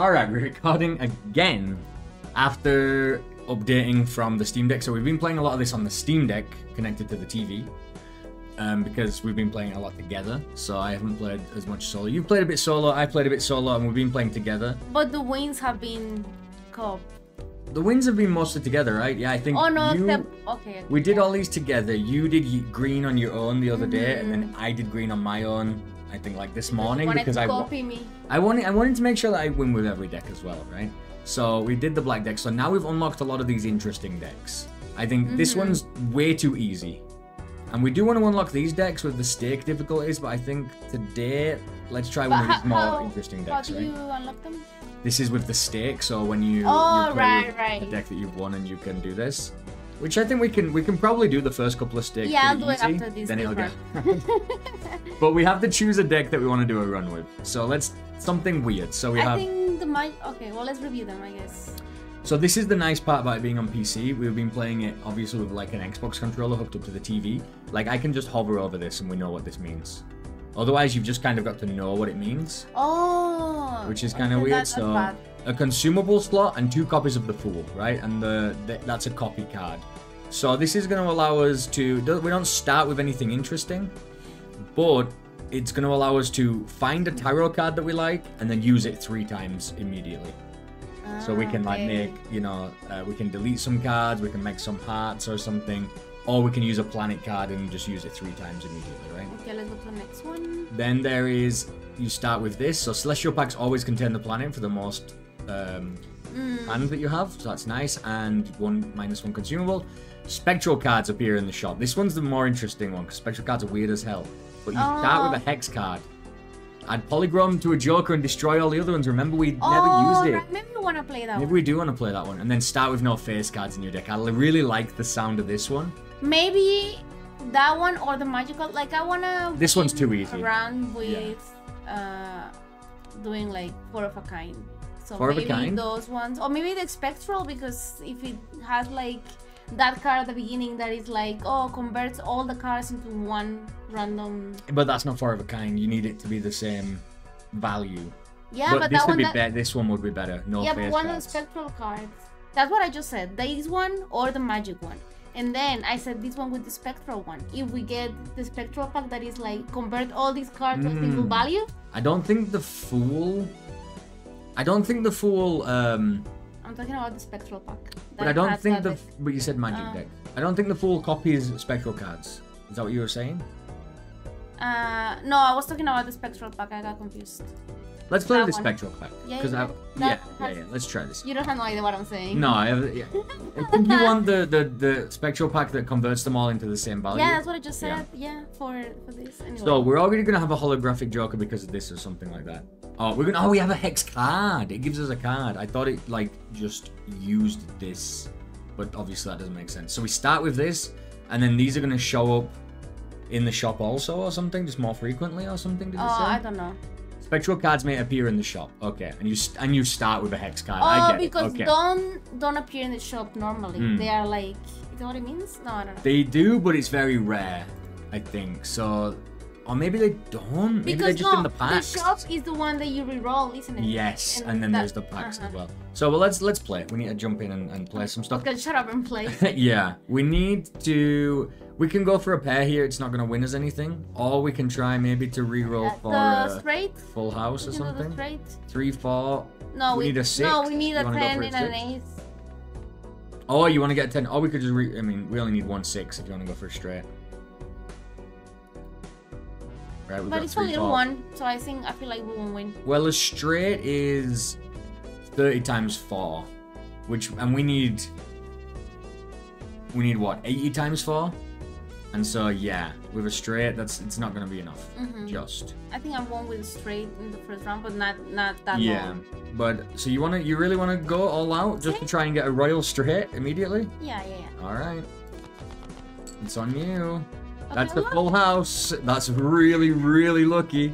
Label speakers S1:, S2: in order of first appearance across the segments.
S1: Alright, we're recording again after updating from the Steam Deck. So we've been playing a lot of this on the Steam Deck connected to the TV. Um, because we've been playing a lot together, so I haven't played as much solo. You played a bit solo, I played a bit solo, and we've been playing together.
S2: But the wins have been co
S1: The wins have been mostly together, right? Yeah, I think
S2: Oh no,
S1: you,
S2: except okay.
S1: we did all these together. You did green on your own the other day, and then
S2: Mhm.
S1: I did green on my own. I think like this morning
S2: wanted
S1: because
S2: to
S1: I
S2: copy me.
S1: I wanted I wanted to make sure that I win with every deck as well, right? So we did the black deck. So now we've unlocked a lot of these interesting decks. I think this
S2: Mhm.
S1: one's way too easy. And we do want to unlock these decks with the stake difficulties, but I think today let's try one of these more
S2: how-
S1: interesting
S2: How
S1: decks,
S2: do
S1: right?
S2: you unlock them?
S1: This is with the stake, so when you,
S2: Oh,
S1: you play
S2: right, right.
S1: the deck that you've won and you can do this. Which I think we can we can probably do the first couple of sticks.
S2: Yeah, I'll do it after this.
S1: Then it'll get. But we have to choose a deck that we want to do a run with. So let's something weird. So we
S2: I
S1: have
S2: think the mic. Okay, well let's review them. I guess.
S1: So this is the nice part about it being on PC. We've been playing it obviously with like an Xbox controller hooked up to the TV. Like I can just hover over this and we know what this means. Otherwise, you've just kind of got to know what it means,
S2: Oh.
S1: which is kind of
S2: okay,
S1: weird.
S2: that's
S1: so
S2: bad.
S1: a consumable slot and two copies of the Fool, right? And the, the that's a copy card. So this is going to allow us to. We don't start with anything interesting, but it's going to allow us to find a tarot card that we like and then use it three times immediately. So we
S2: Ah,
S1: can like make, you know, uh, we can delete some cards, we can make some hearts or something, or we can use a planet card and just use it three times immediately, right?
S2: Okay, let's go to the next one.
S1: Then there is, you start with this. So celestial packs always contain the planet for the most um,
S2: Mm.
S1: hand that you have, so that's nice. And one minus one consumable. Spectral cards appear in the shop. This one's the more interesting one because spectral cards are weird as hell. But you start
S2: Oh.
S1: with a hex card. Add polychrome to a joker and destroy all the other ones. Remember, we
S2: oh,
S1: never used it.
S2: Maybe we wanna play that
S1: Maybe
S2: one.
S1: we do want to play that one, and then start with no face cards in your deck. I really like the sound of this one.
S2: Maybe that one or the magical. Like I wanna.
S1: This one's too easy.
S2: Around with uh, doing like four of a kind. So
S1: Four of a
S2: maybe
S1: kind?
S2: those ones, or maybe the spectral because if it has like that card at the beginning that is like oh converts all the cards into one random.
S1: But that's not four of a kind. You need it to be the same value.
S2: Yeah,
S1: but,
S2: but,
S1: this
S2: that
S1: would
S2: one.
S1: be
S2: That,
S1: better. This one would be better. No
S2: yeah, but one of the spectral cards. That's what I just said. This one or the magic one. And then I said this one with the spectral one. If we get the spectral pack that is like convert all these cards to a single
S1: Mm.
S2: value,
S1: I don't think the fool. I don't think the fool. Um,
S2: I'm talking about the spectral pack.
S1: but I don't think the. But you said magic
S2: Uh.
S1: deck. I don't think the fool copies spectral cards. Is that what you were saying?
S2: Uh, no, I was talking about the spectral pack. I got confused.
S1: Let's play
S2: That
S1: the
S2: one.
S1: spectral pack.
S2: Yeah,
S1: Because
S2: yeah.
S1: Yeah, yeah,
S2: has-
S1: yeah. Let's try this.
S2: You don't have no idea what I'm saying.
S1: No, I, have, yeah. You want the, the the spectral pack that converts them all into the same value.
S2: Yeah, that's what I just said. Yeah, for for this. Anyway.
S1: So we're already gonna have a holographic Joker because of this or something like that. Oh, we're gonna. Oh, we have a hex card. It gives us a card. I thought it like just used this, but obviously that doesn't make sense. So we start with this, and then these are gonna show up in the shop also or something, just more frequently or something. Did
S2: Oh? I don't know.
S1: Spectral cards may appear in the shop. Okay, and you st- and you start with a hex card.
S2: Oh, because.
S1: Okay.
S2: don't don't appear in the shop normally.
S1: Hmm.
S2: They are like. you know what it means? No, I don't know.
S1: They do, but it's very rare. I think so. Or maybe they don't. Maybe
S2: Because
S1: they're just
S2: no,
S1: in the packs.
S2: shop is the one that you reroll, isn't it?
S1: Yes, and,
S2: And
S1: then
S2: that-
S1: there's the packs as
S2: uh-huh.
S1: well. So well, let's let's play. We need to jump in and, and play some stuff.
S2: Okay, shut up and play.
S1: yeah, we need to. We can go for a pair here. It's not gonna win us anything, or we can try maybe to re-roll
S2: Uh,
S1: for a
S2: straight.
S1: full house or
S2: You know the
S1: something.
S2: straight.
S1: Three, four.
S2: No,
S1: We
S2: we,
S1: need a six.
S2: No, we need a ten
S1: a
S2: and an eight.
S1: Oh, you want to get a ten? Oh, we could just. Re- I mean, we only need one six if you want to go for a straight. Right,
S2: But it's a little
S1: four.
S2: one, so I think I feel like we won't win.
S1: Well, a straight is 30 times 4, which, and we need, we need what, 80 times 4? And so, yeah, with a straight, that's, it's not going to be enough,
S2: Mhm.
S1: just.
S2: I think I won with straight in the first round, but not not that
S1: Yeah,
S2: long.
S1: but, so you want to, you really want to go all out just to try and get a royal straight immediately?
S2: Yeah, yeah, yeah.
S1: Alright. It's on you.
S2: Okay,
S1: That's the full house. That's really, really lucky.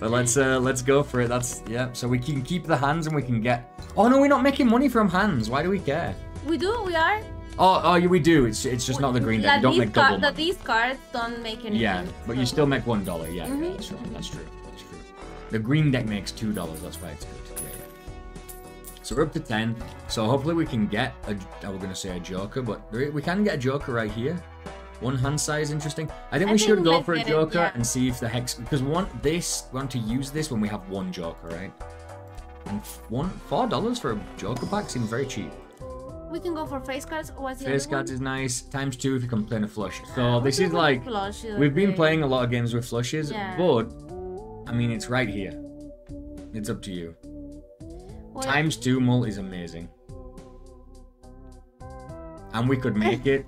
S1: But let's uh let's go for it. That's yeah. So we can keep the hands and we can get. Oh no, we're not making money from hands. Why do we care?
S2: We do, we are.
S1: Oh, oh, yeah, we do. It's it's just not the green deck. You don't make double
S2: that these cards don't make any
S1: Yeah, but you still make one dollar. Yeah, yeah,
S2: Mhm,
S1: that's true. That's true. That's true. The green deck makes two dollars. That's why it's good. Yeah, yeah. So we're up to 10. So hopefully we can get a, I was going to say a joker, but we can get a joker right here. One hand size, interesting. I think
S2: I
S1: we
S2: think
S1: should go for a
S2: get it,
S1: joker
S2: yeah.
S1: and see if the hex, because we want this, we want to use this when we have one joker, right? And one, four dollars for a joker pack seems very cheap.
S2: We can go for face cards. What's the
S1: Face cards is nice. Times two if you can play a flush. So this is like,
S2: flush
S1: we've been playing a lot of games with flushes,
S2: Yeah.
S1: but, I mean, it's right here. It's up to you.
S2: Well,
S1: Times two mult is amazing. And we could make it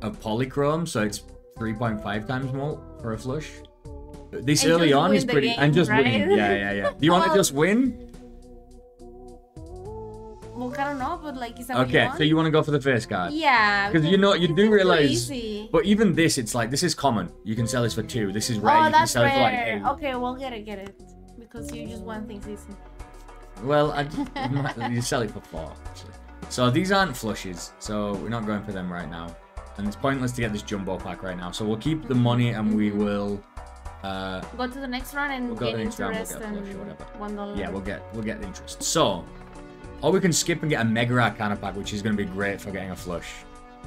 S1: a polychrome, so it's 3.5 times mult for a flush. This
S2: And
S1: early on is pretty.
S2: game,
S1: and just win. Yeah, yeah, yeah. Do you want to just win?
S2: Well, I don't know, but like, is that
S1: Okay,
S2: you want?
S1: so you want to go for the face card?
S2: Yeah.
S1: 'Cause you know- you do realize-
S2: easy.
S1: But even this, it's like, this is common. You can sell this for two. This is rare.
S2: oh,
S1: you can
S2: that's
S1: sell it for like
S2: rare.
S1: eight.
S2: Okay, well, get it, get it. Because you just want things easy.
S1: Well, I, you sell it for four, actually. So these aren't flushes, so we're not going for them right now. And it's pointless to get this jumbo pack right now. So we'll keep the money and we will. Uh,
S2: Go to the next round and
S1: We'll go to
S2: get
S1: the next round, we'll
S2: interest
S1: get a flush or whatever.
S2: one dollar.
S1: yeah, we'll get we'll get the interest. So, or we can skip and get a mega arcana pack, which is going to be great for getting a flush.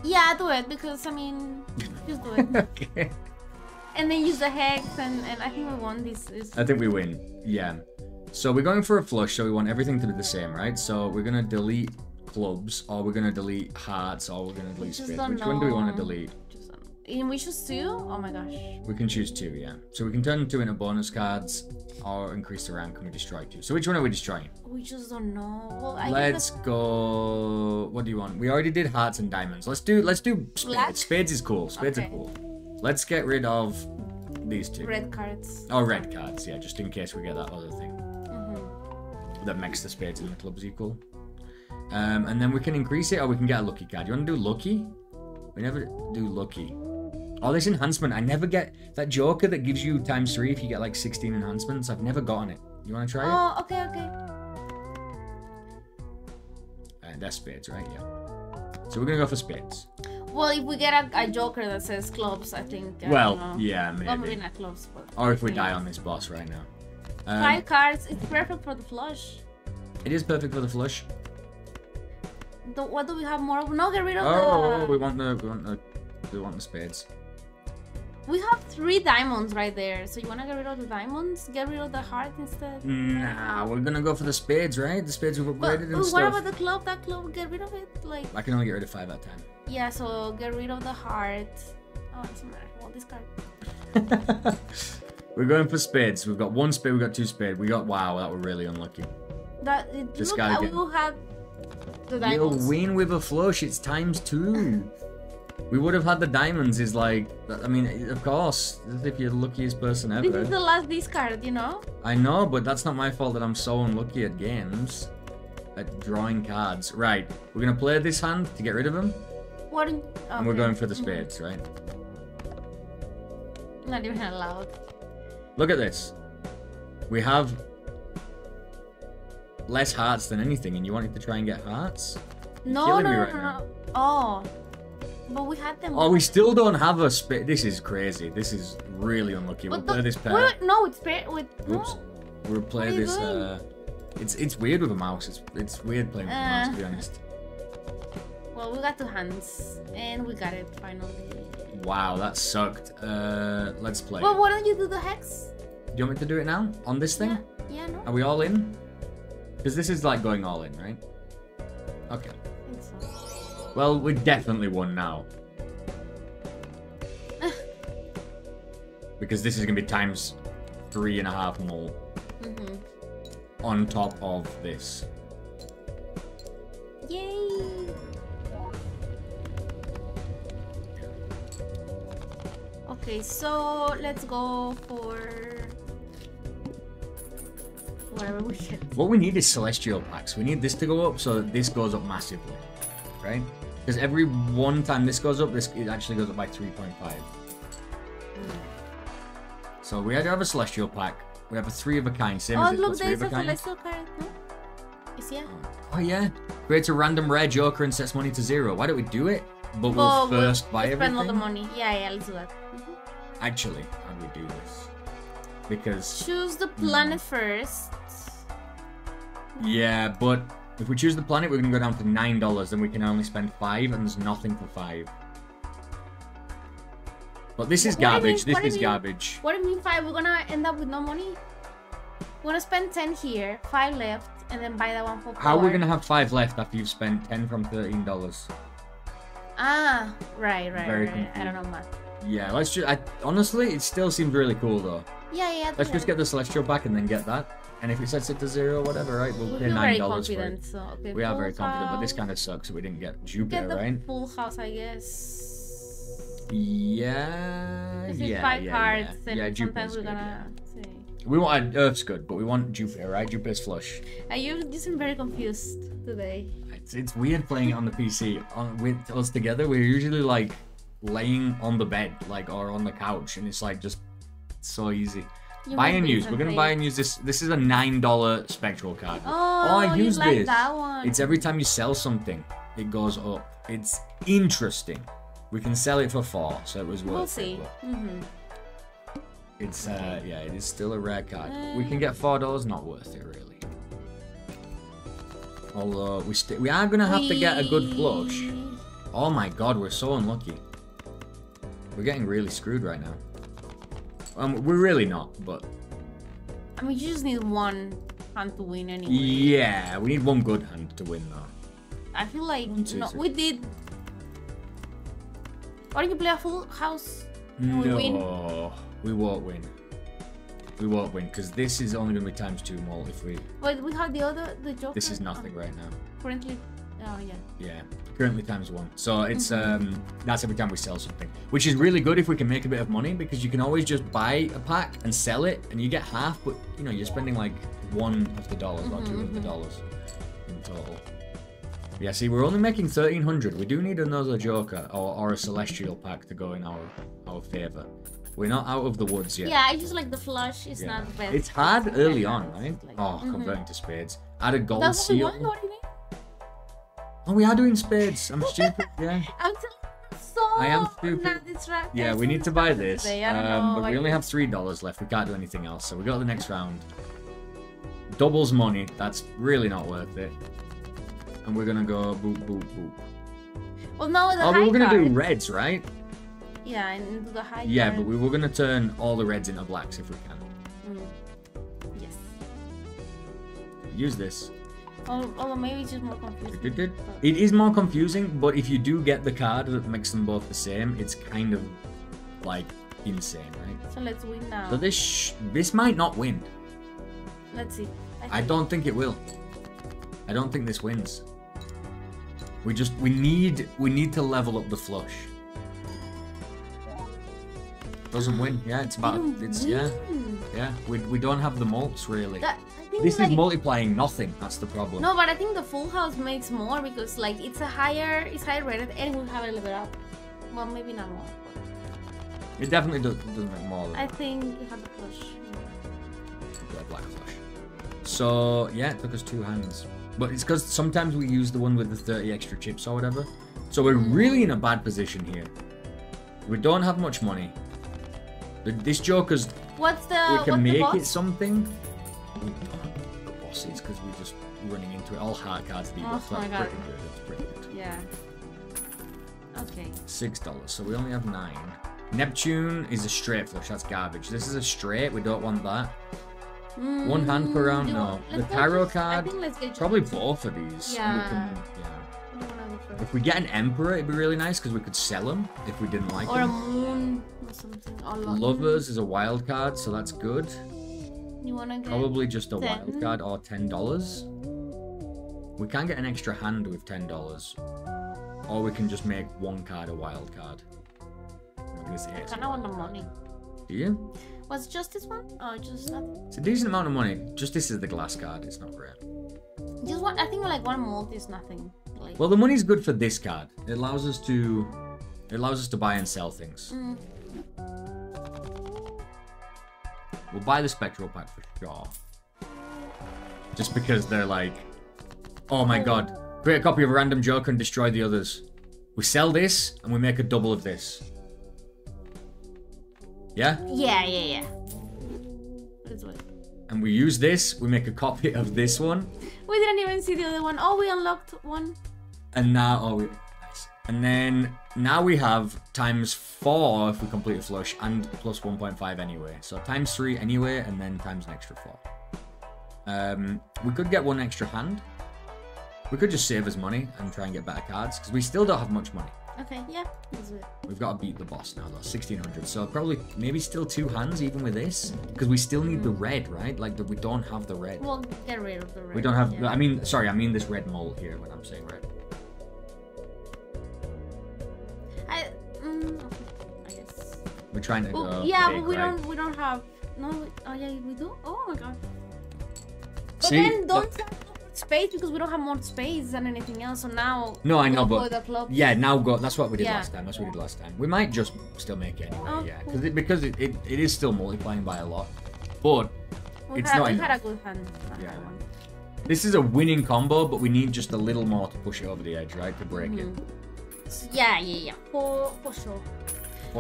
S2: Yeah, do it because I mean, just do it,
S1: okay.
S2: and then use the hex, and, and I think we won this. this
S1: I think we win. Yeah. So we're going for a flush, so we want everything to be the same, right? So we're gonna delete clubs, or we're gonna delete hearts, or we're gonna delete
S2: just
S1: spades. Which one do we want to delete?
S2: And we choose two. Oh my gosh.
S1: We can choose two, yeah. So we can turn two into bonus cards, or increase the rank and we destroy two. So which one are we destroying?
S2: We just don't know. Well,
S1: Let's go. What do you want? We already did hearts and diamonds. Let's do. Let's do spades.
S2: Black?
S1: Spades is cool. Spades
S2: Okay.
S1: are cool. Let's get rid of these two.
S2: red cards.
S1: Oh, red cards. Yeah, just in case we get that other thing
S2: hmm
S1: that makes the spades and the clubs equal. Um, and then we can increase it, or we can get a lucky card. You want to do lucky? We never do lucky. Oh, this enhancement. I never get that joker that gives you times three if you get like 16 enhancements. I've never gotten it. You want to try it?
S2: Oh, okay, okay.
S1: And that's spades, right? Yeah. So we're gonna go for spades.
S2: Well, if we get a, a joker that says clubs, I think. I
S1: well, yeah,
S2: Well, maybe
S1: maybe.
S2: not clubs, but.
S1: Or if we die on this boss right now. Um,
S2: Five cards. It's perfect for the flush.
S1: it is perfect for the flush.
S2: The, what do we have more of? No, get rid of
S1: Oh,
S2: the.
S1: we want the we want the we want the spades.
S2: We have three diamonds right there. So you wanna get rid of the diamonds? Get rid of the heart instead?
S1: Nah, we're gonna go for the spades, right? The spades we've
S2: But
S1: upgraded and
S2: but what
S1: stuff.
S2: about the club? That club, get rid of it. Like
S1: I can only get rid of five at a
S2: yeah. So get rid of the heart. Oh, it doesn't matter. Well, this card.
S1: we're going for spades. We've got one spade. We got two spade. We got wow. That were really unlucky.
S2: That it,
S1: This
S2: look,
S1: guy
S2: will have the diamonds.
S1: You'll win with a flush. It's times two. We would have had the diamonds. Is like, I mean, of course, if you're the luckiest person ever.
S2: This is the last discard, you know.
S1: I know, but that's not my fault that I'm so unlucky at games. At drawing cards. Right, we're gonna play this hand to get rid of them,
S2: What?
S1: and we're going for the
S2: Mhm.
S1: spades, right?
S2: Not even allowed.
S1: Look at this. We have less hearts than anything, and you wanted to try and get hearts?
S2: No, no, no,
S1: right
S2: no. Oh, but we had them.
S1: Oh, we still don't have a spit. This is crazy. This is really unlucky. We'll
S2: the-
S1: play this pair.
S2: wait, no, it's pair with.
S1: Oops.
S2: No.
S1: We'll play
S2: What are you
S1: this. Uh, it's it's weird with a mouse. It's it's weird playing with a mouse,
S2: Uh.
S1: to be honest.
S2: Well, we got two hands, and we got it finally.
S1: Wow, that sucked. Uh, let's play.
S2: Well, why don't you do the hex?
S1: Do you want me to do it now on this thing?
S2: Yeah, yeah, no.
S1: Are we all in? Because this is like going all in, right? Okay.
S2: I think so.
S1: Well, we definitely won now. because this is gonna be times three and a half more
S2: Mhm.
S1: on top of this.
S2: Yay! Okay, so let's go for whatever we get.
S1: What we need is celestial packs. We need this to go up so that this goes up massively, right? Because every one time this goes up, this it actually goes up by 3.5. So we had to have a celestial pack. We have a three of a kind, same
S2: Oh,
S1: as this,
S2: look,
S1: three
S2: there's
S1: of
S2: a
S1: a kind.
S2: celestial card, no? Is yeah?
S1: Oh yeah, creates a random rare joker and sets money to zero. Why don't we do it? But we'll
S2: Oh, we'll-
S1: 1st buy
S2: we'll spend all the money. Yeah, yeah, let's do that. Mhm.
S1: Actually, how do we do this? Because
S2: Choose the planet first.
S1: yeah, but If we choose the planet, we're gonna go down to nine dollars. Then we can only spend five, and there's nothing for five. But this is
S2: What you mean-
S1: garbage. This is
S2: mean?
S1: garbage.
S2: What do you mean five? We're gonna end up with no money? We're gonna spend 10 here, 5 left, and then buy that one for 4.
S1: How are we gonna have five left after you've spent ten from thirteen dollars?
S2: Ah, right, right,
S1: Very
S2: right. I don't know math.
S1: Yeah, let's just. I, honestly, it still seems really cool though.
S2: Yeah, yeah.
S1: Let's just get the celestial back and then get that. And if it sets it to zero, whatever, right? We'll pay nine dollars for it.
S2: so okay.
S1: We are very confident, but this kind of sucks we didn't get
S2: Get
S1: Jupiter,
S2: the
S1: right?
S2: full house, I guess.
S1: Yeah,
S2: This
S1: yeah,
S2: five
S1: yeah,
S2: cards,
S1: yeah.
S2: and
S1: yeah,
S2: sometimes
S1: Jupiter's good,
S2: gonna see.
S1: We want Earth's good, but we want Jupiter, right? Jupiter's flush.
S2: Uh, you you seem very confused today.
S1: It's, it's weird playing it on the PC. On, with us together, we're usually like laying on the bed, like or on the couch, and it's like just so easy.
S2: You
S1: buy and use. We're gonna buy and use this. This is a nine dollar spectral card.
S2: Oh,
S1: I use
S2: like
S1: this.
S2: that one.
S1: It's every time you sell something, it goes up. It's interesting. We can sell it for four, so it was worth
S2: We'll
S1: it.
S2: see.
S1: but
S2: hmm
S1: It's uh yeah, it is still a rare card. We can get four dollars, not worth it really. Although we st- we are gonna have to get a good flush. Oh my god, we're so unlucky. We're getting really screwed right now. Um, we're really not, but
S2: I mean, you just need one hand to win anyway.
S1: yeah, we need one good hand to win though.
S2: I feel like
S1: One, two,
S2: no, we did. Why don't you play a full house? and we
S1: no,
S2: win?
S1: we won't win. We won't win because this is only gonna be times two more if we.
S2: But we have the other, the Joker.
S1: This is nothing right now.
S2: currently, oh yeah.
S1: Yeah, currently times one. So it's
S2: Mm-hmm.
S1: um that's every time we sell something, which is really good if we can make a bit of money because you can always just buy a pack and sell it, and you get half, but you know you're spending like one of the dollars or two of
S2: Mm-hmm,
S1: the dollars in total. Yeah, see, we're only making thirteen hundred. We do need another Joker or, or a Celestial pack to go in our our favor. We're not out of the woods yet.
S2: Yeah, I just like the flush. It's
S1: Yeah.
S2: not the best.
S1: It's hard
S2: It's
S1: early on, right?
S2: Like-
S1: Oh,
S2: Mhm.
S1: converting to spades. Add a gold
S2: That's
S1: seal.
S2: want. What do you mean?
S1: Oh, we are doing spades. I'm stupid. Yeah.
S2: I'm so, so
S1: I am stupid. Yeah, we need to buy this.
S2: today.
S1: Um, but we only have three dollars left. We can't do anything else, so we got the next round. Doubles money. That's really not worth it. And we're gonna go boop boop boop.
S2: Well, no, the
S1: Oh,
S2: high
S1: we were gonna do reds, right?
S2: Yeah, and do the high.
S1: Yeah,
S2: card.
S1: but we were gonna turn all the reds into blacks if we can.
S2: Mm. Yes.
S1: Use this.
S2: Oh, oh, Al- Although maybe it's just more confusing.
S1: It is more confusing, but if you do get the card that makes them both the same, it's kind of like insane, right?
S2: So let's win now.
S1: So this sh- this might not win.
S2: Let's see.
S1: I don't think it will. I don't think this wins. We just we need we need to level up the flush. Doesn't win. Yeah, it's about it's yeah yeah. We we don't have the mults really.
S2: That,
S1: This
S2: like,
S1: is multiplying nothing. That's the problem.
S2: No, but I think the full house makes more because like it's a higher, it's higher rated, and we have a level up. Well, maybe not more.
S1: It definitely does, doesn't make more
S2: I
S1: that.
S2: think you have the.
S1: Yeah, black flush. So yeah, it took us two hands. But it's because sometimes we use the one with the 30 extra chips or whatever. So we're mm. really in a bad position here. We don't have much money. This Joker's
S2: What's the
S1: we can make it something. We don't have the bosses because we're just running into it. All hard cards that you
S2: Oh my
S1: That's pretty good. That's pretty good.
S2: Yeah. Okay.
S1: Six dollars. So we only have nine. Neptune is a straight flush. That's garbage. This is a straight. We don't want that. One hand per round?
S2: Mm,
S1: No. The tarot
S2: just-
S1: card,
S2: think let's get
S1: Probably both of these.
S2: Yeah.
S1: can- yeah. If we get an emperor, it'd be really nice because we could sell them if we didn't like
S2: Or a
S1: them.
S2: moon or something. Or lo-
S1: Lovers is a wild card, so that's good.
S2: You wanna get
S1: Probably just a wild card or ten dollars. We can get an extra hand with ten dollars, or we can just make one card a wild card. I'm gonna say
S2: I
S1: it's
S2: kinda want the money.
S1: Do you?
S2: Was just this one? Or just nothing?
S1: It's a decent amount of money. Just this is the glass card. It's not great.
S2: Just one. I think like one mult is nothing. Like.
S1: Well, the money's good for this card. It allows us to, it allows us to buy and sell things.
S2: Mm.
S1: We'll buy the spectral pack for sure. Just because they're like, oh my god, create a copy of a random joke and destroy the others. We sell this and we make a double of this. Yeah?
S2: Yeah, yeah, yeah. Let's wait.
S1: And and we use this. We make a copy of this one,
S2: We didn't even see the other one. Oh, we unlocked one.
S1: and now oh, we, nice. And then now we have times four if we complete a flush, and plus 1.5 anyway. So times three anyway, and then times an extra four. Um, we could get one extra hand. We could just save us money and try and get better cards because we still don't have much money.
S2: Okay, yeah, let's it.
S1: We've got to beat the boss now though, 1600. So probably maybe still two hands even with this because we still need the red, right? Like that we don't have the red.
S2: We'll get rid of the red.
S1: We don't have.
S2: yeah.
S1: I mean, sorry, I mean this red mole here when I'm saying red.
S2: I, mm, okay, I guess.
S1: We're trying to
S2: Well,
S1: go.
S2: yeah,
S1: big,
S2: but we
S1: right?
S2: don't. We don't have. No. Oh yeah, we do. Oh my god. But
S1: See,
S2: then don't have space because we don't have more space than anything else. So now.
S1: No, I know, but yeah, now go. That's what we did
S2: Yeah.
S1: last time. That's what we did last time. We might just still make it anyway.
S2: Oh,
S1: yeah,
S2: cool.
S1: because it, because it, it, it is still multiplying by a lot. But
S2: we
S1: it's
S2: had,
S1: not
S2: we had a good hand.
S1: Yeah.
S2: one.
S1: this is a winning combo, but we need just a little more to push it over the edge, right? To break it.
S2: Mm-hmm. Yeah, yeah, yeah. For for sure.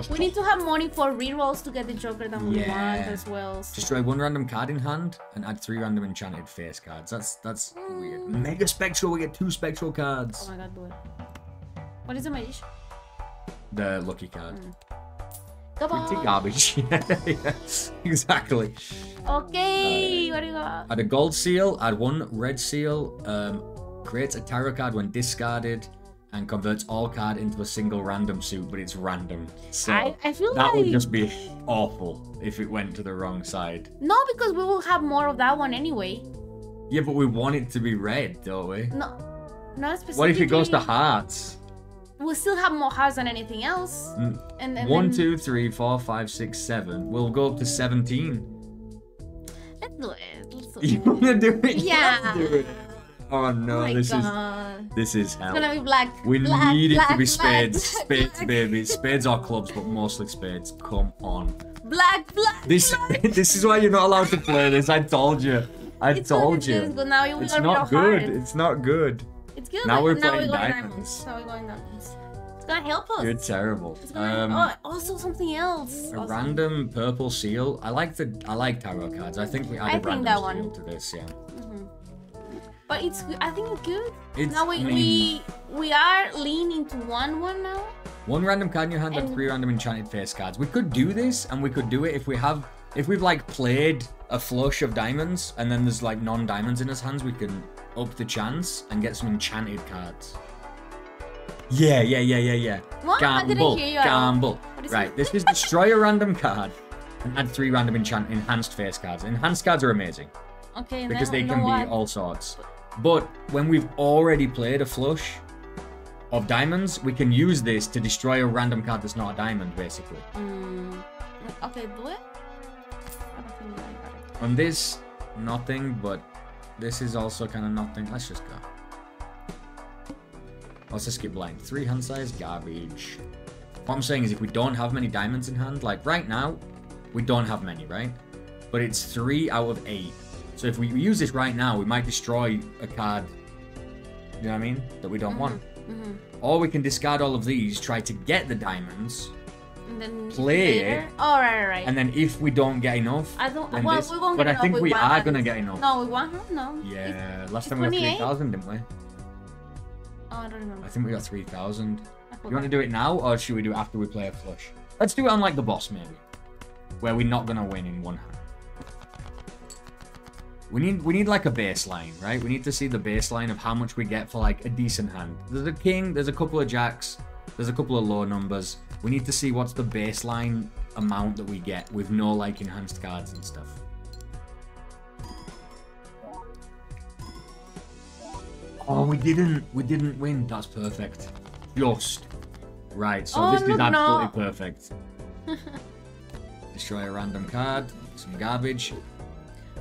S2: We need to have money for rerolls to get the Joker that we want as well. so-
S1: Destroy one random card in hand and add three random enchanted face cards. That's that's weird. Mega spectral, we get two spectral cards.
S2: Oh my god, do it. What is the magician?
S1: The lucky card.
S2: On.
S1: garbage. yes, exactly.
S2: Okay, what do you got?
S1: Add a gold seal, add one red seal, um, creates a tarot card when discarded, and converts all card into a single random suit, but it's random. So
S2: I, I feel
S1: that
S2: like
S1: would just be awful if it went to the wrong side.
S2: no, because we will have more of that one anyway.
S1: Yeah, but we want it to be red, don't we?
S2: No, not specifically.
S1: What if it goes to hearts?
S2: We'll still have more hearts than anything else.
S1: Mm,
S2: And then
S1: One,
S2: then-
S1: two, three, four, five, six, seven. We'll go up to 17.
S2: Let's do it. Let's do
S1: You wanna do it?
S2: Yeah.
S1: Let's do it. Oh no,
S2: oh
S1: this is this is
S2: It's
S1: hell.
S2: gonna be black.
S1: We
S2: black,
S1: need it to be spades.
S2: black,
S1: spades,
S2: black,
S1: baby. Spades are clubs, but mostly spades. Come on.
S2: Black, black.
S1: This
S2: black.
S1: this is why you're not allowed to play this. I told you. I
S2: It's
S1: told
S2: it's
S1: you.
S2: Now you
S1: It's not good.
S2: hearts.
S1: It's not good.
S2: It's good.
S1: Now we're
S2: now
S1: playing
S2: we're going
S1: diamonds.
S2: Now we're going diamonds. It's gonna help us.
S1: You're terrible.
S2: It's gonna,
S1: Um,
S2: oh, also something else.
S1: a
S2: Also-
S1: random purple seal. I like the I like tarot cards. I think we
S2: I
S1: added
S2: think
S1: random
S2: that
S1: seal
S2: one.
S1: to this. Yeah.
S2: But it's good. I think it's good.
S1: It's,
S2: now we,
S1: I mean,
S2: we we are leaning to one one now.
S1: One random card in your hand and
S2: And-
S1: three random enchanted face cards. We could do this, and we could do it if we have, if we've like played a flush of diamonds, and then there's like non-diamonds in his hands. We can up the chance and get some enchanted cards. Yeah, yeah, yeah, yeah, yeah.
S2: What?
S1: Gamble,
S2: hear you
S1: gamble.
S2: What
S1: Right,
S2: it?
S1: this is destroy a random card and add three random enchant enhanced face cards. Enhanced cards are amazing
S2: Okay.
S1: because they can
S2: know
S1: be
S2: what?
S1: all sorts. But when we've already played a flush of diamonds, we can use this to destroy a random card that's not a diamond, basically.
S2: Mm, okay, do it. I don't think I got it.
S1: On this, nothing, but this is also kind of nothing. Let's just go. Let's just skip blind. Three hand size garbage. What I'm saying is if we don't have many diamonds in hand, like right now, we don't have many, right? But it's three out of eight. So if we use this right now, we might destroy a card, you know what I mean? That we don't want.
S2: Mm-hmm.
S1: Or we can discard all of these, try to get the diamonds,
S2: And then
S1: Play
S2: later.
S1: it,
S2: Oh, right, right, right.
S1: and then if we don't get enough,
S2: I don't. Well,
S1: this-
S2: we won't
S1: but I think we are gonna get enough.
S2: No, we her. No. It's-
S1: Yeah, last
S2: it's
S1: time we got 3,000, didn't we?
S2: Oh, I don't remember.
S1: I think we got 3,000.
S2: I
S1: You want to do it now, or should we do it after we play a flush? Let's do it on like the boss, maybe. Where we're not gonna win in one hand. We need we need like a baseline, right? We need to see the baseline of how much we get for like a decent hand. There's a king, there's a couple of jacks, there's a couple of low numbers. We need to see what's the baseline amount that we get with no like enhanced cards and stuff. Oh, we didn't. We didn't win. That's perfect. Just. Right, so
S2: Oh,
S1: this is absolutely
S2: no.
S1: perfect. Destroy a random card. Some garbage.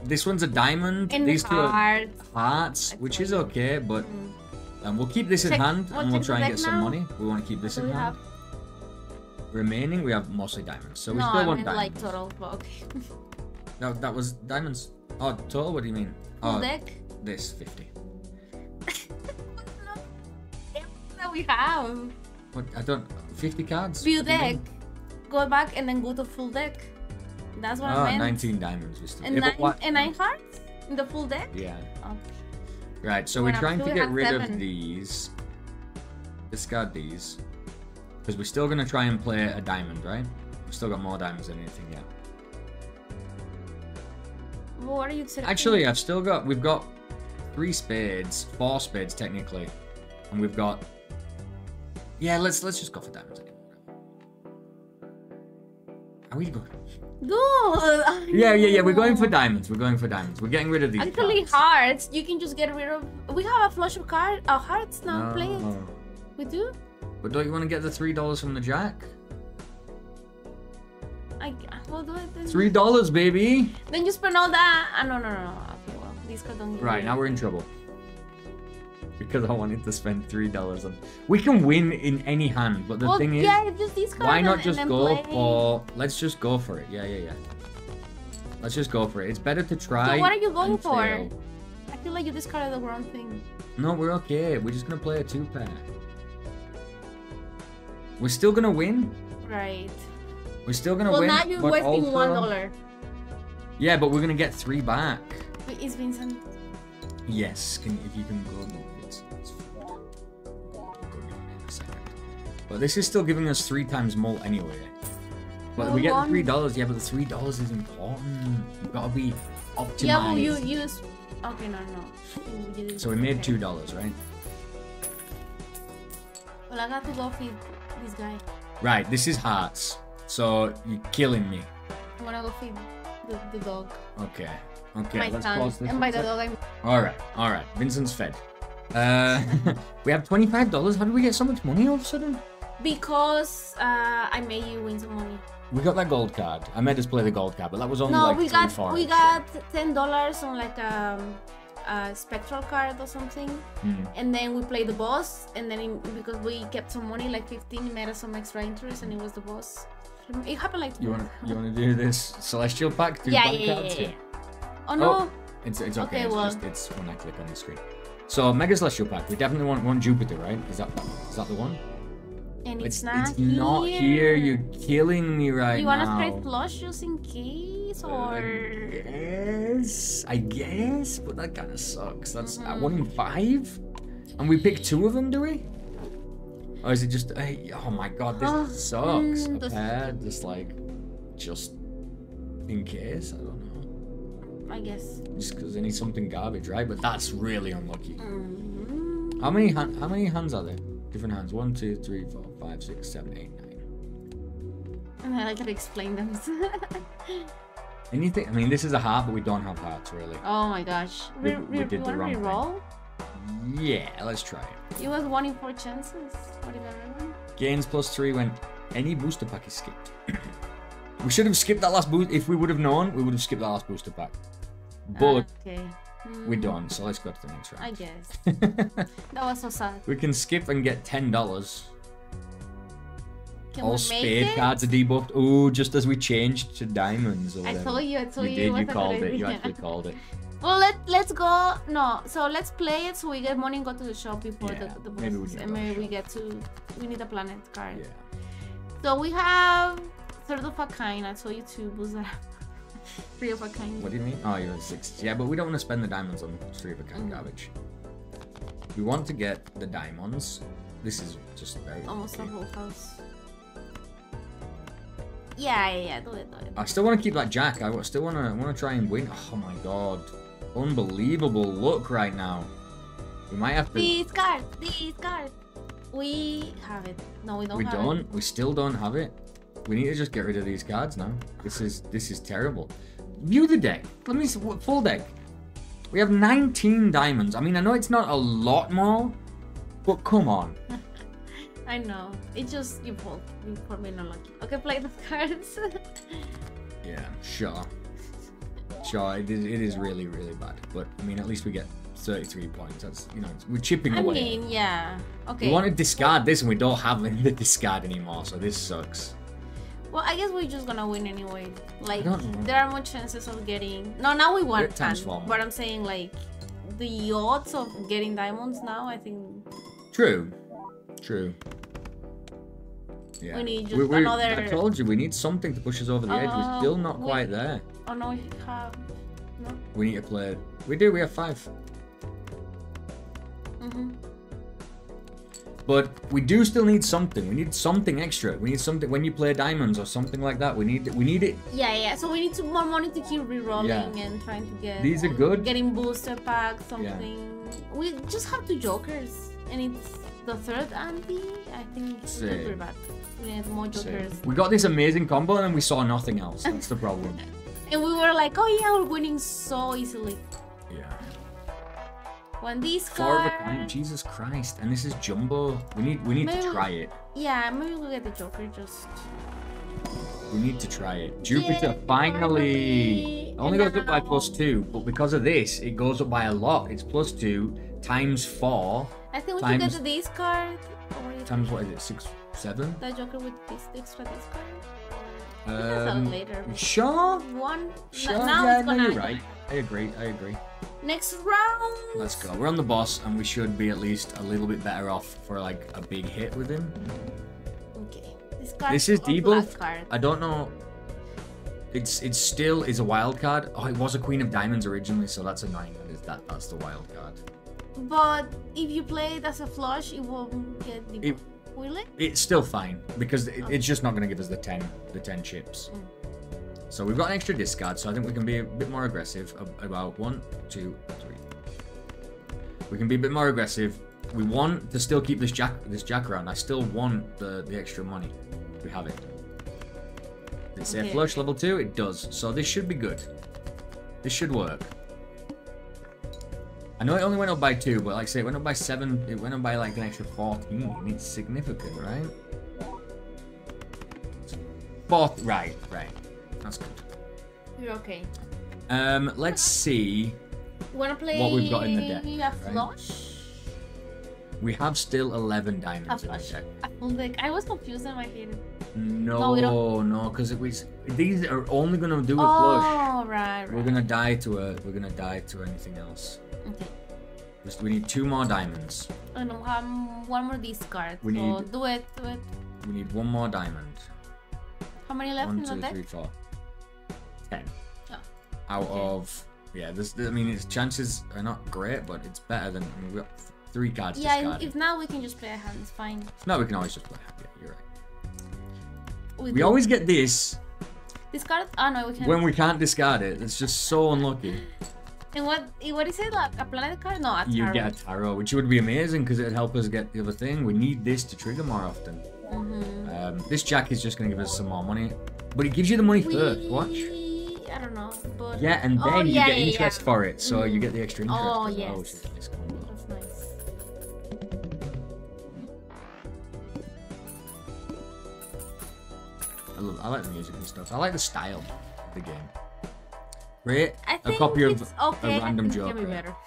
S1: This one's a diamond.
S2: In
S1: These two are hearts, which is okay, but um, we'll keep this in
S2: Check-
S1: hand
S2: what
S1: and we'll try and get some money. We want to keep this in hand.
S2: have?
S1: Remaining, we have mostly diamonds, so we
S2: no,
S1: still
S2: I
S1: want
S2: mean
S1: diamonds.
S2: like total. But okay.
S1: No, that was diamonds. Oh, total? What do you mean?
S2: Full
S1: oh,
S2: deck.
S1: this 50.
S2: that we have.
S1: What? I don't. 50 cards?
S2: View
S1: What do you
S2: deck. Go back and then go to full deck. That's what
S1: Oh,
S2: I ah, meant.
S1: 19 diamonds. We still
S2: And
S1: yeah,
S2: nine, and nine hearts in the full deck.
S1: Yeah.
S2: Oh.
S1: Right, so we're
S2: I'm
S1: trying to get rid of these. Discard these. Because we're still going to try and play a diamond, right? We've still got more diamonds than anything.
S2: Well, what are you saying?
S1: Actually, I've still got. We've got three spades, four spades technically, and we've got. Yeah, let's let's just go for diamonds. again. Are we good?
S2: Good.
S1: Yeah, yeah, yeah. We're going for diamonds. We're going for diamonds. We're getting rid of these.
S2: Actually,
S1: cards.
S2: hearts. You can just get rid of. We have a flush of card. Our hearts now. Play it. We do.
S1: But don't you want to get the three dollars from the jack?
S2: I. We'll do it then.
S1: Three dollars, baby.
S2: Then you spend all that. Ah, no, no, no. no. Okay, well, these cards don't.
S1: Right now we're in trouble. Because I wanted to spend three dollars on. We can win in any hand, but the
S2: well,
S1: thing is,
S2: yeah, just these cards.
S1: why not just go
S2: play.
S1: for? Let's just go for it. Yeah, yeah, yeah. Let's just go for it. It's better to try.
S2: So what are you going for?
S1: fail.
S2: I feel like you discarded the wrong thing.
S1: No, we're okay. We're just gonna play a two pair. We're still gonna win.
S2: Right.
S1: We're still gonna
S2: Well,
S1: win.
S2: Well, now you're wasting
S1: also-
S2: one dollar.
S1: Yeah, but we're gonna get three back.
S2: Wait, Is Vincent?
S1: Yes, can if you can go But this is still giving us three times more anyway. But we get the three dollars. Yeah, but the three dollars is important. You've got to be optimized.
S2: Yeah, well, you use. Okay, no, no. You- you
S1: So we made two dollars, right?
S2: Well, I got to go feed this guy.
S1: Right. This is hearts. So you're killing me.
S2: I wanna go feed the, the dog.
S1: Okay. Okay.
S2: my
S1: let's pause this
S2: And by the dog, I mean.
S1: All right. All right. Vincent's fed. Uh, we have twenty-five dollars. How did we get so much money all of a sudden?
S2: Because uh, I made you win some money.
S1: We got that gold card. I made us play the gold card, but that was only
S2: No,
S1: like
S2: we got
S1: four
S2: we got ten dollars on like um, a spectral card or something,
S1: Hmm.
S2: and then we played the boss, and then it, because we kept some money, like fifteen, made us some extra interest, and it was the boss. It happened like
S1: You want you want to do this celestial pack?
S2: Yeah, yeah, yeah,
S1: cards?
S2: yeah, yeah. Oh no,
S1: Oh. It's it's okay.
S2: Okay,
S1: it's
S2: well-
S1: just it's when I click on the screen. So mega celestial pack. We definitely want one Jupiter, right? Is that is that the one?
S2: And it's,
S1: It's
S2: not
S1: it's not here. You're killing me right now.
S2: you wanna trade flush just in case, or
S1: Yes, I guess, but that kind of sucks. That's uh,
S2: Mhm.
S1: one in five, and we pick two of them, do we? Or is it just? Hey, oh my god,
S2: Oh,
S1: this sucks.
S2: mm, this-
S1: pair, just like, just in case. I don't know.
S2: I guess.
S1: Just because they need something garbage, right? But that's really unlucky.
S2: Mm.
S1: How many how many hands are there? Different hands. One, two, three, four, five, six, seven, eight, nine.
S2: And I like to explain them.
S1: Anything? I mean, this is a heart, but we don't have hearts really.
S2: oh my gosh.
S1: We-
S2: Re-
S1: we did the wrong thing. Yeah, let's try it.
S2: It was one in four chances. What did I remember?
S1: Gains plus three when any booster pack is skipped. we should have skipped that last boost. If we would have known, we would have skipped that last booster pack. But
S2: okay.
S1: we
S2: Mm,
S1: don't, so let's go to the next round.
S2: I guess. That was so sad.
S1: we can skip and get ten dollars.
S2: Can
S1: All spade cards are debuffed. Oh, just as we changed to diamonds or
S2: I told you, I told
S1: you
S2: you.
S1: did. You called it. You actually called it.
S2: Well, let let's go. No, so let's play it so we get money and go to the shop before
S1: Yeah,
S2: the, the
S1: maybe we
S2: and
S1: to go to
S2: maybe we get to. We need a planet card.
S1: Yeah.
S2: So we have third of a kind. I told you to boost that. Three of a kind.
S1: What do you mean? Oh, you're at six. Yeah, but we don't want to spend the diamonds on three of a kind
S2: Mm.
S1: garbage. We want to get the diamonds. This is just very
S2: Almost the whole house. Yeah, yeah, yeah. Do it, do it.
S1: I still want to keep that jack. I still want to want to try and win. Oh my god, unbelievable luck right now. We might have to.
S2: This card, this card. We have it. No, we don't
S1: we
S2: have
S1: don't.
S2: it.
S1: We still don't have it. We need to just get rid of these cards now. This is this is terrible. View the deck. Let me see. Full deck. We have 19 diamonds. I mean, I know it's not a lot more, but come on.
S2: I know. It just. You for being unlucky. Okay, play the cards.
S1: Yeah, sure. Sure, it is, it is really, really bad. But, I mean, at least we get 33 points. That's, you know, we're chipping
S2: I
S1: away.
S2: mean, yeah. Okay.
S1: We want to discard this and we don't have the discard anymore, so this sucks.
S2: Well, I guess we're just gonna win anyway. Like, there are more chances of getting. No, now we.
S1: We're times.
S2: But I'm saying like, the odds of getting diamonds now, I think.
S1: True. True. Yeah.
S2: We need just
S1: We- we-
S2: another.
S1: I told you we need something to push us over the edge. We're
S2: Uh,
S1: still not
S2: we-
S1: quite there.
S2: Oh no, we have. No.
S1: We need a player. We do. We have five.
S2: hmm
S1: But we do still need something. We need something extra. We need something when you play diamonds or something like that. We need we need it.
S2: Yeah, yeah. So we need some more money to keep re-rolling
S1: Yeah.
S2: and trying to get.
S1: These are good.
S2: Getting booster packs, something. We just have two jokers, and it's the third Andy. I think it's
S1: Same.
S2: pretty bad. We need more jokers.
S1: we got this amazing combo and we saw nothing else. That's the problem.
S2: And we were like, oh yeah, we're winning so easily.
S1: Yeah.
S2: When these
S1: Four of a kind. Jesus Christ. And this is jumbo. We need we need to try it.
S2: Yeah, maybe we'll get the joker just.
S1: We need to try it. Jupiter
S2: Yay,
S1: finally only
S2: And
S1: goes up by plus two, but because of this, it goes up by a lot. It's plus two times four
S2: I think we should get this card.
S1: Times what is it? Six, seven?
S2: the joker with this extra this card. We can sell it
S1: Um,
S2: later.
S1: sure.
S2: One.
S1: Sure.
S2: Now
S1: yeah,
S2: it's
S1: no,
S2: gonna.
S1: you're right. I agree. I agree.
S2: Next round.
S1: Let's go. We're on the boss, and we should be at least a little bit better off for like a big hit with him.
S2: Okay. This card.
S1: This is debuff. I don't know. It's it still is a wild card. Oh, it was a Queen of Diamonds originally, so that's annoying. That that's the wild card.
S2: But if you play it as a flush, it won't get the.
S1: It-
S2: Will it?
S1: It's still fine because it, it's just not going to give us the ten the ten chips.
S2: Mm.
S1: So we've got an extra discard, so I think we can be a bit more aggressive about one, two, three. We can be a bit more aggressive. We want to still keep this jack this jack around. I still want the the extra money. We have it. Did it say
S2: Okay.
S1: flush level two? It does. So this should be good. This should work. I know it only went up by two, but like I say, it went up by seven. It went up by like an extra 14. It's significant, right? Fourth, right, right. That's good.
S2: You're okay.
S1: Um, let's see.
S2: Wanna play
S1: What we've got in the deck,
S2: a
S1: right?
S2: flush?
S1: We have still 11
S2: A
S1: diamonds in the deck.
S2: Full deck. I was confused in my head.
S1: No,
S2: we
S1: no, because it was. These are only gonna do a flush.
S2: Oh, right, right.
S1: We're gonna die to a. We're gonna die to anything else.
S2: Okay.
S1: Just- We need two more diamonds.
S2: Oh, and we um, one more discard.
S1: We
S2: so
S1: need-
S2: do it, do it.
S1: We need one more diamond.
S2: How many left
S1: One,
S2: in
S1: two,
S2: the deck?
S1: three, four. Ten.
S2: Oh,
S1: Out
S2: okay.
S1: of yeah, this. I mean, its chances are not great, but it's better than I mean, we got three cards
S2: Yeah,
S1: discarded.
S2: if now we can just play a hand. It's fine.
S1: No, we can always just play. Yeah, you're right. We
S2: do-
S1: always get this
S2: discard. Oh no, we can.
S1: when we can't discard it. It's just so unlucky.
S2: And what? What is it? Like a planet card? No, a
S1: You get a tarot, which would be amazing because it'd help us get the other thing. We need this to trigger more often.
S2: Mhm.
S1: Um, this jack is just going to give us some more money, but it gives you the money first. Watch.
S2: I don't know, but
S1: Yeah, and then
S2: Oh,
S1: you
S2: yeah,
S1: get
S2: yeah,
S1: interest
S2: yeah.
S1: for it, so you
S2: Mhm.
S1: get the extra interest.
S2: Oh,
S1: well,
S2: yes.
S1: which is nice.
S2: That's nice.
S1: I, love, I like the music and stuff. I like the style of the game.
S2: I
S1: a copy of
S2: okay.
S1: a random
S2: I think it
S1: Joker.
S2: better.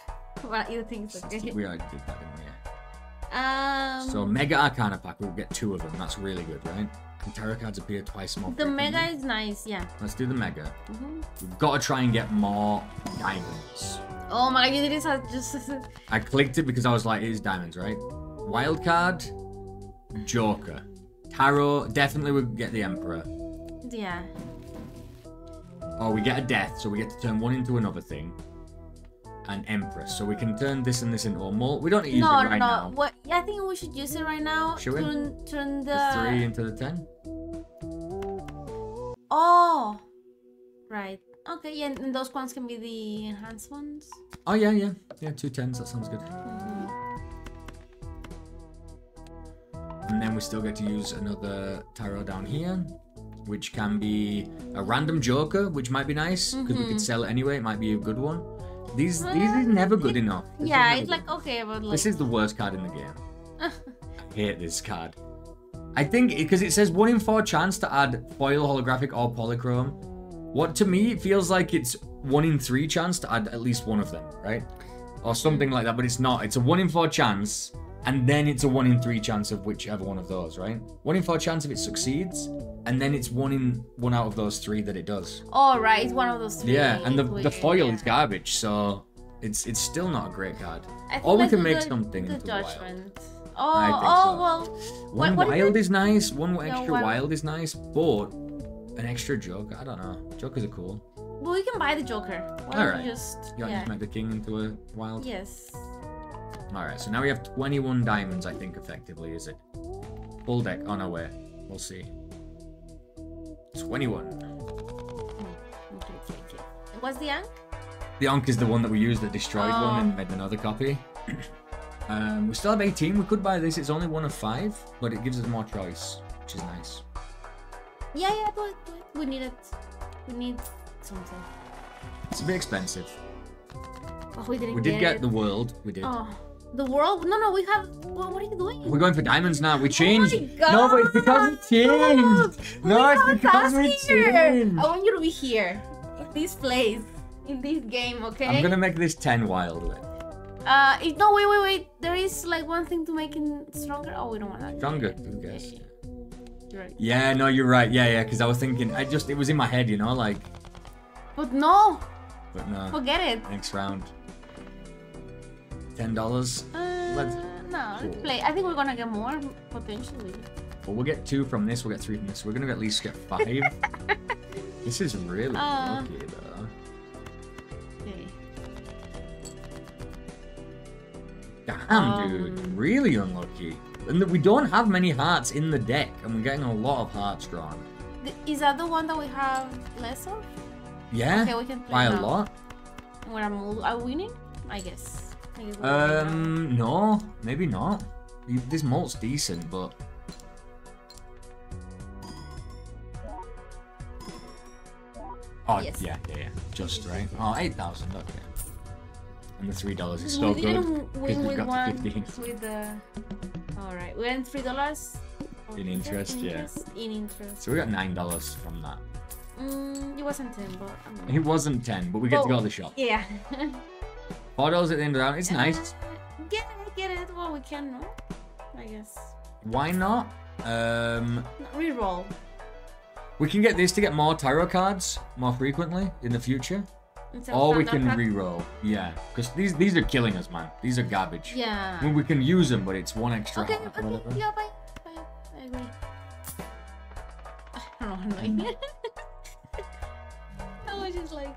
S2: Well, you think it's okay?
S1: We already did that, didn't we?
S2: Um.
S1: So Mega Arcana pack, we'll get two of them. That's really good, right? And tarot cards appear twice more.
S2: the
S1: frequently.
S2: mega is nice. Yeah.
S1: Let's do the Mega.
S2: Mhm.
S1: We've got to try and get more diamonds.
S2: Oh my god, this as just.
S1: I clicked it because I was like, it is diamonds, right? Wild card, Joker. Tarot, definitely we get the Emperor.
S2: yeah.
S1: Or we get a death, so we get to turn one into another thing. An Empress, so we can turn this and this into a mult. We don't need to use
S2: No,
S1: it
S2: no,
S1: right
S2: no.
S1: now.
S2: What? I think we should use it right now.
S1: Should we?
S2: turn, turn the.
S1: The three into the ten.
S2: Oh. Right. Okay. Yeah, and those ones can be the enhanced ones.
S1: Oh yeah, yeah, yeah. Two tens. That sounds good.
S2: Mhm.
S1: And then we still get to use another tarot down here, which can be a random joker, which might be nice because we
S2: Mhm.
S1: could sell it anyway. It might be a good one. These these is never good enough. This
S2: Yeah, it's like okay, but like.
S1: This is the worst card in the game. I hate this card. I think because it says one in four chance to add foil, holographic, or polychrome. What to me it feels like it's one in three chance to add at least one of them, right? Or something like that, but it's not. It's a one in four chance, and then it's a one in three chance of whichever one of those, right? One in four chance if it succeeds, and then it's one in one out of those three that it does.
S2: oh right, it's one of those three.
S1: Yeah, and the the foil
S2: yeah.
S1: is garbage, so it's it's still not a great card.
S2: I
S1: Or we can make
S2: the-
S1: something
S2: The
S1: into wild.
S2: judgment. Oh,
S1: I think
S2: oh
S1: so.
S2: well.
S1: One
S2: what is
S1: wild is nice. One extra
S2: one-
S1: wild is nice, but an extra joker. I don't know. Jokers are cool.
S2: Well, we can buy the Joker. Why
S1: Alright.
S2: we just
S1: You
S2: yeah.
S1: to make the king into a wild?
S2: Yes.
S1: All right. So now we have 21 diamonds. I think effectively is it? Full deck. Oh no, wait. We'll see. 21.
S2: Okay, okay, okay. And What's the Ankh?
S1: The Ankh is the one that we used that destroyed one
S2: Oh.
S1: and made another copy. um, we still have 18. We could buy this. It's only one of five, but it gives us more choice, which is nice.
S2: Yeah, yeah, do it, do it. We need it. We need something.
S1: It's a bit expensive.
S2: Oh, we didn't
S1: We did
S2: get,
S1: the world. We did.
S2: Oh, the world? No, no, we have. What, what are you doing?
S1: We're going for diamonds now. We changed.
S2: Oh my God.
S1: no, but it's because we changed.
S2: We
S1: No, it's because we changed.
S2: I want you to be here, in this place, in this game, okay?
S1: I'm gonna make this 10 wild.
S2: Uh, it, no, wait, wait, wait. There is like one thing to make it stronger. Oh, we don't want that.
S1: Stronger, who cares?
S2: Yeah, right.
S1: Yeah, no, you're right. Yeah, yeah, because I was thinking, I just, it was in my head, you know, like,
S2: But no,
S1: but no.
S2: forget it.
S1: Next round. $10.
S2: Uh,
S1: Let's-
S2: no, let's
S1: Cool.
S2: play. I think we're gonna get more potentially.
S1: Well, we'll get two from this, we'll get three from this. We're gonna at least get five. this is really
S2: Uh.
S1: lucky, though.
S2: Okay.
S1: Damn, dude.
S2: Um.
S1: Really unlucky. And we don't have many hearts in the deck, and we're getting a lot of hearts drawn.
S2: Is that the one that we have less of?
S1: Yeah?
S2: Okay, we can play
S1: By a lot?
S2: We're are we winning? I guess. I guess we're winning now.
S1: Um, no, maybe not. You- This mult's decent, but Oh
S2: Yes.
S1: yeah, yeah, yeah. Just right. Oh, Oh, eight thousand. Okay. And the three dollars is
S2: we
S1: so good because we've got
S2: one
S1: fifteen.
S2: with the. All right, we earned three dollars.
S1: In interest, yeah.
S2: In interest.
S1: So we got nine dollars from that.
S2: Mm, it wasn't ten, but I mean,
S1: It wasn't ten, but we get to
S2: Oh.
S1: go to the shop.
S2: yeah.
S1: Four dollars at the end of the round. It's nice.
S2: Get it, get it. Well, we can, no? I guess.
S1: Why not? Um,
S2: reroll.
S1: we can get this to get more tarot cards more frequently in the future, or we can
S2: pack.
S1: re-roll. Yeah, because these these are killing us, man. These are garbage.
S2: Yeah.
S1: I mean, we can use them, but it's one extra.
S2: Okay, okay,
S1: whatever.
S2: yeah, bye. Bye. I agree. I don't know, annoying. I was just like,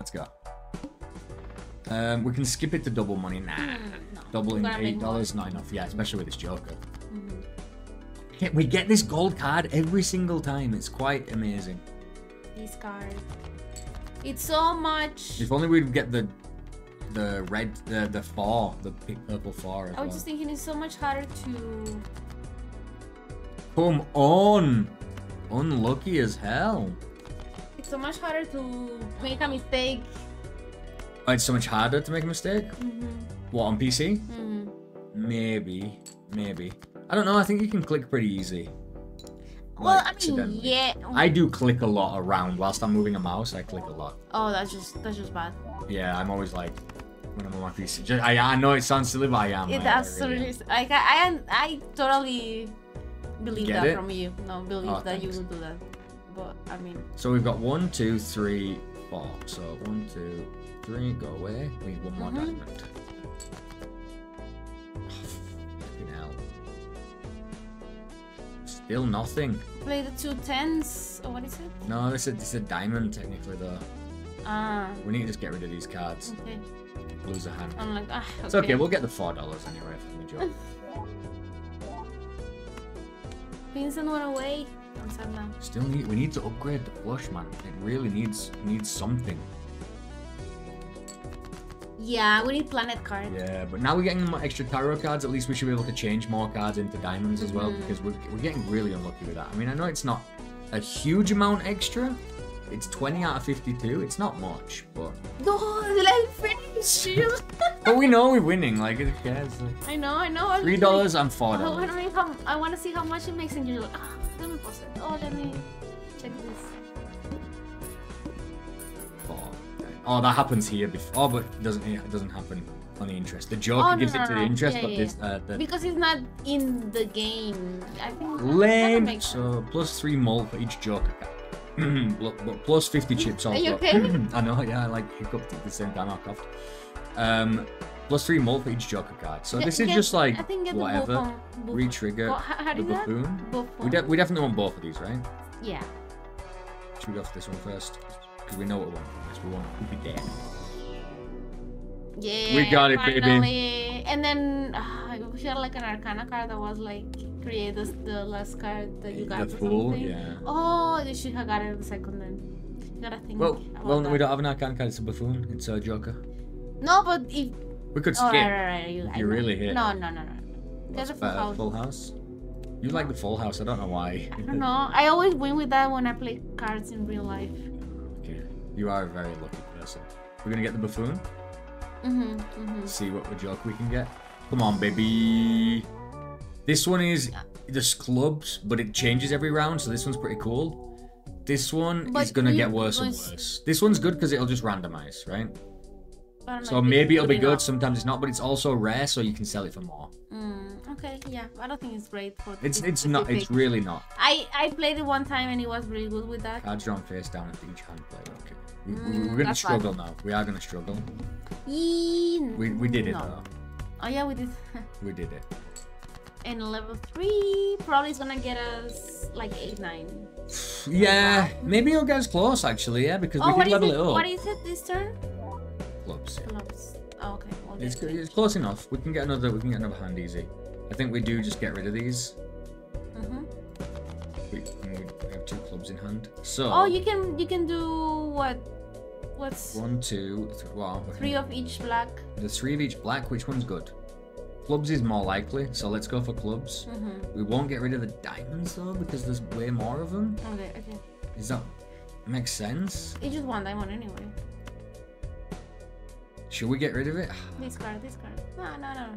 S1: Let's go. Um, we can skip it to double money. Nah,
S2: mm, no.
S1: doubling
S2: We're gonna make
S1: eight dollars not enough. Yeah, especially with this Joker.
S2: Mhm.
S1: Okay, We get this gold card every single time. It's quite amazing.
S2: This card. It's so much.
S1: If only we'd get the the red the the four, the pink purple four as
S2: I was
S1: well.
S2: just thinking it's so much harder to.
S1: Come on! Unlucky as hell.
S2: It's so much harder to make a mistake.
S1: Oh, it's so much harder to make a mistake.
S2: Mm-hmm.
S1: What on PC?
S2: Mm-hmm.
S1: Maybe, maybe. I don't know. I think you can click pretty easy.
S2: Well,
S1: Like,
S2: I mean, yeah.
S1: I do click a lot around whilst I'm moving a mouse. I click a lot.
S2: Oh, that's just that's just bad.
S1: Yeah, I'm always like when I'm on my PC. Just, I, I know it sounds silly, but I am.
S2: It
S1: I- I really am.
S2: Like I, I, I totally believe
S1: Get
S2: that
S1: it?
S2: from you. No, believe
S1: Oh,
S2: that you
S1: thanks.
S2: will do that. But I mean,
S1: So we've got one, two, three, four. So one, two, three. Go away. We need one more
S2: Mhm.
S1: diamond. Fucking hell. Still nothing.
S2: play the two tens. Or what is it?
S1: No, this is, this is a diamond technically though.
S2: Ah,
S1: We need to just get rid of these cards.
S2: okay.
S1: Lose a hand.
S2: I'm like, ah, okay.
S1: It's okay, we'll get the four dollars anyway from the job.
S2: Vincent went away. I'm sad now.
S1: Still need we need to upgrade the flush, man. It really needs needs something.
S2: Yeah, we need planet cards.
S1: Yeah, but now we're getting more extra tarot cards. At least we should be able to change more cards into diamonds as well
S2: Mhm.
S1: because we're, we're getting really unlucky with that. I mean, I know it's not a huge amount extra. It's 20 out of 52. It's not much, but
S2: No, let finish.
S1: but we know we're winning. Like, who cares? Like,
S2: I know, I know. I was
S1: Three
S2: like-
S1: dollars and four
S2: I want
S1: dollars.
S2: to make how, I want to see how much it makes, and you're like, ah, let me pause it. Oh, let me
S1: Oh, that happens here before, oh, but it doesn't it doesn't happen on the interest. The Joker
S2: Oh,
S1: gives
S2: no,
S1: it to
S2: no.
S1: the interest,
S2: Yeah,
S1: but
S2: yeah,
S1: this uh, the
S2: Because it's not in the game. I think.
S1: lame. So plus three mult for each Joker card. plus 50 chips
S2: Are
S1: also.
S2: you okay?
S1: I know, yeah, I like hiccuped at the same time I coughed. Um, Plus three more for each Joker card. So
S2: Get-
S1: this is
S2: get-
S1: just like
S2: I think
S1: whatever. Re-trigger
S2: Well, how, how
S1: the buffoon. We, de- we definitely want both of these, right?
S2: Yeah.
S1: Should we go for this one first? Because we know what we want from this. We want
S2: Yeah.
S1: We got it, baby.
S2: And then uh, we had like an Arcana card that was like create the, the last card that you got.
S1: The Fool, yeah.
S2: Oh, you should have got it in the second then. You gotta think.
S1: Well,
S2: about
S1: well,
S2: that.
S1: we don't have an Arcana card. It's a buffoon. It's a Joker.
S2: No, but if.
S1: We could
S2: Oh,
S1: skip.
S2: right, right, right. You, I
S1: You really hit.
S2: No, no, no, no.
S1: What's
S2: There's a full house.
S1: Full House. You like the Full House. I don't know why.
S2: I don't know. I always win with that when I play cards in real life.
S1: You are a very lucky person. We're gonna get the buffoon.
S2: Mhm, mhm.
S1: See what Joker we can get. Come on, baby. This one is there's clubs, but it changes every round, so this one's pretty cool. This one
S2: But
S1: is gonna get worse and worse. This one's good because it'll just randomize, right? So maybe it'll be good. Sometimes it's not, but it's also rare, so you can sell it for more.
S2: Mm, okay, yeah. I don't think it's great for.
S1: It's it's not. It's really not.
S2: I I played it one time and it was really good with that.
S1: Cards drawn face down after each hand play. Okay. We,
S2: Mm,
S1: we're gonna
S2: that's fine.
S1: struggle now. We are gonna struggle. We, we did it
S2: no.
S1: though.
S2: Oh yeah, we did.
S1: We did it.
S2: and level three probably is gonna get us like eight nine.
S1: Yeah, maybe it'll get us close actually. Yeah, because
S2: Oh,
S1: we did level
S2: it?
S1: it up.
S2: What is it this turn?
S1: Clubs. yeah.
S2: Gloves. Oh, okay. Well,
S1: It's, it's close enough. We can get another. We can get another hand easy. I think we do just get rid of these.
S2: Mhm.
S1: We, we have two clubs in hand. So
S2: Oh, you can you can do what? What's
S1: one, two, three. Well,
S2: three of each black?
S1: the three of each black. Which one's good? Clubs is more likely, so let's go for clubs.
S2: Mm-hmm.
S1: We won't get rid of the diamonds though because there's way more of them.
S2: Okay, okay.
S1: Is that makes sense?
S2: It's just one diamond anyway.
S1: Should we get rid of it?
S2: This card, this card. No, no, no.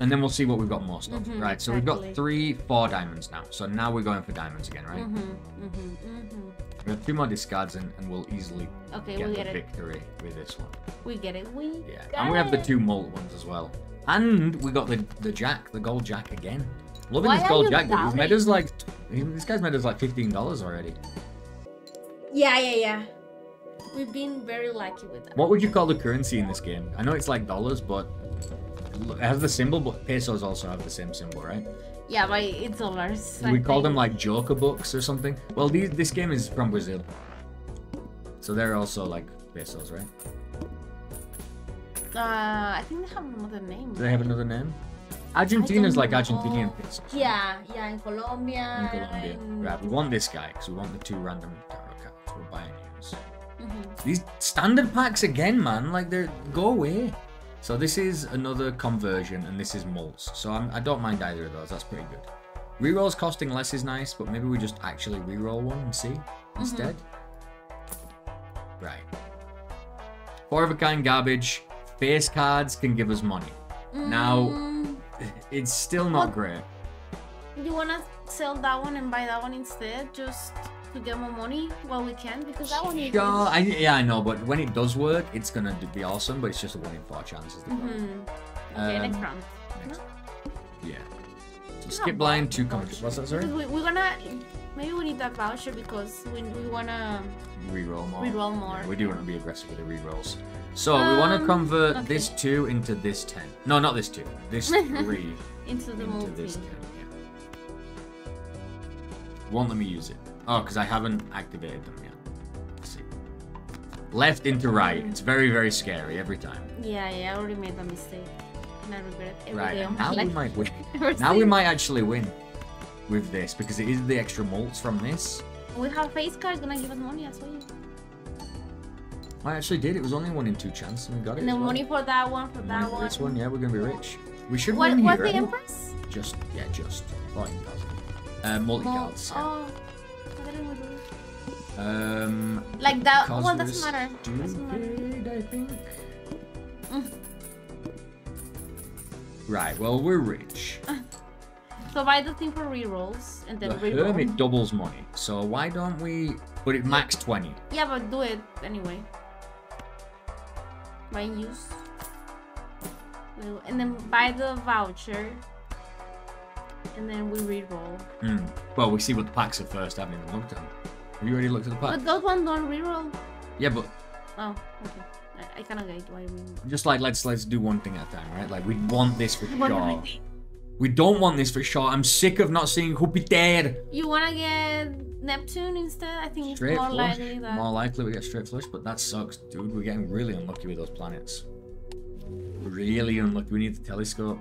S1: And then we'll see what we've got most of.
S2: Mhm,
S1: right, so we've got three, four diamonds now. So now we're going for diamonds again, right?
S2: Mm-hmm, mm-hmm, mm-hmm.
S1: We have two more discards and, and we'll easily
S2: Okay,
S1: get
S2: we
S1: the
S2: get it.
S1: victory with this one.
S2: We get it. We
S1: Yeah,
S2: got
S1: and we have the two mult ones as well. And we got the the jack, the gold jack again. Loving
S2: Why
S1: this gold jack. dude. He's
S2: doubting?
S1: made us like this guy's made us like fifteen dollars already.
S2: Yeah, yeah, yeah. We've been very lucky with that.
S1: What would you call the currency in this game? I know it's like dollars, but it has the symbol. But pesos also have the same symbol, right?
S2: Yeah, but it's dollars.
S1: We call them like Joker books or something. Well, these, this game is from Brazil, so they're also like pesos, right?
S2: Uh, I think they have another name.
S1: Do they have another name? Argentina's like. Argentinian pesos.
S2: Yeah, yeah, in Colombia.
S1: in Colombia.
S2: in-
S1: Right, we want this guy because we want the two random tarot cards. We're buying yours.
S2: Mhm.
S1: These standard packs again, man. Like they're go away. So this is another conversion, and this is mults. So I'm, I don't mind either of those. That's pretty good. Rerolls costing less is nice, but maybe we just actually reroll one and see instead. Right. Four of a kind garbage. Face cards can give us money. Now-
S2: Mm,
S1: It's still not
S2: What?
S1: great.
S2: you wanna sell that one and buy that one instead, just to get more money while we can, because that one is.
S1: Sure, I, yeah, I know, but when it does work, it's gonna be awesome. But it's just a one in four chance. Is the problem.
S2: Mhm. Okay,
S1: Um,
S2: next round.
S1: Next. Yeah. So skip blind, two comments. What's that, sorry?
S2: We, we're gonna maybe we need that voucher because we, we wanna
S1: Reroll more.
S2: reroll more.
S1: Yeah, we do want to be aggressive with the rerolls. So we want to
S2: Um,
S1: convert
S2: okay.
S1: this two into this ten. No, not this two. This three
S2: into the
S1: into
S2: multi.
S1: this ten. Yeah. Won't let me use it. Oh, because I haven't activated them yet. Let's see. Left into right. It's very, very scary every time.
S2: Yeah, yeah, I already made that mistake. And I regret it every
S1: Right,
S2: day of my
S1: now we might win. Now we might actually win with this because it is the extra mults from this.
S2: We have face cards gonna give us money as well.
S1: I actually did. It was only one in two chance, and we got it.
S2: And
S1: as well.
S2: money for that one, for
S1: And
S2: that
S1: for
S2: one.
S1: This one, yeah, we're gonna be rich. We should
S2: What
S1: win
S2: what's
S1: here.
S2: the
S1: eh?
S2: Empress?
S1: Just yeah, just fourteen thousand. Uh, multi cards.
S2: Oh,
S1: Um,
S2: Like that
S1: Well,
S2: one doesn't matter. Doesn't matter.
S1: I think.
S2: Mm.
S1: Right. Well, we're rich.
S2: So buy the thing for rerolls and then
S1: The
S2: reroll.
S1: hermit doubles money. So why don't we? put it max twenty.
S2: Yeah, but do it anyway. Buy use. And then buy the voucher. And then we reroll.
S1: Hmm. Well, we see what the packs are first. Haven't even looked at them. Have you already looked at the pack?
S2: But those ones don't reroll.
S1: Yeah, but
S2: Oh, okay. I cannot get mean.
S1: Just like let's let's do one thing at a time, right? Like we want this for sure. We don't want this for sure. I'm sick of not seeing Jupiter.
S2: You wanna get Neptune instead? I think
S1: Straight
S2: it's more
S1: flush.
S2: likely that.
S1: More likely we get straight flush, but that sucks, dude. We're getting really unlucky with those planets. Really unlucky. We need the telescope.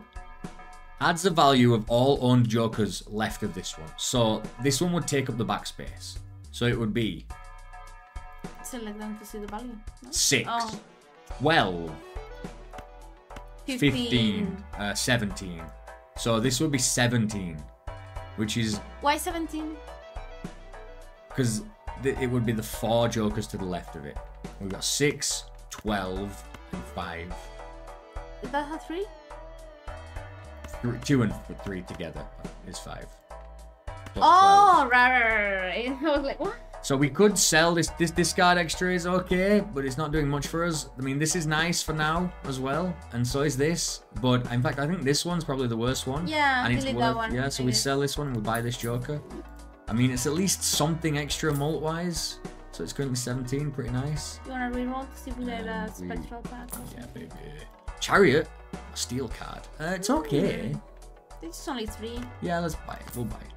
S1: Adds the value of all owned jokers left of this one. So this one would take up the backspace. So it would be
S2: Select them to see the value. No?
S1: 6,
S2: Oh,
S1: 12,
S2: 15.
S1: 15, uh, 17. So this would be 17, which is
S2: Why 17?
S1: because th- it would be the four jokers to the left of it. We've got 6, 12, and 5.
S2: Is that a 3?
S1: Th- two and three together is 5.
S2: Oh, right, right, right. I was like, what?
S1: So we could sell this. This discard extra is okay, but it's not doing much for us. I mean, this is nice for now as well, and so is this. But in fact, I think this one's probably the worst one.
S2: Yeah,
S1: and it's worth,
S2: that one,
S1: Yeah, so
S2: I
S1: we
S2: guess.
S1: sell this one and we buy this Joker. I mean, it's at least something extra mult wise. So it's currently 17, pretty nice.
S2: You wanna reroll to see if we get a
S1: Um,
S2: spectral pack?
S1: Yeah, baby. Chariot, a steel card. Uh, it's okay.
S2: This is only 3.
S1: Yeah, let's buy it. We'll buy it.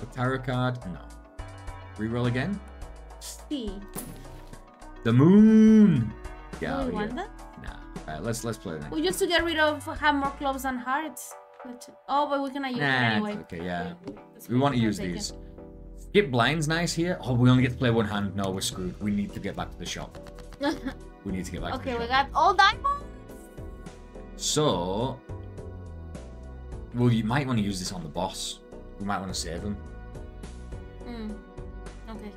S1: The tarot card, no. Reroll again.
S2: C.
S1: The moon. Get out
S2: we that?
S1: Nah. Alright, let's let's play next.
S2: We just to get rid of have more clubs and hearts. Let's- Oh, but we can use
S1: Nah,
S2: anyway.
S1: okay, yeah. We want to use these. Skip blinds nice here. Oh, we only get to play one hand. No, we're screwed. We need to get back to the shop. We need to get back
S2: okay,
S1: to the
S2: we
S1: shop.
S2: got all diamonds.
S1: So, well, you might want to use this on the boss. We might want to save him.
S2: Mm. Okay.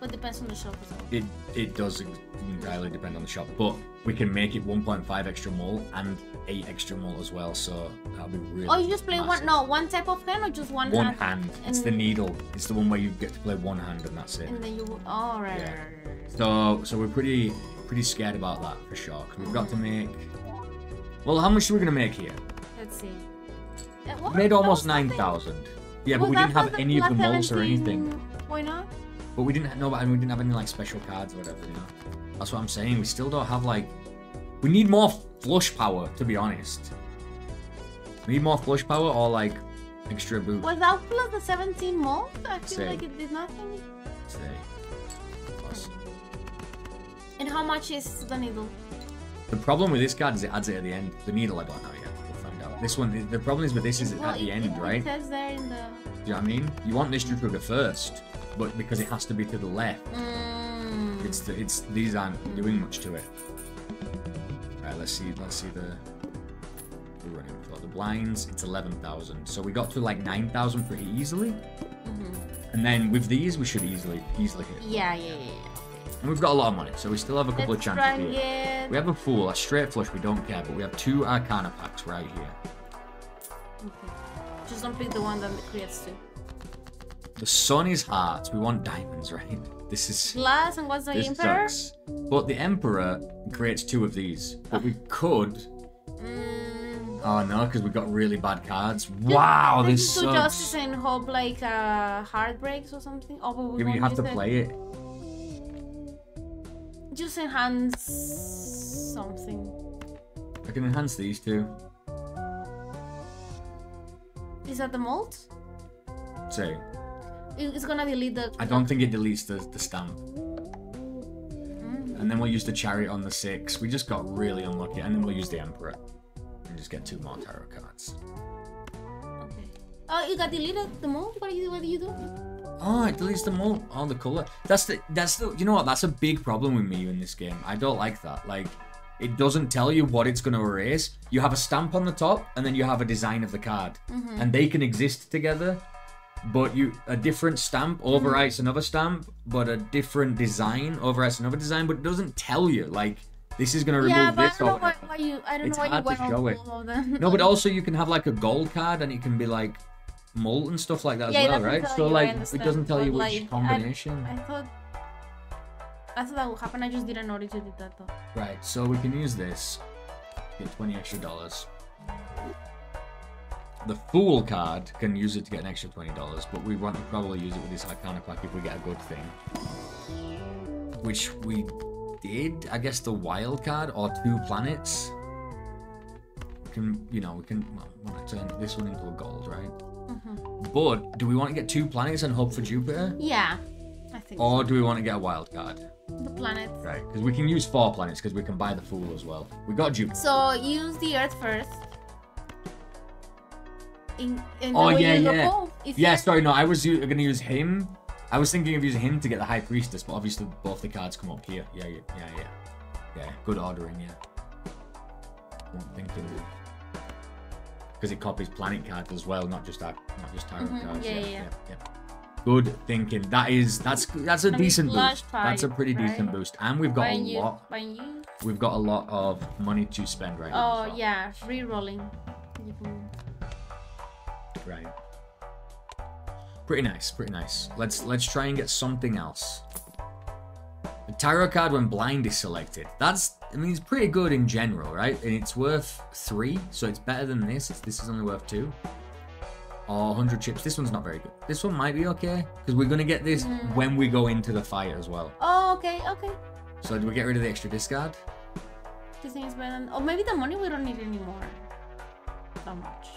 S2: But depends on the shop as well.
S1: It it does entirely depend on the shop, but we can make it 1.5 extra mult and 8 extra mult as well. So that'll be really.
S2: Oh, you just play one? No, one type of hand or just one,
S1: One
S2: hand?
S1: hand. It's the needle. It's the one where you get to play one hand and that's it.
S2: And then you. Oh, right.
S1: Yeah. So so we're pretty pretty scared about that for sure. we've got to make. Well, how much are we gonna make here?
S2: Let's see. What?
S1: We made almost nine thousand. Yeah, but we didn't have any of the mults or anything.
S2: Why not?
S1: But we didn't know, and we didn't have any like special cards or whatever. You know, that's what I'm saying. We still don't have like. We need more flush power, to be honest. We need more flush power or like extra boost.
S2: Was that plus the 17 mult? I feel
S1: Same.
S2: like it did nothing.
S1: Say. Plus.
S2: And how much is the needle?
S1: The problem with this card is it adds it at the end. The needle, I don't know yet. We'll find out. This one, the problem is with this is
S2: Well,
S1: at the
S2: it-
S1: end,
S2: it,
S1: right?
S2: It says there in the.
S1: Do you know what I mean? You want this to first, but because it has to be to the left,
S2: Mm.
S1: it's the, it's these aren't doing much to it. Right, let's see, let's see the we're running for the blinds. It's eleven thousand, so we got to like nine thousand pretty easily,
S2: Mhm.
S1: and then with these we should easily easily hit.
S2: Yeah, yeah, yeah. yeah.
S1: And we've got a lot of money, so we still have a couple
S2: Let's
S1: of chances here. We have a fool, a straight flush, we don't care, but we have two Arcana packs right here.
S2: Okay. Just don't pick the one that creates two.
S1: The sun is hearts. We want diamonds, right? This is
S2: Glass and what's the
S1: this
S2: emperor?
S1: sucks. But the emperor creates two of these. But we could.
S2: Mm.
S1: Oh no, because we got really bad cards. Wow,
S2: This is to justice and hope like uh, heartbreaks or something. Oh, but we
S1: Yeah, you have to
S2: it.
S1: play it.
S2: Just enhance something.
S1: I can enhance these two.
S2: Is that the
S1: mult?
S2: Say. It's gonna delete the.
S1: I don't think it deletes the, the stamp.
S2: Mm.
S1: And then we'll use the chariot on the six. We just got really unlucky. And then we'll use the emperor. And just get two more tarot cards.
S2: Okay. Oh, you got deleted the mult. What do you What do you do?
S1: Oh, it deletes them all. Oh, the color. That's the. That's the. You know what? That's a big problem with me in this game. I don't like that. Like, it doesn't tell you what it's gonna erase. You have a stamp on the top, and then you have a design of the card,
S2: Mm-hmm.
S1: and they can exist together. But you a different stamp overwrites another stamp, but a different design overwrites another design. But it doesn't tell you like this is gonna remove
S2: Yeah, but I
S1: this.
S2: don't know why, why you. I don't
S1: It's
S2: know why you
S1: to
S2: went all of them.
S1: No, but also you can have like a gold card, and it can be like molten stuff like that
S2: Yeah,
S1: as well, right? So like it doesn't tell you which
S2: like,
S1: combination.
S2: I thought. I thought that would happen. I just didn't notice you did that though.
S1: Right, so we can use this get 20 extra dollars. The Fool card can use it to get an extra $20, but we want to probably use it with this Arcana pack if we get a good thing. Which we did, I guess, the wild card or two planets, we can you know we can well, want to turn this one into a gold, right?
S2: Mhm.
S1: But do we want to get two planets and hope for Jupiter,
S2: Yeah, I think
S1: or do we want to get a wild card?
S2: the planets.
S1: Right, because we can use four planets because we can buy the Fool as well. We got Jupiter.
S2: So use the Earth first. In, and
S1: Oh, yeah, yeah. Yeah,
S2: you-
S1: sorry, no, I was u- gonna use him. I was thinking of using him to get the High Priestess, but obviously both the cards come up here. Yeah, yeah, yeah, yeah. Yeah, good ordering, yeah. I'm thinking because it copies planet cards as well, not just our, not just tarot
S2: Mhm,
S1: cards.
S2: yeah,
S1: Yeah,
S2: yeah,
S1: yeah. Good thinking. That is that's that's a
S2: Gonna
S1: decent boost. That's a pretty decent boost, and we've got a
S2: you,
S1: lot.
S2: you.
S1: We've got a lot of money to spend right now.
S2: Oh yeah, free rolling.
S1: Right. Pretty nice, pretty nice. Let's let's try and get something else. The tarot card when blind is selected. That's I mean it's pretty good in general, right? And it's worth three, so it's better than this. It's, this is only worth two. Or 100 chips. This one's not very good. This one might be okay because we're gonna get this
S2: Mm.
S1: when we go into the fight as well.
S2: Oh okay, okay.
S1: So do we get rid of the extra discard?
S2: This thing is better than. Or maybe the money we don't need anymore. So much.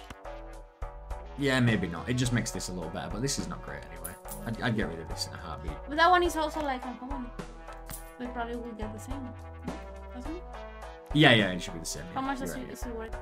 S1: Yeah, maybe not. It just makes this a little better, but this is not great anyway. I'd, I'd get rid of this in a heartbeat.
S2: But that one is also like uncommon. We probably will get the same. No? Doesn't it?
S1: Yeah, yeah, it should be the same.
S2: How
S1: yeah,
S2: much does
S1: right,
S2: it,
S1: yeah.
S2: is it worth?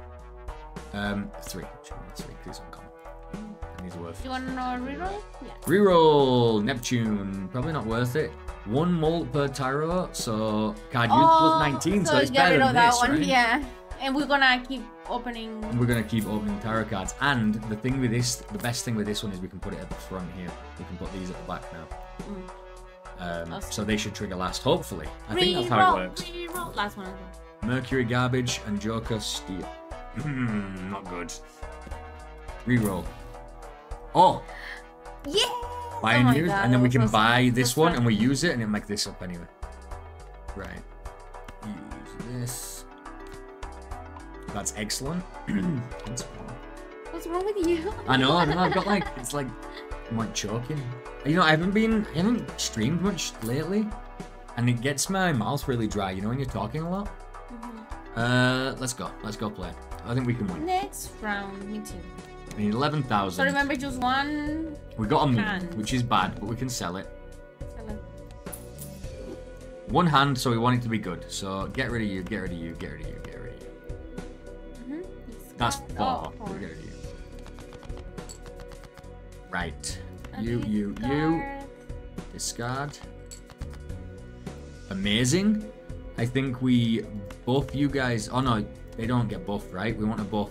S1: Um, three. Should be three because it's uncommon. And he's worth.
S2: Do you want to know a reroll? Yeah.
S1: Reroll Neptune. Probably not worth it. One mult per tarot, so card use plus 19, so,
S2: Oh, so
S1: it's better than this,
S2: one.
S1: right?
S2: Yeah. And we're gonna keep opening.
S1: We're gonna keep opening tarot cards. And the thing with this, the best thing with this one is we can put it at the front here. We can put these at the back now.
S2: Mm.
S1: Um,
S2: Awesome.
S1: so they should trigger last, hopefully. I think that's how it works.
S2: Last one.
S1: Mercury Garbage and Joker Steel. Hmm, not good. Reroll. Oh,
S2: Yeah.
S1: buy
S2: Oh
S1: and
S2: my
S1: use,
S2: God,
S1: and then we can buy
S2: smart.
S1: this
S2: That's
S1: one
S2: right.
S1: and we use it and it'll make this up anyway. Right. Use this. That's excellent. That's.
S2: What's wrong with you?
S1: I know, I know. I've got like it's like I'm like choking. You know, I haven't been, I haven't streamed much lately, and it gets my mouth really dry. You know, when you're talking a lot.
S2: Mhm.
S1: Uh, let's go. Let's go play. I think we can win.
S2: Next round, me too.
S1: Need eleven
S2: So remember, just one.
S1: We got a
S2: hand.
S1: which is bad, but we can sell it.
S2: select.
S1: One hand, so we want it to be good. So get rid of you, get rid of you, get rid of you, get rid of you.
S2: Mhm.
S1: That's
S2: Oh,
S1: four.
S2: four.
S1: We'll get rid of you. Right.
S2: Okay,
S1: You, you, you. Discard. Amazing. I think we buff you guys. Oh no, they don't get buffed, right? We want to buff.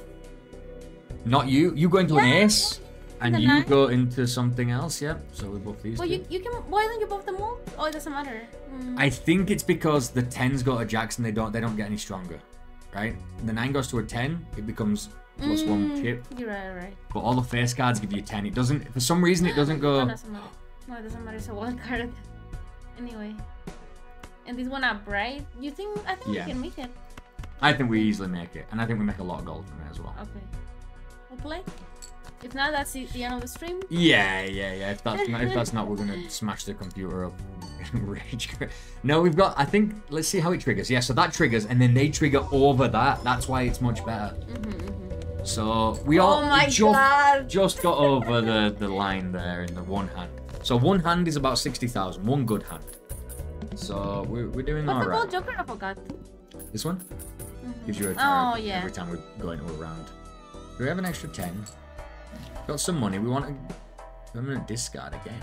S1: Not you. You go into an
S2: Yeah.
S1: ace, and you
S2: nine.
S1: go into something else. Yeah. So we buff these.
S2: Well,
S1: two.
S2: you, you can. Why don't you buff them all? Oh, it doesn't matter. Mm.
S1: I think it's because the tens go to Jackson. They don't. They don't get any stronger, right? The nine goes to a ten. It becomes plus one
S2: Mm,
S1: chip.
S2: You're right, right.
S1: But all the face cards give you ten. It doesn't. For some reason, it doesn't
S2: No,
S1: go.
S2: it doesn't matter. No, it doesn't matter. It's a wild card. Anyway. And this one up, right? You think? I think
S1: Yeah.
S2: we can make it.
S1: I think we easily make it, and I think we make a lot of gold from it as well.
S2: Okay. We'll play. If not, that's the end of the stream.
S1: Yeah, yeah, yeah. If that's not, if that's not, we're gonna smash the computer up. Rage. No, we've got. I think. Let's see how it triggers. Yeah, so that triggers, and then they trigger over that. That's why it's much better.
S2: Mm-hmm, mm-hmm.
S1: So we all
S2: Oh my
S1: just,
S2: god!
S1: just got over the the line there in the one hand. So one hand is about sixty thousand. One good hand. So we're, we're doing
S2: What's
S1: all
S2: the
S1: right.
S2: gold joker? I forgot.
S1: This one
S2: Mhm.
S1: gives you a
S2: Oh, yeah.
S1: every time we go into a round. Do we have an extra ten? Got some money. We want to. I'm gonna discard again.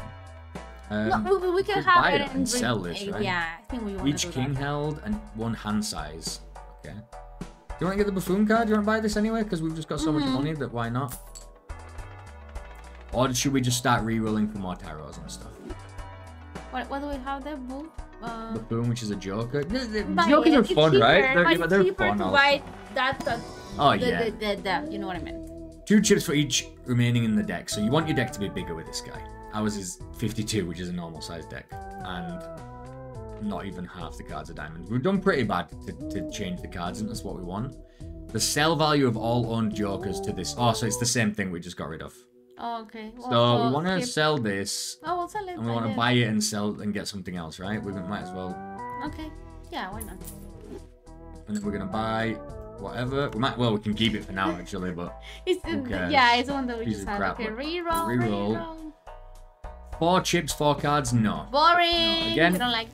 S1: Um,
S2: no, we, we can
S1: could
S2: have
S1: buy
S2: it
S1: it and sell this, right?
S2: Yeah, I think we want
S1: Each
S2: to do
S1: king
S2: that.
S1: held and one hand size. Okay. Do you want to get the buffoon card? Do you want to buy this anyway? Because we've just got so much
S2: Mhm.
S1: money that why not? Or should we just start re-rolling for more tarots and stuff?
S2: What, what do we have there? Bull? Uh,
S1: Buffoon, which is a joker. The, the jokers
S2: it.
S1: are fun,
S2: cheaper,
S1: right? They're, yeah, they're
S2: cheaper
S1: fun.
S2: to
S1: also.
S2: buy that, that
S1: Oh
S2: the,
S1: yeah.
S2: the, the, the, you know what I meant.
S1: Two chips for each remaining in the deck. So you want your deck to be bigger with this guy. Ours is 52, which is a normal size deck. And not even half the cards are diamonds. We've done pretty bad to, to change the cards, and that's what we want. The sell value of all owned jokers to this. Oh, so it's the same thing we just got rid of.
S2: Oh, okay. Well,
S1: So we want to sell this,
S2: Oh, we'll sell it.
S1: and we want to buy it and sell and get something else, right? We might as well.
S2: Okay. Yeah, why not?
S1: And then we're gonna buy whatever. We might well we can keep it for now actually, but
S2: It's
S1: cares?
S2: yeah, it's the one that we
S1: Piece
S2: just had.
S1: crap,
S2: Okay, reroll,
S1: reroll.
S2: reroll.
S1: four chips, four cards, no.
S2: Boring.
S1: again.
S2: We don't like.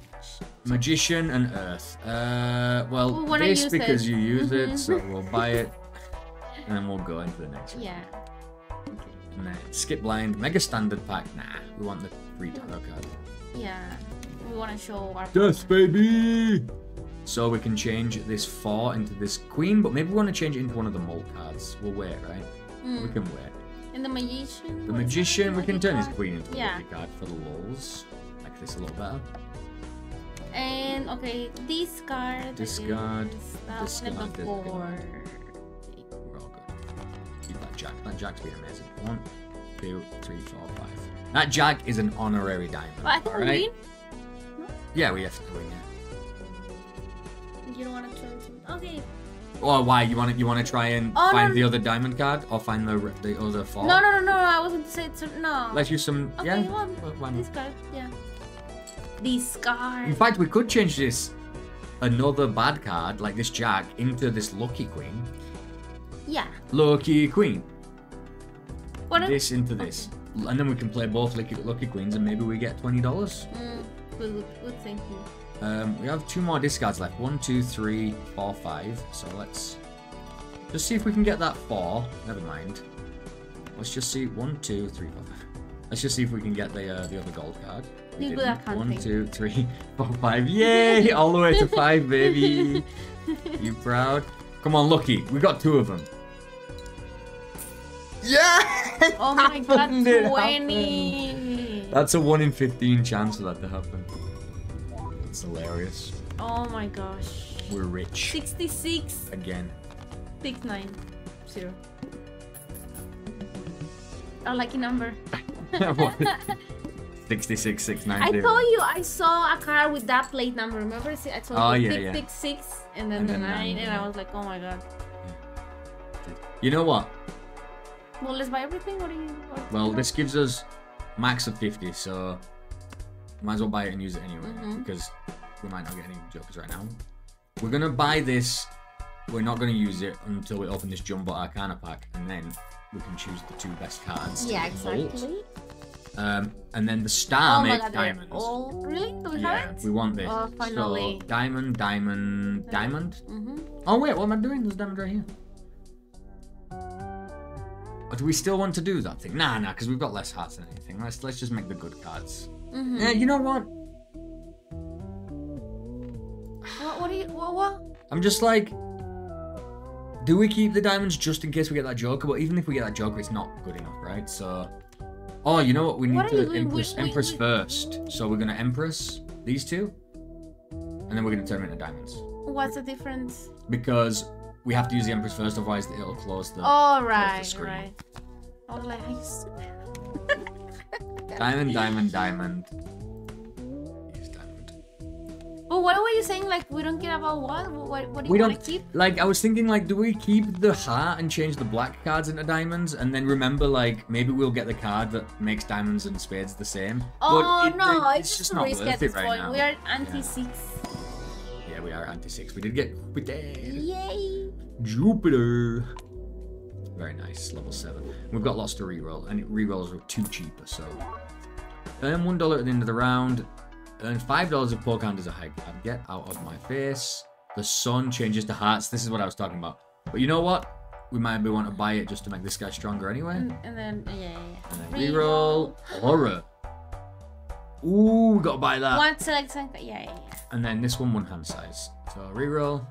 S1: Magician and Earth. Uh, well,
S2: We wanna
S1: this
S2: use
S1: because
S2: it.
S1: you use it, so we'll buy it, and then we'll go into the next one.
S2: Yeah.
S1: And then skip blind, mega standard pack. Nah, we want the free tarot card.
S2: Yeah. We want to show our.
S1: Death, baby. So we can change this four into this queen, but maybe we want to change it into one of the mult cards. We'll wait, right? We
S2: Mm.
S1: can wait.
S2: And the magician.
S1: The magician, we can turn his
S2: Lucky
S1: queen into a
S2: Yeah.
S1: card for the lulz. Like this a little better.
S2: Card. And okay, discard.
S1: Discard, discard,
S2: number
S1: discard.
S2: four.
S1: We're all good. Keep that jack. That jack's been amazing. One, two, three, four, five. That jack is an honorary diamond.
S2: But I think we win.
S1: Yeah, we have to win. Yeah.
S2: You don't want to try to. Okay.
S1: Or why you want to you want to try and
S2: Oh,
S1: find
S2: no.
S1: the other diamond card or find the the other four?
S2: No, no, no, no. I wasn't to say it's no.
S1: Let's use some.
S2: Okay,
S1: yeah.
S2: well,
S1: well, why not?
S2: Yeah. Discard.
S1: In fact, we could change this another bad card like this jack into this lucky queen.
S2: Yeah.
S1: Lucky queen.
S2: What?
S1: This into this, and then we can play both lucky, lucky queens, and maybe we get twenty dollars.
S2: Mm, good thinking.
S1: Um, we have two more discards left. One, two, three, four, five. So let's just see if we can get that four. Never mind. Let's just see. One, two, three, four, five. Let's just see if we can get the uh, the other gold card. We
S2: You're good at
S1: didn't.
S2: Counting.
S1: two, three, four, five. Yay! All the way to five, baby. you proud? Come on, Lucky. We got two of them. Yeah!
S2: Oh my god,
S1: Happened, it
S2: 20!
S1: That's a one in fifteen chance for that to happen. It's hilarious.
S2: Oh my gosh.
S1: We're rich
S2: 66,
S1: again.
S2: 69, 0. A lucky number.
S1: What? 66,
S2: I told you I saw a car with that plate number. Remember? I told
S1: Oh,
S2: you
S1: yeah, yeah.
S2: 666 and then
S1: And
S2: the
S1: then
S2: 9,
S1: nine,
S2: and
S1: yeah.
S2: I was like, oh my god.
S1: You know what?
S2: Well, let's buy everything. What do you. What
S1: Well, this gives us max of 50, so might as well buy it and use it anyway
S2: Mhm.
S1: because we might not get any jokers right now. We're gonna buy this. We're not gonna use it until we open this jumbo arcana pack, and then we can choose the two best cards.
S2: Yeah,
S1: vault. Um, and then the star
S2: oh
S1: makes
S2: god,
S1: diamonds.
S2: all. Really? Do we
S1: yeah,
S2: have it?
S1: we want this.
S2: Oh, finally.
S1: So diamond, diamond, diamond.
S2: Mm-hmm.
S1: Oh wait, what am I doing? There's diamond right here. Or do we still want to do that thing? Nah, nah, because we've got less hearts than anything. Let's let's just make the good cards.
S2: Mm-hmm.
S1: Yeah, you know what?
S2: What, what do you. What? What?
S1: I'm just like, do we keep the diamonds just in case we get that Joker? But even if we get that Joker, it's not good enough, right? So, oh, you know what? We need
S2: What
S1: to? Empress,
S2: We- we-
S1: Empress first. So we're gonna Empress these two, and then we're gonna turn them into diamonds
S2: What's the difference?
S1: because we have to use the Empress first, otherwise it'll close the
S2: Oh, right,
S1: screen.
S2: right. I was like, are you stupid?
S1: diamond, diamond, diamond.
S2: But what were you saying? Like, we don't care about what? What, what do you
S1: We
S2: want
S1: don't
S2: to keep?
S1: like. I was thinking like, do we keep the heart and change the black cards into diamonds, and then remember like maybe we'll get the card that makes diamonds and spades the same.
S2: Oh,
S1: it-
S2: no,
S1: it-
S2: it's, just
S1: not worth
S2: at this
S1: it right
S2: point.
S1: now.
S2: We are ante six.
S1: Yeah, we are ante six. We did get Jupiter.
S2: Yay!
S1: Jupiter. Very nice, level seven. We've got lots to reroll, and rerolls are too cheaper. So earn one dollar at the end of the round. Earn five dollars if poor counters a high card. Get out of my face. The sun changes to hearts. This is what I was talking about. But you know what? We might be want to buy it just to make this guy stronger anyway.
S2: And, and then, yeah, yeah,
S1: And then reroll horror. Ooh, gotta buy that.
S2: One select, yeah, yeah, yeah.
S1: And then this one, one hand size. So reroll.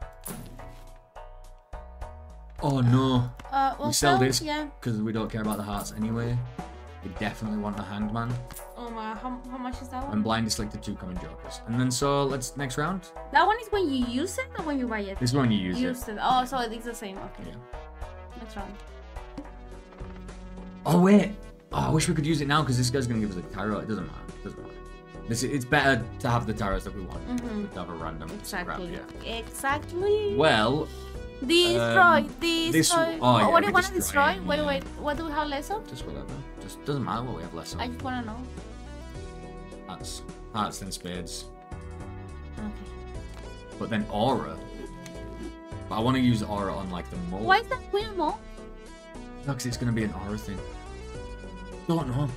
S1: Oh no,
S2: Uh, well,
S1: we sell
S2: so,
S1: this
S2: Yeah.
S1: because we don't care about the hearts anyway. We definitely want the hanged man.
S2: Oh my, how, how much is that one?
S1: blind is selected two common jokers. And then so let's next round.
S2: That one is when you use it or when you buy it?
S1: This is when you use it.
S2: Use it. Oh, so it's the same. Okay.
S1: Yeah.
S2: Next round.
S1: Oh wait. Oh, I wish we could use it now because this guy's gonna give us a tarot. It doesn't matter. It doesn't matter. This it's better to have the tarots that we want.
S2: Mhm.
S1: than To have a random
S2: Exactly.
S1: crap. Yeah.
S2: Exactly.
S1: Well,
S2: Destroy.
S1: um,
S2: destroy.
S1: this- oh,
S2: Oh,
S1: yeah,
S2: what do you want to
S1: destroy
S2: destroy? Wait, wait. What do we have less of?
S1: just whatever. Just doesn't matter what we have less of.
S2: I just want to know.
S1: That's that's and spades.
S2: Okay.
S1: but then aura. But I want to use aura on like the mult.
S2: Why is that Queen of Mult?
S1: No, 'cause it's gonna be an aura thing. Don't know.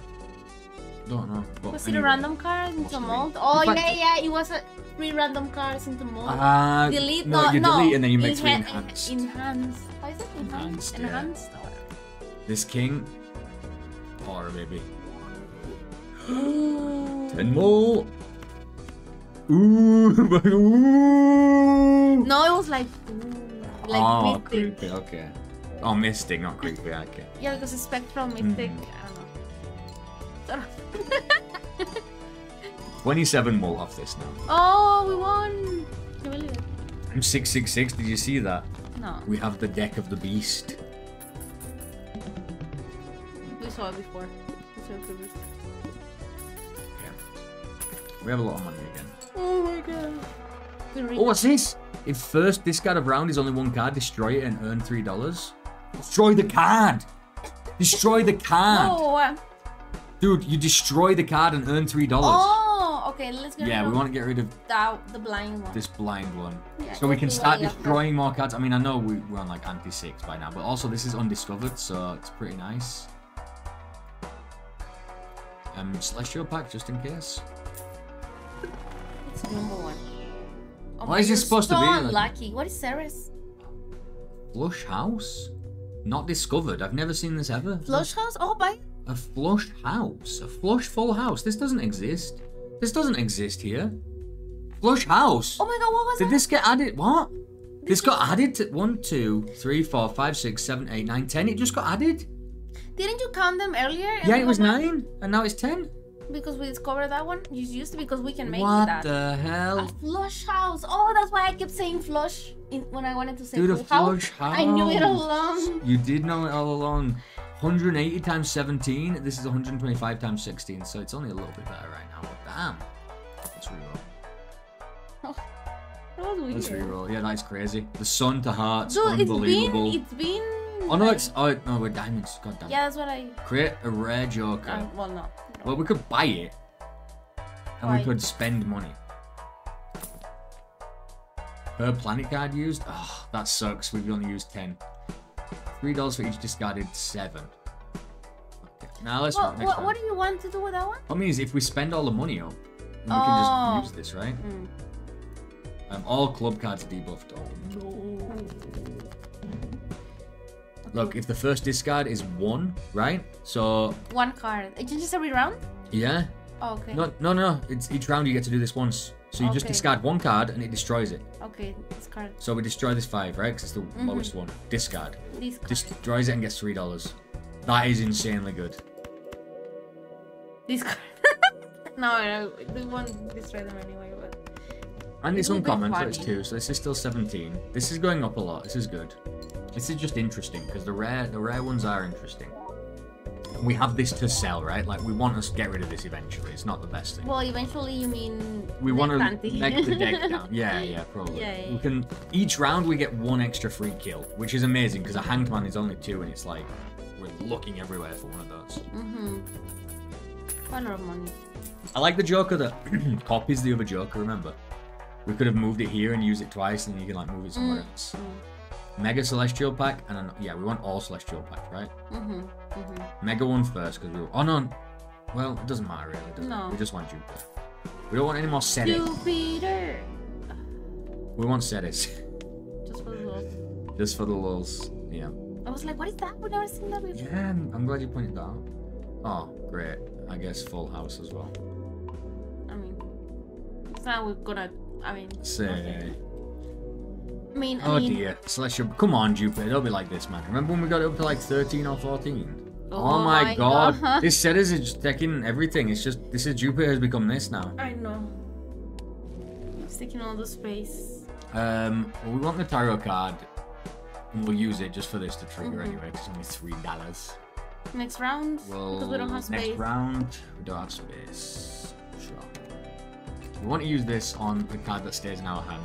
S1: Don't know. But
S2: Was it a random card into mult? Oh
S1: In fact-
S2: yeah, yeah, it was a three random cards into mult.
S1: Uh,
S2: delete
S1: no,
S2: no,
S1: you
S2: no.
S1: delete and then you make three enhanced.
S2: Enhanced. Why is it
S1: Enhanced,
S2: enhanced?
S1: yeah.
S2: Enhanced.
S1: This king. Baby.
S2: Ooh.
S1: Ten more. Ooh, ooh.
S2: No, it was like ooh, like
S1: oh, creepy. Okay. Oh, mystic, not creepy. Okay.
S2: Yeah, because it's spectral mystic.
S1: Mhm.
S2: I don't know. Sort of.
S1: Twenty-seven more off this now.
S2: oh, we won! Can you believe it?
S1: I'm six six six. Did you see that?
S2: No,
S1: We have the deck of the beast.
S2: We saw it before. It previously.
S1: We have a lot of money again.
S2: Oh my god.
S1: Oh, what's this? If first discard of round is only one card, destroy it and earn three dollars. Destroy the card. Destroy the card,
S2: Oh, uh,
S1: dude. You destroy the card and earn three dollars.
S2: oh, okay. Let's get
S1: yeah, we want to get rid of
S2: that, the blind one.
S1: this blind one,
S2: Yeah,
S1: so we can start
S2: what you have to.
S1: destroying more cards. I mean, I know we, we're on like ante six by now, but also this is undiscovered, so it's pretty nice. Um, celestial pack just in case.
S2: It's number one. Oh
S1: Why is this supposed to
S2: so
S1: be like-
S2: unlucky. What is Ceres?
S1: Flush house, not discovered. I've never seen this ever.
S2: Flush house? Oh, by
S1: A flush house. A flush full house. This doesn't exist. This doesn't exist here. Flush house.
S2: Oh my god, what was
S1: Did
S2: that?
S1: this get added? What? This got added to 1, 2, 3, 4, 5, 6, 7, 8, 9, 10. It just got added.
S2: Didn't you count them earlier?
S1: Yeah, it was 9. And now it's 10.
S2: Because we discovered that one? You used to because we can make
S1: What
S2: that.
S1: What the
S2: A
S1: hell?
S2: flush house. Oh, that's why I kept saying flush in, when I wanted to say
S1: Dude, a flush house.
S2: I knew it all along.
S1: You did know it all along. 180 times 17. This is 125 times 16. So it's only a little bit better right now. But damn. Let's reroll.
S2: That was weird.
S1: Let's reroll. Yeah, that's crazy. The sun to hearts.
S2: Dude, it's been
S1: unbelievable.
S2: it's been.
S1: Oh no, it's oh no, we're diamonds. God damn.
S2: Yeah, that's what I.
S1: Create a rare joker.
S2: Uh, well, no. no.
S1: well, we could buy it, and
S2: Why?
S1: we could spend money. Per planet card used. Oh, that sucks. We've only used ten. Three dollars for each discarded seven. Okay. Now let's.
S2: What, what, what do you want to do with that one?
S1: What I mean is, if we spend all the money up, we
S2: Oh.
S1: can just use this, right?
S2: Mm.
S1: Um, all club cards debuffed. Oh no. Look, if the first discard is one, right? So
S2: One card. It changes every round?
S1: yeah,
S2: Oh, okay.
S1: No, no, no. It's each round you get to do this once. So you just discard one card and it destroys it.
S2: Okay, this card.
S1: So we destroy this five, right? Because it's the
S2: Mm-hmm.
S1: lowest one. Discard.
S2: This card.
S1: Destroys it and gets three dollars. That is insanely good.
S2: This card. no, no, we won't destroy them anyway, but.
S1: And it's
S2: It would
S1: uncommon, so it's two. So this is still seventeen. This is going up a lot. This is good. This is just interesting because the rare, the rare ones are interesting. We have this to sell, right? Like we want us to get rid of this eventually. It's not the best thing.
S2: Well, eventually you mean.
S1: We want to make the deck down. Yeah, yeah, probably.
S2: Yeah, yeah,
S1: We can each round we get one extra free kill, which is amazing because a hanged man is only two, and it's like we're looking everywhere for one of those.
S2: Mm-hmm. Fun of money.
S1: I like the Joker that copies the other Joker. Remember, we could have moved it here and used it twice, and you can like move it somewhere
S2: Mm.
S1: else. Mega Celestial pack, and then, yeah, we want all Celestial packs, right?
S2: Mm-hmm. Mm-hmm.
S1: Mega one first because we. Were, oh no, well it doesn't matter really. Does
S2: No.
S1: it? We just want Jupiter. We don't want any more Ceres.
S2: Jupiter.
S1: We want Ceres.
S2: Just for the love.
S1: just for the lulz. Yeah.
S2: I was like, what is that? We've never seen that before.
S1: Yeah, I'm, I'm glad you pointed that out. Oh, great. I guess Full House as well.
S2: I mean, it's not we're gonna. I mean.
S1: Say.
S2: I mean, I
S1: Oh
S2: mean.
S1: dear. Celestial. Come on, Jupiter. Don't be like this, man. Remember when we got it up to like 13 or 14? Oh,
S2: Oh
S1: my,
S2: my
S1: god.
S2: God.
S1: this set is just taking everything. It's just, this is Jupiter has become this now.
S2: I know. It's taking all the space.
S1: Um, well, we want the tarot card. And we'll use it just for this to trigger
S2: Mhm.
S1: anyway, because it's only $3.
S2: Next round,
S1: Well,
S2: because we don't have
S1: next round, we don't have space. Sure. We want to use this on the card that stays in our hand.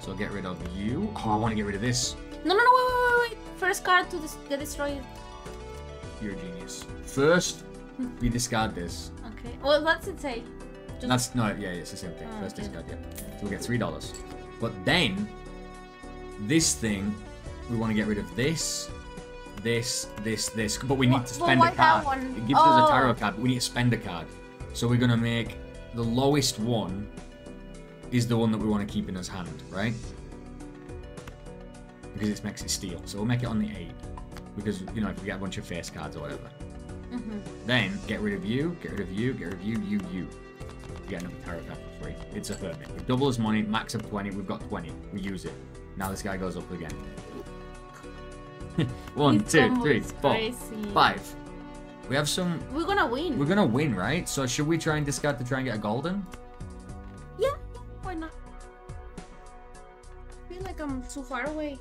S1: So I'll get rid of you. Oh, I want to get rid of this.
S2: No, no, no, wait, wait, wait, wait. First card to dis- get destroyed.
S1: You're a genius. First, hmm. we discard this.
S2: Okay. Well, what does it say? Just
S1: That's no, yeah, it's the same thing.
S2: Oh,
S1: First
S2: okay.
S1: discard, yeah. So we get three dollars. But then, this thing, we want to get rid of this, this, this, this. But we need
S2: Wha-
S1: to spend a card. It gives us
S2: Oh.
S1: a tarot oh. card, but we need to spend a card. So we're gonna make the lowest one is the one that we want to keep in his hand, right? Because it makes it steal. So we'll make it on the eight. Because you know, if we get a bunch of face cards or whatever.
S2: Mhm.
S1: Then get rid of you, get rid of you, get rid of you, you, you. You get another tarot card for free. It's a hermit. We double his money, max of 20. We've got 20. We use it. Now this guy goes up again. One, two, three, four,
S2: crazy.
S1: five. We have some.
S2: We're gonna win.
S1: We're gonna win, right? So should we try and discard to try and get a golden?
S2: Feel like I'm too far away.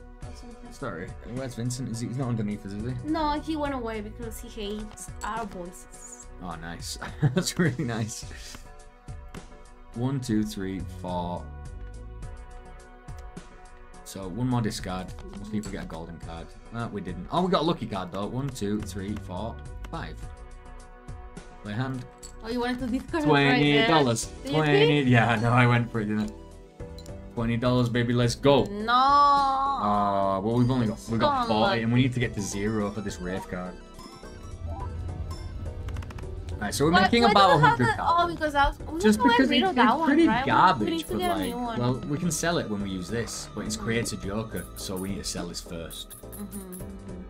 S1: Sorry. Where's Vincent? Is he, he's not underneath us, is he?
S2: No, he went away because he hates our voices.
S1: Oh, nice. That's really nice. One, two, three, four. So one more discard. We'll see if we get a golden card. Uh, we didn't. Oh, we got a lucky card though. One, two, three, four, five. Play hand.
S2: Oh, you wanted to discard right
S1: Twenty dollars.
S2: You
S1: Twenty. Yeah, no. I went for it, didn't I? Twenty dollars, baby. Let's go.
S2: No.
S1: Uh, well, we've only got we got forty, and we need to get to zero for this Wraith card. Alright, so we're
S2: Why-
S1: making
S2: why
S1: about hundred
S2: the- Oh, because I was we
S1: Just because it- it's
S2: one,
S1: pretty
S2: right?
S1: Garbage,
S2: we need to
S1: but like, well, we can sell it when we use this, but it's creates a Joker, so we need to sell this 1st
S2: Mhm.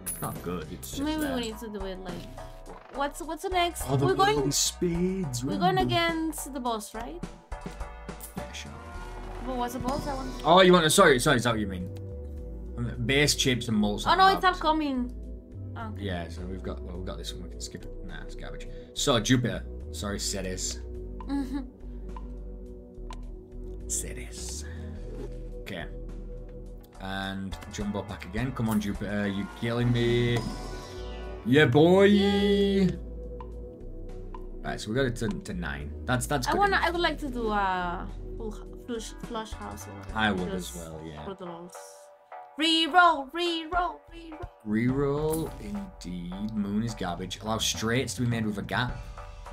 S1: It's not good. It's just
S2: Maybe we need to do it like. What's what's the next?
S1: Oh, the
S2: we're going.
S1: spades.
S2: We're going against the boss, right?
S1: Yeah, sure.
S2: What's the boss? I want.
S1: Oh, you want to? Sorry, sorry. Is that what you mean? Base chips and mults.
S2: Oh no, it's upcoming. Oh, Okay.
S1: Yeah, so we've got well, we've got this one. We can skip it. Nah, it's garbage. So Jupiter. Sorry, Ceres.
S2: Mhm.
S1: Ceres. Okay. And jumbo pack again. Come on, Jupiter. You're killing me? Yeah, boy. Right, so we got it to, to nine. That's that's.
S2: I wanna.
S1: enough.
S2: I would like to do a full flush, flush house. Or whatever,
S1: I would as well, yeah.
S2: For the rolls. Reroll, reroll, reroll.
S1: Reroll, indeed. Moon is garbage. Allow straights to be made with a gap.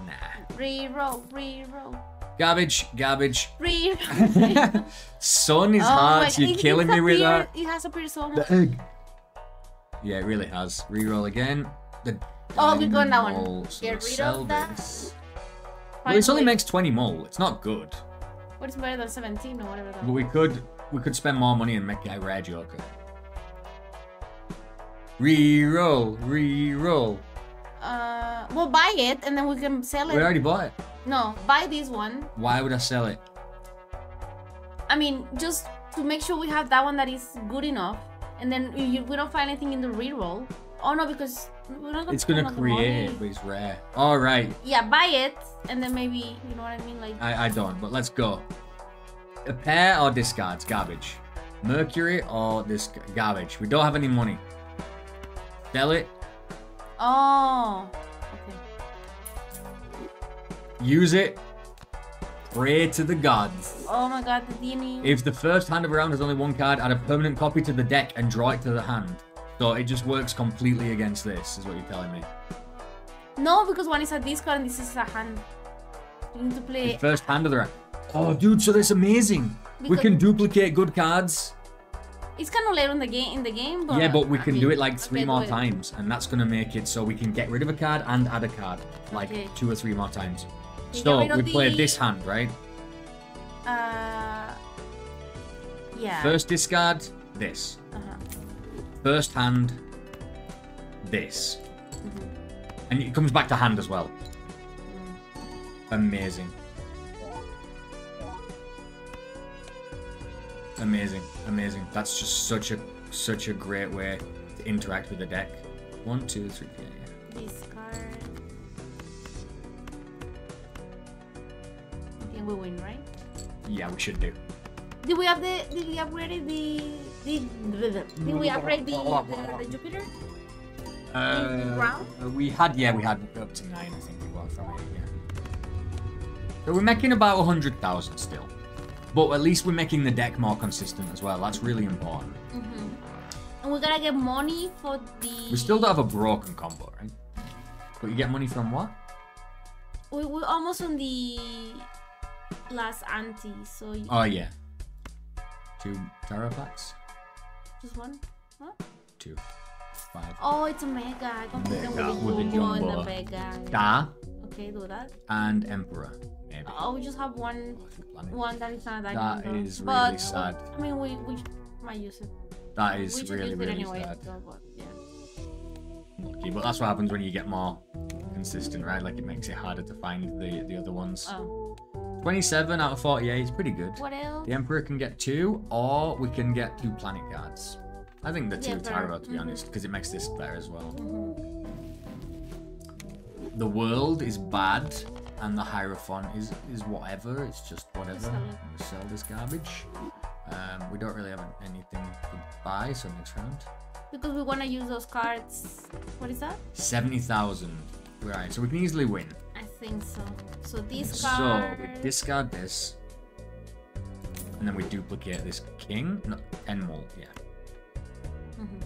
S1: Nah.
S2: Reroll, reroll,
S1: Garbage, garbage.
S2: reroll.
S1: Sun is
S2: Oh
S1: hard. You're
S2: it
S1: killing me with
S2: disappeared.
S1: that.
S2: It has appeared so much.
S1: The egg. Yeah, it really has. Reroll again. The
S2: Oh, we got that one.
S1: diamond so
S2: Get
S1: let's
S2: rid of that.
S1: this. Well, this only makes 20 mult. It's not good.
S2: What is better than 17 or whatever that
S1: But we could we could spend more money and make a rare joker. Reroll, reroll.
S2: Uh, we'll buy it and then we can sell it.
S1: We already bought it.
S2: No, buy this one.
S1: Why would I sell it?
S2: I mean, just to make sure we have that one that is good enough. And then we don't find anything in the reroll. Oh no, because we're not gonna
S1: It's gonna
S2: spend all the
S1: create it, but it's rare. All right,
S2: Yeah, buy it and then maybe you know what I mean. Like
S1: I, I don't, but let's go. A pair or discards, garbage. Mercury or this garbage. We don't have any money. Sell it.
S2: oh, okay.
S1: Use it. Pray to the gods.
S2: Oh my God, the DNA.
S1: If the first hand of a round has only one card, add a permanent copy to the deck and draw it to the hand. So it just works completely against this, is what you're telling me.
S2: No, because one is a discard and this is a hand. You need to play.
S1: The first hand of the round. Oh, dude, so that's amazing. we can duplicate good cards.
S2: It's kind of late on the game in the game, but
S1: yeah, but we
S2: I
S1: can
S2: mean,
S1: do it like three
S2: okay,
S1: more times, and that's gonna make it so we can get rid of a card and add a card, like
S2: Okay.
S1: two or three more times.
S2: Okay,
S1: So we
S2: of
S1: play
S2: the-
S1: this hand, right?
S2: Uh, yeah.
S1: First discard, this.
S2: Uh-huh.
S1: First hand, this. And it comes back to hand as well. Amazing. Amazing, amazing. That's just such a such a great way to interact with the deck. One, two, three, yeah, yeah.
S2: Discard. I think we win, right?
S1: Yeah, we should do.
S2: Did we have the? Did we upgrade the? Did, did we upgrade the, the, the Jupiter?
S1: Uh,
S2: round?
S1: we had, yeah, we had up to nine, I think we got from it, yeah. So we're making about a hundred thousand still, but at least we're making the deck more consistent as well. That's really important.
S2: Mm-hmm. And we gotta get money for the.
S1: We still don't have a broken combo, right? But you get money from what?
S2: We we're almost on the last ante, so. You,
S1: Oh yeah. Two Tarot packs.
S2: Just one? What?
S1: Two. Five.
S2: Oh, it's a mega. I confused them
S1: Mega
S2: with
S1: with
S2: the
S1: the
S2: jumbo and the mega.
S1: Da
S2: Okay, do that.
S1: and Emperor. Maybe.
S2: Oh, we just have one oh,
S1: Planet.
S2: one that is not that
S1: That
S2: jumbo.
S1: is
S2: but,
S1: really sad.
S2: I mean, we, we might use it.
S1: That is
S2: we
S1: really,
S2: use it
S1: really
S2: anyway.
S1: sad.
S2: So, but, yeah.
S1: Lucky, but that's what happens when you get more consistent, right? Like it makes it harder to find the the other ones.
S2: Oh.
S1: 27 out of 48 is pretty good.
S2: What else?
S1: The Emperor can get two, or we can get two planet cards. I think the two
S2: Yeah.
S1: Tarot, to be
S2: Mhm.
S1: honest, because it makes this better as well.
S2: Mhm.
S1: The world is bad, and the Hierophant is is whatever. It's just whatever. We sell this garbage. Um, we don't really have anything to buy, so next round.
S2: Because we want to use those cards. What is that?
S1: 70,000. Right, so we can easily win.
S2: Think so. So this
S1: So we discard this, and then we duplicate this king. No, Enmol, yeah.
S2: Mhm.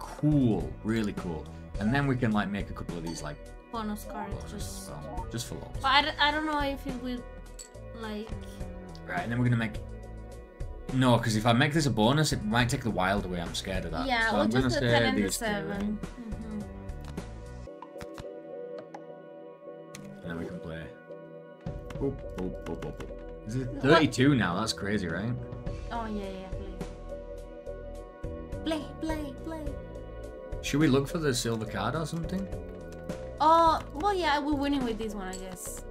S1: Cool, really cool. And then we can like make a couple of these like
S2: bonus cards.
S1: bonus
S2: Just.
S1: just for lols.
S2: But I, d- I don't know if it will, like.
S1: Right, and then we're gonna make. No, because if I make this a bonus, it might take the wild away. I'm scared of that.
S2: Yeah,
S1: so
S2: we'll
S1: I'm gonna
S2: just the
S1: say
S2: 10 and the
S1: these two, Boop, boop, boop, boop, boop. Is it 32 now? That's crazy, right?
S2: Oh, yeah, yeah, play. Play, play, play.
S1: Should we look for the silver card or something?
S2: Oh, well, yeah, we're winning with this one, I guess.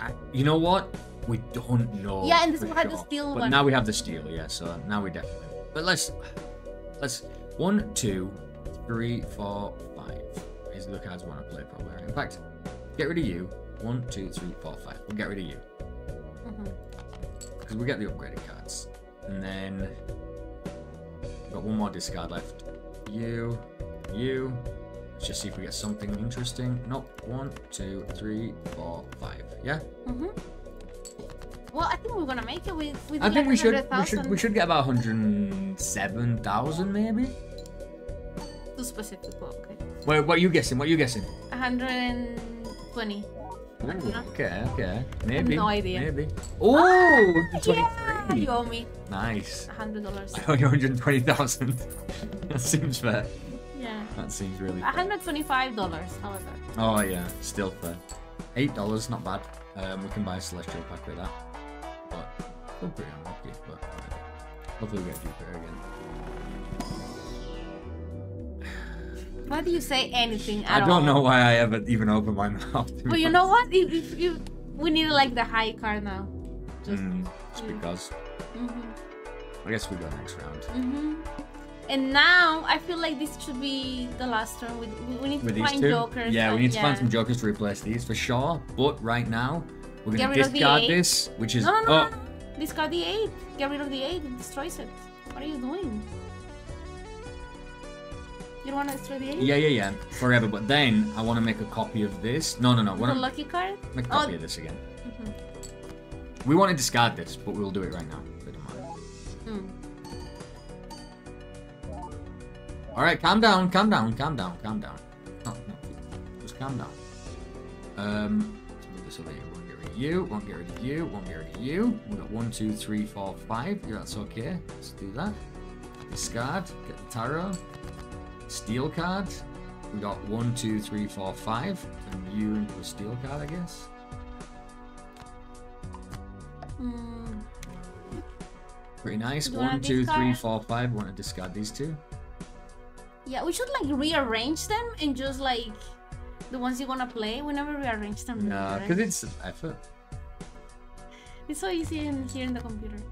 S1: I, you know what? We don't know.
S2: Yeah, and this one had the
S1: sure.
S2: steel
S1: but
S2: one.
S1: now we have the steel, yeah. So now we definitely. But let's let's one, two, three, four, five. Is the cards we want to play probably. In fact, get rid of you. One, two, three, four, five. We'll get rid of you
S2: Mhm.
S1: because we get the upgraded cards, and then we've got one more discard left. You, you. Let's just see if we get something interesting. Nope. One, two, three, four, five. Yeah.
S2: Mhm. Well, I think we're gonna make it with. with
S1: I think we should, we should we should get about 107,000 maybe.
S2: Too specific, okay.
S1: Wait, what are you guessing? What are you guessing?
S2: 120.
S1: Ooh, okay, okay. Maybe.
S2: no idea.
S1: Maybe. Oh,
S2: Yeah,
S1: 23.
S2: you owe me
S1: Nice.
S2: hundred dollars.
S1: I owe you 120,000. that seems fair.
S2: Yeah,
S1: That seems really fair.
S2: hundred twenty-five dollars. However,
S1: Oh yeah, still fair. Eight dollars, not bad. Um, we can buy a celestial pack with that. But still pretty unlucky. But hopefully we get Jupiter again.
S2: Why do you say anything
S1: I
S2: at
S1: don't know why I ever even opened my mouth. to be
S2: you know what? If, if you, we need like the high card now. Just.
S1: Mm, just
S2: Mm.
S1: because.
S2: Mhm.
S1: I guess we go next round.
S2: Mhm. And now I feel like this should be the last turn. We, we, need to
S1: With these
S2: find
S1: two?
S2: jokers.
S1: yeah, we need to find some jokers to replace these for sure. But right now, we're gonna
S2: rid of the
S1: discard this, which is
S2: No, no, no,
S1: oh
S2: no, no. Discard the eight. Get rid of the eight. It destroys it. What are you doing? You don't want to destroy the eight?
S1: yeah, yeah, yeah, forever. But then I want to make a copy of this. No, no, no.
S2: The lucky card?
S1: make a
S2: Oh.
S1: copy of this again.
S2: Mhm.
S1: We want to discard this, but we'll do it right now. It doesn't matter.
S2: Mm.
S1: All right, calm down, calm down, calm down, calm down. No, no, just calm down. Um, let's move this over here. Won't get rid of you. Won't get rid of you. Won't get rid of you. We got one, two, three, four, five. Yeah, that's okay. Let's do that. Discard. Get the tarot. Steel card. We got one, two, three, four, five. And you into a steel card, I guess.
S2: Mm.
S1: Pretty nice. One, two, three,
S2: discard?
S1: Want to discard these two?
S2: Yeah, we should like rearrange them and just like the ones you wanna play. Whenever we never rearrange them.
S1: No,
S2: right?
S1: because it's effort.
S2: it's so easy in here in the computer.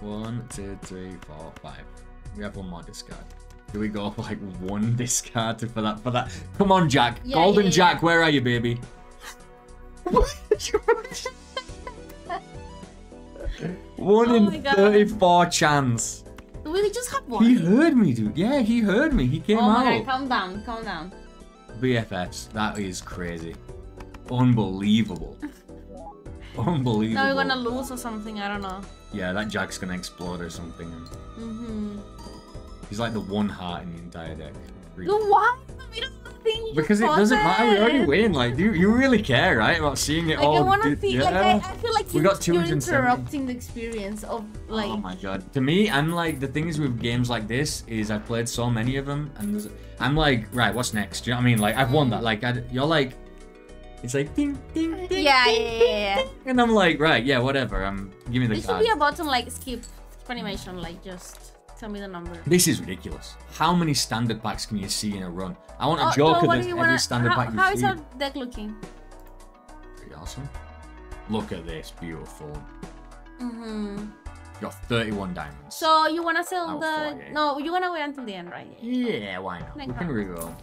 S1: One, two, three, four, five. We have one more discard. Do we go like one discard for that? For that? Come on, Jack.
S2: Yeah,
S1: Golden
S2: yeah,
S1: Jack, where are you, baby? one
S2: Oh
S1: in 34 chance.
S2: We just have one?
S1: He heard me, dude. Yeah, he heard me. He came
S2: oh
S1: out.
S2: god, calm down, calm down.
S1: BFFs. That is crazy. Unbelievable. Unbelievable.
S2: Now we're gonna lose or something, I don't know.
S1: Yeah, that Jack's gonna explode or something.
S2: Mm-hmm.
S1: He's like the one heart in the entire deck.
S2: No, why? We don't. You
S1: Because it doesn't matter, we already win. Like, you, you really care, right? About seeing it
S2: Like
S1: all.
S2: I want to see.
S1: yeah.
S2: Like I, I feel like
S1: We got
S2: you're interrupting the experience of like.
S1: oh my god. To me, I'm like, the thing is with games like this, is I've played so many of them, and there's, I'm like, right, what's next? Do you know what I mean? Like, I've won that. Like, I, you're like, it's like, ding, ding, ding.
S2: yeah,
S1: ding,
S2: yeah,
S1: ding,
S2: yeah,
S1: ding, And I'm like, right, yeah, whatever. Um, give me the
S2: There should be a button like skip, skip animation, like just tell me the number.
S1: This is ridiculous. How many standard packs can you see in a run? I want a
S2: Oh,
S1: Joker that's every
S2: wanna-
S1: standard
S2: how,
S1: pack you
S2: how is
S1: see.
S2: our deck looking?
S1: Pretty awesome. Look at this, beautiful.
S2: Mm-hmm.
S1: You got 31 diamonds.
S2: So you wanna sell the? No, you wanna wait until the end, right?
S1: yeah, why not?
S2: Like
S1: we can reroll.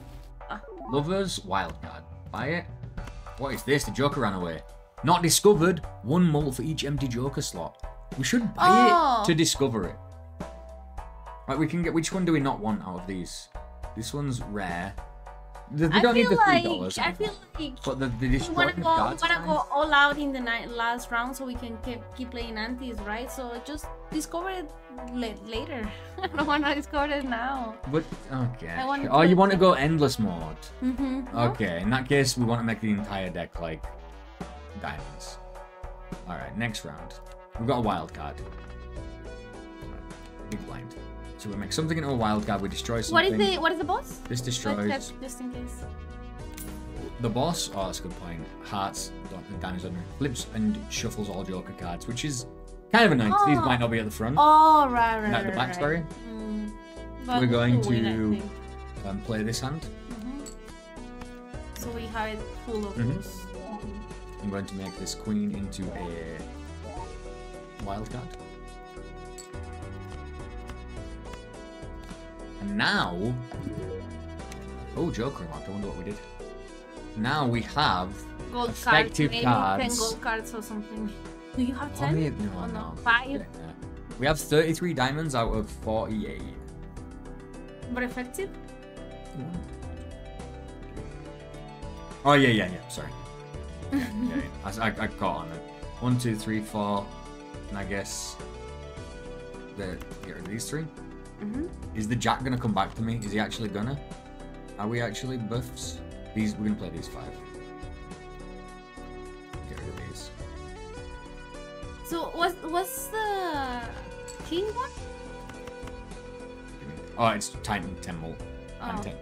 S2: Ah.
S1: Lovers, wildcard. Buy it. What is this? The Joker ran away. Not discovered. One mult for each empty Joker slot. We should buy
S2: Oh.
S1: it to discover it. Right, we can get. Which one do we not want out of these? This one's rare. We
S2: I
S1: don't need the three
S2: like
S1: dollars.
S2: I feel like
S1: But the, the
S2: we wanna go,
S1: cards.
S2: wanna go all out in the night, last round so we can keep keep playing antes, right? So just discover it la- later. I don't wanna discover it now.
S1: But okay. Oh,
S2: do
S1: you want to go endless mode?
S2: Mm-hmm.
S1: Okay. In that case, we want to make the entire deck like diamonds. All right. Next round, we've got a wild card. Big blind. So we make something into a wild card. We destroy something.
S2: is the what is the boss?
S1: This destroys
S2: just in case.
S1: the boss. Oh, that's a good point. Hearts, diamonds, flips and shuffles all Joker cards, which is kind of annoying. 'cause These
S2: Oh.
S1: might not be at the front.
S2: Oh right, right,
S1: Like the
S2: right,
S1: backstory?
S2: right. Mm.
S1: We're going to- Um, play this hand.
S2: Mhm. So we have it full of those. Mhm.
S1: I'm going to make this queen into a wild card. Now, oh, Joker unlocked. I wonder what we did. Now we have.
S2: Gold
S1: Effective
S2: cards, maybe ten gold cards or something. Do you have ten?
S1: maybe- no,
S2: Oh,
S1: no.
S2: Five.
S1: Yeah. We have 33 diamonds out of 48.
S2: But effective?
S1: Oh yeah, yeah, yeah. Sorry. Yeah, yeah, yeah. I, I, I caught on it. One, two, three, four, and I guess the get rid of these 3
S2: Mm-hmm.
S1: Is the Jack gonna come back to me? Is he actually gonna? Are we actually buffs? These we're gonna play these five. Get rid of these.
S2: So what's what's the king one?
S1: Oh, it's Titan Temple. And
S2: Oh.
S1: ten,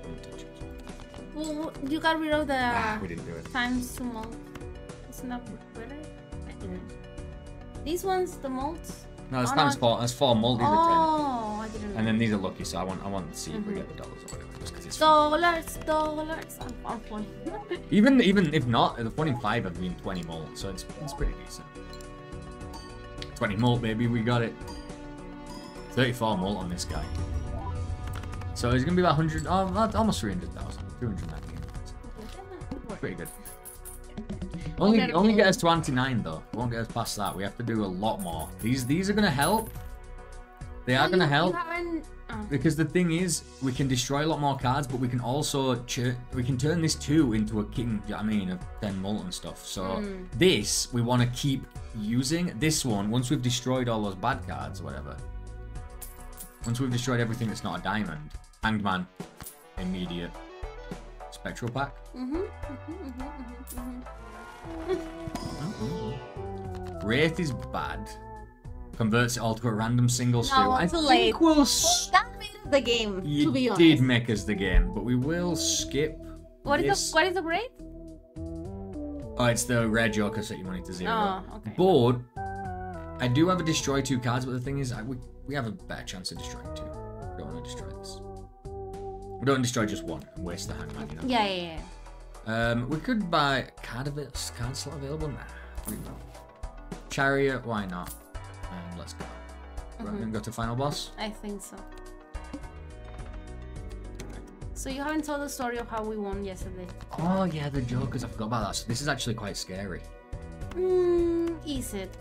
S2: Well, you got rid of the
S1: ah, we didn't do it.
S2: times two mult. It's not better. I didn't. These ones, the mults.
S1: No, it's
S2: Oh,
S1: times
S2: no.
S1: four. That's four mult. These.
S2: Oh, I didn't.
S1: And then these are lucky, so I want I want to see if we
S2: Mhm.
S1: get the dollars or whatever. Just because it's fun.
S2: dollars, dollars. I'm, I'm.
S1: Even even if not, the 25 have been 20 mult, so it's it's pretty decent. 20 mult, baby, we got it. 34 mult on this guy. So he's gonna be about 100, oh, almost 300,000, 290. Pretty good. Only only get us to 29 though. Won't get us past that. We have to do a lot more. These these are gonna help. They are gonna
S2: you
S1: help.
S2: oh.
S1: Because the thing is, we can destroy a lot more cards, but we can also we can turn this two into a king. you know I mean, of ten molten stuff. So
S2: Mm.
S1: this we want to keep using. This one, once we've destroyed all those bad cards, or whatever. Once we've destroyed everything that's not a diamond, Hanged Man, immediate spectral pack.
S2: Mhm, mhm, mhm, mhm. Mm-hmm.
S1: Wraith is bad. Converts it all to a random single stew.
S2: No,
S1: I think
S2: late.
S1: we'll.
S2: That made the game,
S1: You
S2: to be honest.
S1: did make us the game, but we will skip.
S2: What is
S1: this.
S2: the what is the wraith?
S1: Oh, it's the rare Joker set your money to zero.
S2: Oh, okay.
S1: But I do have a destroy two cards, but the thing is, I, we, we have a better chance of destroying two. We don't want to destroy this. We don't want to destroy just one and waste the hangman, you know.
S2: Yeah, yeah, yeah.
S1: Um, we could buy card of it, card slot available. Nah, we will. Chariot, why not? And let's go. Right,
S2: Mhm.
S1: then go to final boss.
S2: I think so. So you haven't told the story of how we won yesterday.
S1: Oh yeah, the Jokers. I forgot about that. So this is actually quite scary.
S2: Hmm, is it?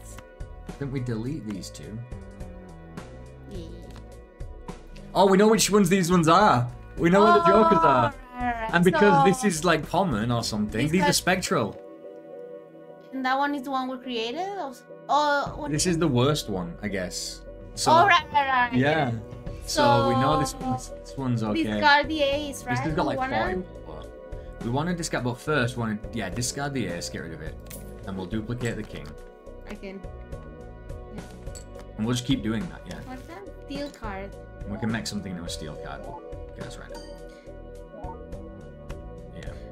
S1: Didn't we delete these two?
S2: Yeah.
S1: Oh, we know which ones these ones are. We know where the Jokers are.
S2: Alright,
S1: And because
S2: so-
S1: this is like common or something,
S2: These
S1: are spectral.
S2: And that one is the one we created? Or... Oh.
S1: This is the worst one, I guess. So
S2: oh, right, right, right.
S1: yeah. So, we know this one's this one's okay.
S2: Discard the Ace, right?
S1: This has got
S2: We
S1: like
S2: wanna-
S1: 40 more. We want to discard, but first, we want to, yeah, discard the ace, get rid of it. And we'll duplicate the king.
S2: Again.
S1: And we'll just keep doing that, yeah.
S2: What's that? Steel card.
S1: We can make something into a steel card. Get us right. Yeah.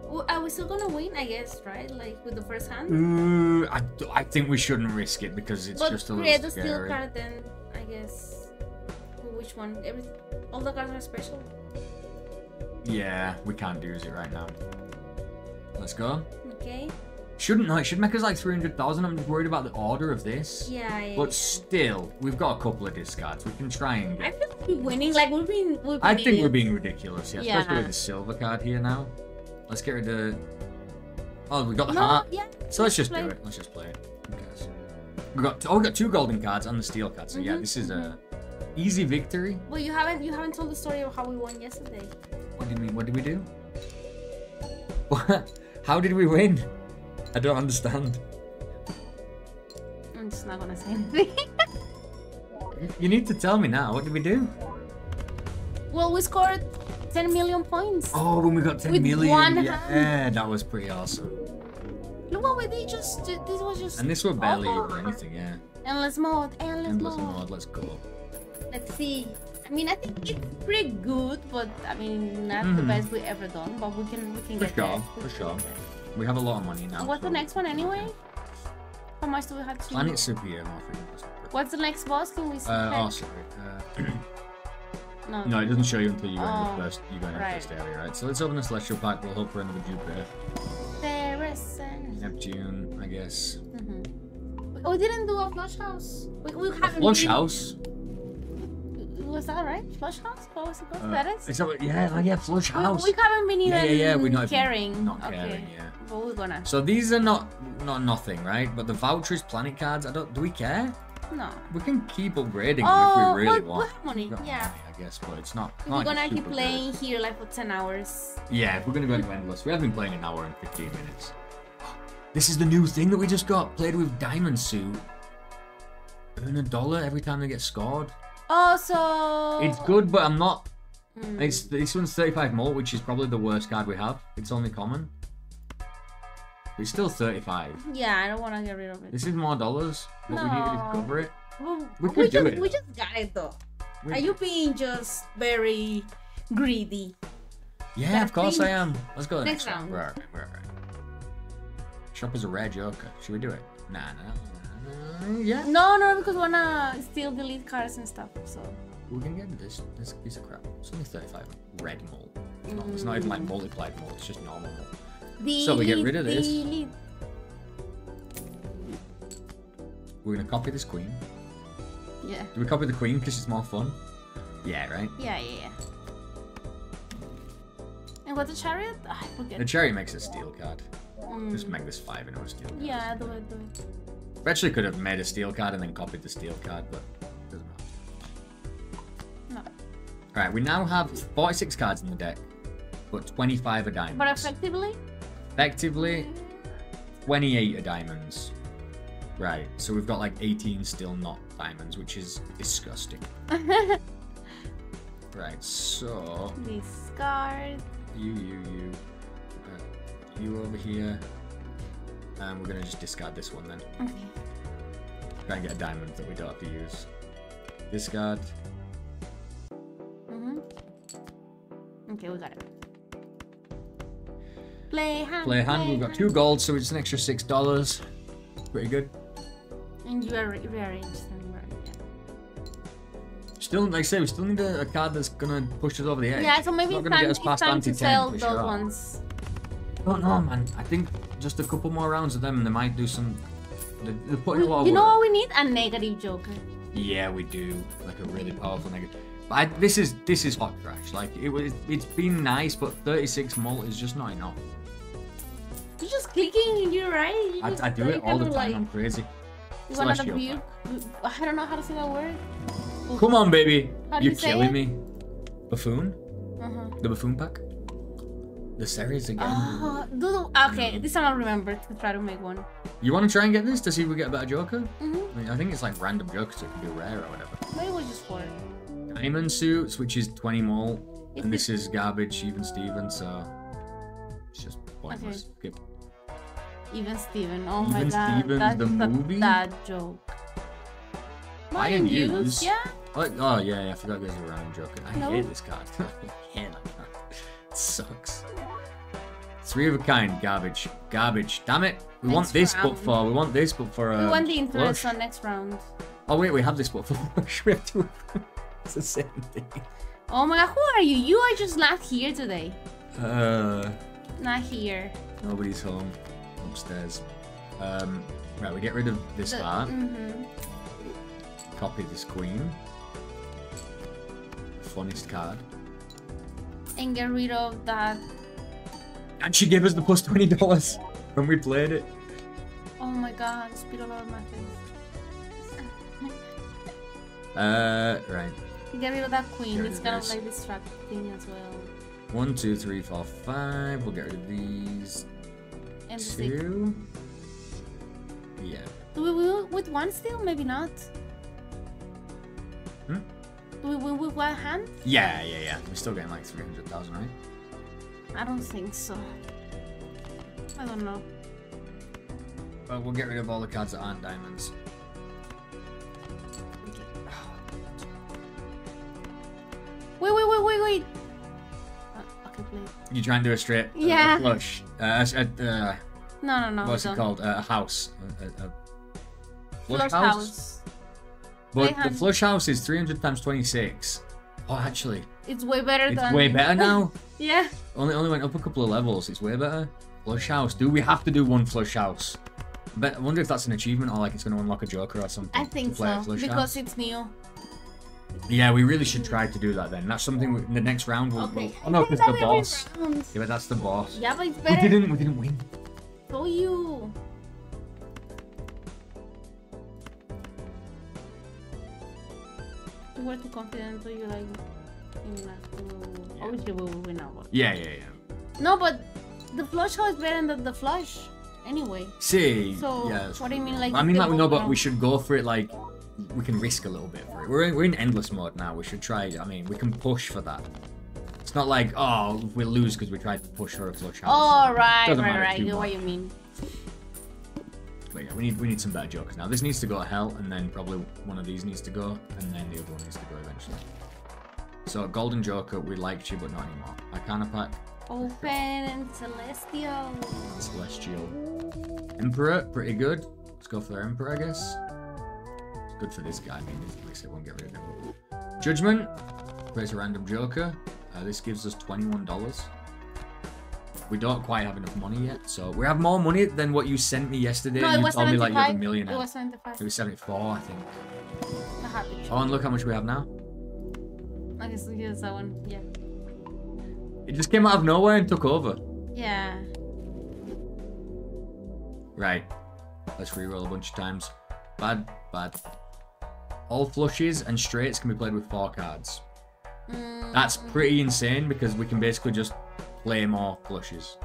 S2: Are we still gonna win? I guess, right? Like with the first hand.
S1: Ooh, I, I think we shouldn't risk it because it's
S2: but
S1: just a little
S2: create
S1: little
S2: the steel
S1: scary.
S2: card, then I guess. Which one? Every all the cards are special.
S1: Yeah, we can't use it right now. Let's go.
S2: Okay.
S1: Shouldn't no, it should make us like 300,000. I'm just worried about the order of this.
S2: Yeah. yeah
S1: But
S2: yeah.
S1: still, we've got a couple of discards. We can try and
S2: I
S1: get.
S2: feel like we're winning. Like we've been. We've been
S1: I think we're being ridiculous, yeah. Especially
S2: Yeah.
S1: with the silver card here now. Let's get rid of. Oh, we got the
S2: No,
S1: heart.
S2: yeah.
S1: So let's just
S2: play.
S1: do it. Let's just play it. We got oh, we got two golden cards and the steel card. So yeah,
S2: Mhm,
S1: this is a easy victory.
S2: Well, you haven't you haven't told the story of how we won yesterday.
S1: What did we What did we do? What? How did we win? I don't understand.
S2: I'm just not gonna say anything.
S1: You need to tell me now. What did we do?
S2: well, we scored 10 million points.
S1: Oh, when we got 10
S2: With
S1: million.
S2: one
S1: yeah,
S2: hand.
S1: that was pretty awesome.
S2: Look what we did. Just this was just.
S1: And this were barely or anything, yeah.
S2: Endless mode. Endless
S1: Endless
S2: mode.
S1: mode, let's go.
S2: Let's see. I mean, I think it's pretty good, but I mean, not the
S1: Mhm.
S2: best we ever done. But we can we can
S1: For
S2: get
S1: sure,
S2: there.
S1: for sure. We have a lot of money now.
S2: And what's the next one anyway? How much do we have to?
S1: Planet Supreme, I think.
S2: What's the next boss? Can we see?
S1: Uh, oh, sorry. Uh,
S2: no.
S1: no, it doesn't show you until you go in
S2: Oh,
S1: the first, you go in the
S2: right.
S1: first area, right? So let's open the Celestial Pack. We'll hope for another Jupiter.
S2: There is. an-
S1: Neptune, I guess.
S2: Mhm. We, we didn't do a flush house. We, we haven't.
S1: Flush
S2: been-
S1: House.
S2: Was that right? Flush house? What was it called?
S1: Uh,
S2: that is.
S1: is yeah, oh, yeah, Flush
S2: We,
S1: House.
S2: we haven't been even
S1: Yeah, yeah, yeah, we're not
S2: caring.
S1: not
S2: okay.
S1: caring, yeah.
S2: But we're gonna.
S1: So these are not not nothing, right? But the vouchers, planet cards, I don't. Do we care?
S2: No.
S1: We can keep upgrading
S2: Oh,
S1: if we really
S2: but we
S1: want.
S2: have money, yeah.
S1: Guess, but it's not.
S2: We're gonna keep
S1: good.
S2: playing here like for 10 hours.
S1: Yeah, if we're gonna go into endless, we have been playing an hour and fifteen minutes. This is the new thing that we just got. Played with Diamond Suit. Earn a dollar every time they get scored.
S2: Oh, so.
S1: It's good, but I'm not.
S2: Mm.
S1: It's this one's 35 more, which is probably the worst card we have. It's only common. But it's still 35.
S2: Yeah, I don't wanna get rid of it.
S1: This is more dollars, but we need to
S2: No.
S1: cover it.
S2: Well,
S1: we
S2: we, just,
S1: it.
S2: we just got it though.
S1: We-
S2: Are you being just very greedy?
S1: Yeah, of course I am. Let's go to the
S2: Next
S1: next, round.
S2: round.
S1: Right, right, right, right. Shop is a rare joker. Should we do it? Nah, nah. nah. Yeah.
S2: No, no, because we wanna still delete cards and stuff. So.
S1: We're gonna get this this piece of crap. It's only 35 red mult. It's not, it's not even like mm. multiplied mult, it's just normal mult.
S2: Delete,
S1: So we get rid of this.
S2: delete.
S1: We're gonna copy this queen.
S2: Yeah.
S1: Do we copy the queen because it's more fun? Yeah, right?
S2: Yeah, yeah, yeah. And what's the chariot? Ah, I forget.
S1: The chariot makes a steel card.
S2: Mm.
S1: Just make this 5 into a steel card.
S2: Yeah, do it, do it.
S1: We actually could have made a steel card and then copied the steel card, but it doesn't matter.
S2: No.
S1: Alright, we now have 46 cards in the deck, but 25 are diamonds.
S2: But effectively,
S1: Effectively, 28 are diamonds. Right, so we've got like 18 still not diamonds, which is disgusting. Right, so
S2: discard.
S1: you, you, you, uh, you over here, and we're gonna just discard this one then.
S2: Okay.
S1: Try and get a diamond that we don't have to use. Discard.
S2: Mm-hmm. Okay, we got it. Play hand.
S1: Play hand. We've got two gold, so it's an extra six dollars. Pretty good.
S2: And you are rearranged them right.
S1: Still, like I say, we still need a, a card that's gonna push us over the edge.
S2: Yeah, so maybe
S1: it's
S2: it's time,
S1: get us
S2: it's
S1: past
S2: time to sell those
S1: sure.
S2: ones.
S1: Oh, I don't know, man. I think just a couple more rounds of them, and they might do some. They're, they're putting a lot of
S2: You know what we need? A negative joker.
S1: Yeah, we do. Like a really powerful negative. But I, this is this is hot trash. Like it was. It's been nice, but 36 mult is just not enough.
S2: You're just clicking you're right. You
S1: I, I do it all the time.
S2: Like,
S1: I'm crazy.
S2: You want another
S1: Celestial
S2: view? I don't know how to say that word.
S1: Come on, baby.
S2: How do
S1: You're
S2: you say
S1: killing
S2: it?
S1: me. Buffoon?
S2: Uh-huh.
S1: The buffoon pack? The Ceres again.
S2: Do okay, this time I'll remember to try to make one.
S1: You want to try and get this to see if we get a better Joker?
S2: Mm-hmm.
S1: I, mean, I think it's like random Jokers, so it could be rare or whatever.
S2: Maybe we'll just four.
S1: Diamond Suits, which is 20
S2: mult.
S1: And this is garbage, even Steven, so. It's just pointless. Skip.
S2: Even Steven. Oh my god.
S1: Stevens,
S2: That's
S1: the
S2: a
S1: movie?
S2: That joke.
S1: And
S2: Mine? Yeah.
S1: Oh, oh yeah, yeah, I forgot there's a random joker. I
S2: No.
S1: hate this card. I hate that card. It sucks. Three of a kind, garbage, garbage. Damn it! We want this, but
S2: round.
S1: for we want this, but for uh,
S2: we want the interest on next round.
S1: Oh wait, we have this, but for. We have two. it's the same thing.
S2: Oh my god, who are you? You are just not here today.
S1: Uh,
S2: Not here.
S1: nobody's home. Upstairs. Um, right, we get rid of this
S2: The-
S1: heart.
S2: mhm.
S1: Copy this queen. Funniest card.
S2: And get rid of that.
S1: And she gave us the plus twenty dollars when we played it.
S2: Oh my god, spit all over my face.
S1: Uh, right.
S2: Get rid of that queen. It's kind of
S1: this.
S2: like distracting as well.
S1: One, two, three, four, five. We'll get rid of these
S2: And the six.
S1: two. Yeah.
S2: Do we win with one still? Maybe not.
S1: Hmm?
S2: Do we win with one hand?
S1: Yeah, yeah, yeah. We're still getting like 300,000, right?
S2: I don't think so. I don't know.
S1: Well, we'll get rid of all the cards that aren't diamonds.
S2: Okay. Wait, wait, wait, wait, wait.
S1: You try and do a straight uh,
S2: Yeah.
S1: flush. Uh, s- uh,
S2: No, no, no.
S1: what's it called? A house. A, a, a
S2: Flush house.
S1: But the flush house is 300 times 26. Oh, actually,
S2: It's way better
S1: it's
S2: than.
S1: way better now.
S2: yeah.
S1: only only went up a couple of levels. It's way better. Flush house. Do we have to do one flush house? But I wonder if that's an achievement or like it's going to unlock a joker or something.
S2: I think
S1: a
S2: so
S1: flush
S2: because
S1: house.
S2: it's new.
S1: Yeah, we really should try to do that then. That's something we, in the next round. We'll,
S2: Okay.
S1: we'll, oh no, because the boss.
S2: around.
S1: Yeah, but that's the boss.
S2: Yeah, but it's better.
S1: We didn't. We didn't win.
S2: So you. You were too confident, so you like. in
S1: Yeah.
S2: Obviously, we will win our.
S1: Yeah, yeah, yeah.
S2: No, but the flush house is better than the flush. Anyway.
S1: See.
S2: So,
S1: yeah,
S2: what do you mean, like,
S1: I mean, like we know, but we should go for it. Like we can risk a little bit for it. We're in, we're in endless mode now. We should try. I mean, we can push for that. It's not like oh we lose because we tried to push for a flush house.
S2: Oh, right,
S1: Doesn't
S2: right, right. I get what you mean.
S1: But yeah, we need we need some better jokers now. This needs to go to hell, and then probably one of these needs to go, and then the other one needs to go eventually. So golden joker, we liked you, but not anymore. Arcana pack,
S2: Open and celestial.
S1: celestial, emperor, pretty good. Let's go for the emperor, I guess. Good for this guy. I mean, at least it won't get rid of him. Judgment, place a random joker. Uh, this gives us twenty-one dollars. We don't quite have enough money yet, so we have more money than what you sent me yesterday.
S2: No,
S1: and you
S2: was
S1: told me like you're a
S2: 75.
S1: millionaire.
S2: It was 75.
S1: It was 74, I think.
S2: I have it.
S1: Oh, and look how much we have now.
S2: I guess here's that one. Yeah.
S1: It just came out of nowhere and took over.
S2: Yeah.
S1: Right. Let's reroll a bunch of times. Bad, bad. All flushes and straights can be played with four cards.
S2: Mm,
S1: That's pretty insane because we can basically just play more flushes.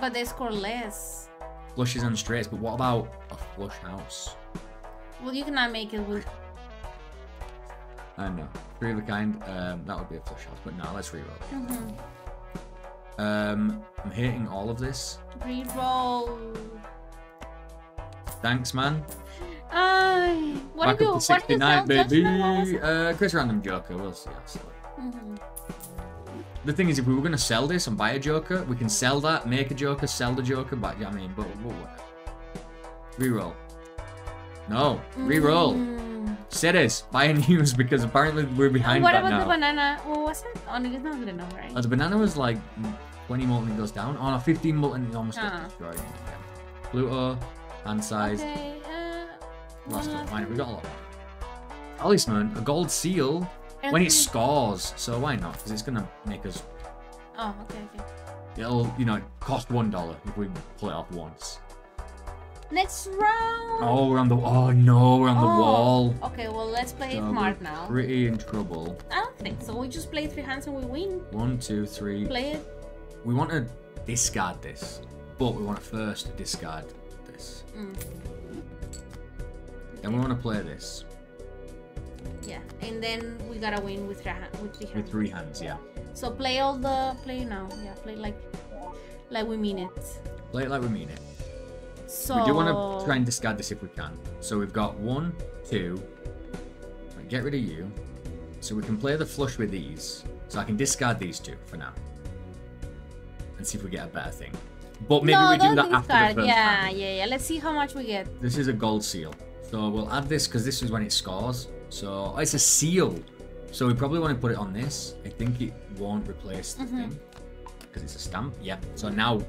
S2: but they score less.
S1: Flushes and straights, but what about a flush house?
S2: Well, you cannot make it with.
S1: I don't know. Three of a kind, um, that would be a flush house, but no, let's reroll.
S2: Mhm.
S1: Um, I'm hating all of this.
S2: Reroll.
S1: Thanks, man.
S2: Ay, what
S1: Back up
S2: what
S1: to 69, baby.
S2: What was it?
S1: Uh, Chris Random Joker, we'll see. It.
S2: Mhm.
S1: The thing is, if we were going to sell this and buy a Joker, we can sell that, make a Joker, sell the Joker, but I mean, but, but what? Reroll. No, reroll.
S2: Mm.
S1: Cities, buy and use because apparently we're behind
S2: What
S1: that
S2: about
S1: now.
S2: the banana? What was it? Oh, no, it's not good enough, right?
S1: Uh, the banana was like 20 molten goes down. Oh no, 15 molten it almost
S2: Ah.
S1: got destroyed. Pluto, hand size.
S2: Okay,
S1: Last
S2: one
S1: one.
S2: last
S1: we got a lot. Talisman, a gold seal
S2: And
S1: when it scores. So why not? Because it's gonna make us.
S2: Oh, okay, okay.
S1: It'll, you know, cost one dollar if we pull it off once.
S2: Next round.
S1: Oh, we're on the. Oh no, we're on the
S2: Oh,
S1: wall.
S2: Okay, well, let's play
S1: So
S2: it smart now.
S1: Pretty in trouble.
S2: I don't think so. We just play three hands and we win.
S1: One, two, three.
S2: Play it.
S1: We want to discard this, but we want to first discard this.
S2: Mm.
S1: Then we want to play this.
S2: Yeah, and then we gotta win with with three
S1: With
S2: hands.
S1: three hands, yeah.
S2: So play all the play now. Yeah, play like like we mean it.
S1: Play it like we mean it.
S2: So
S1: We do want to try and discard this if we can. So we've got one, two. Get rid of you. So we can play the flush with these. So I can discard these two for now. And see if we get a better thing. But maybe
S2: no,
S1: we do that after the first
S2: Yeah,
S1: hand.
S2: yeah, yeah. Let's see how much we get.
S1: This is a gold seal. So we'll add this because this is when it scores. So oh, it's a seal. So we probably want to put it on this. I think it won't replace the
S2: Mhm.
S1: thing because it's a stamp. Yeah. So now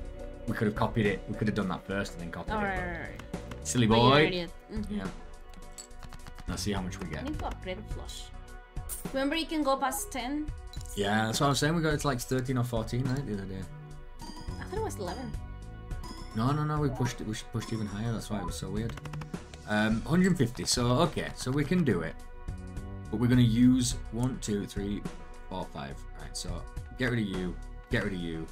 S1: we could have copied it. We could have done that first and then copied
S2: All
S1: it.
S2: right, right, right.
S1: Silly boy.
S2: idiot. Mhm.
S1: Yeah. Let's see how much we
S2: I
S1: get.
S2: need to upgrade flush. Remember, you can go past ten.
S1: Yeah, that's what I was saying. We got it to like 13 or 14, right, the other day.
S2: I thought it was eleven.
S1: No, no, no, we pushed it. We pushed even higher. That's why it was so weird. Um, 150. So okay, so we can do it, but we're gonna use one, two, three, four, five. Right. So get rid of you. Get rid of you.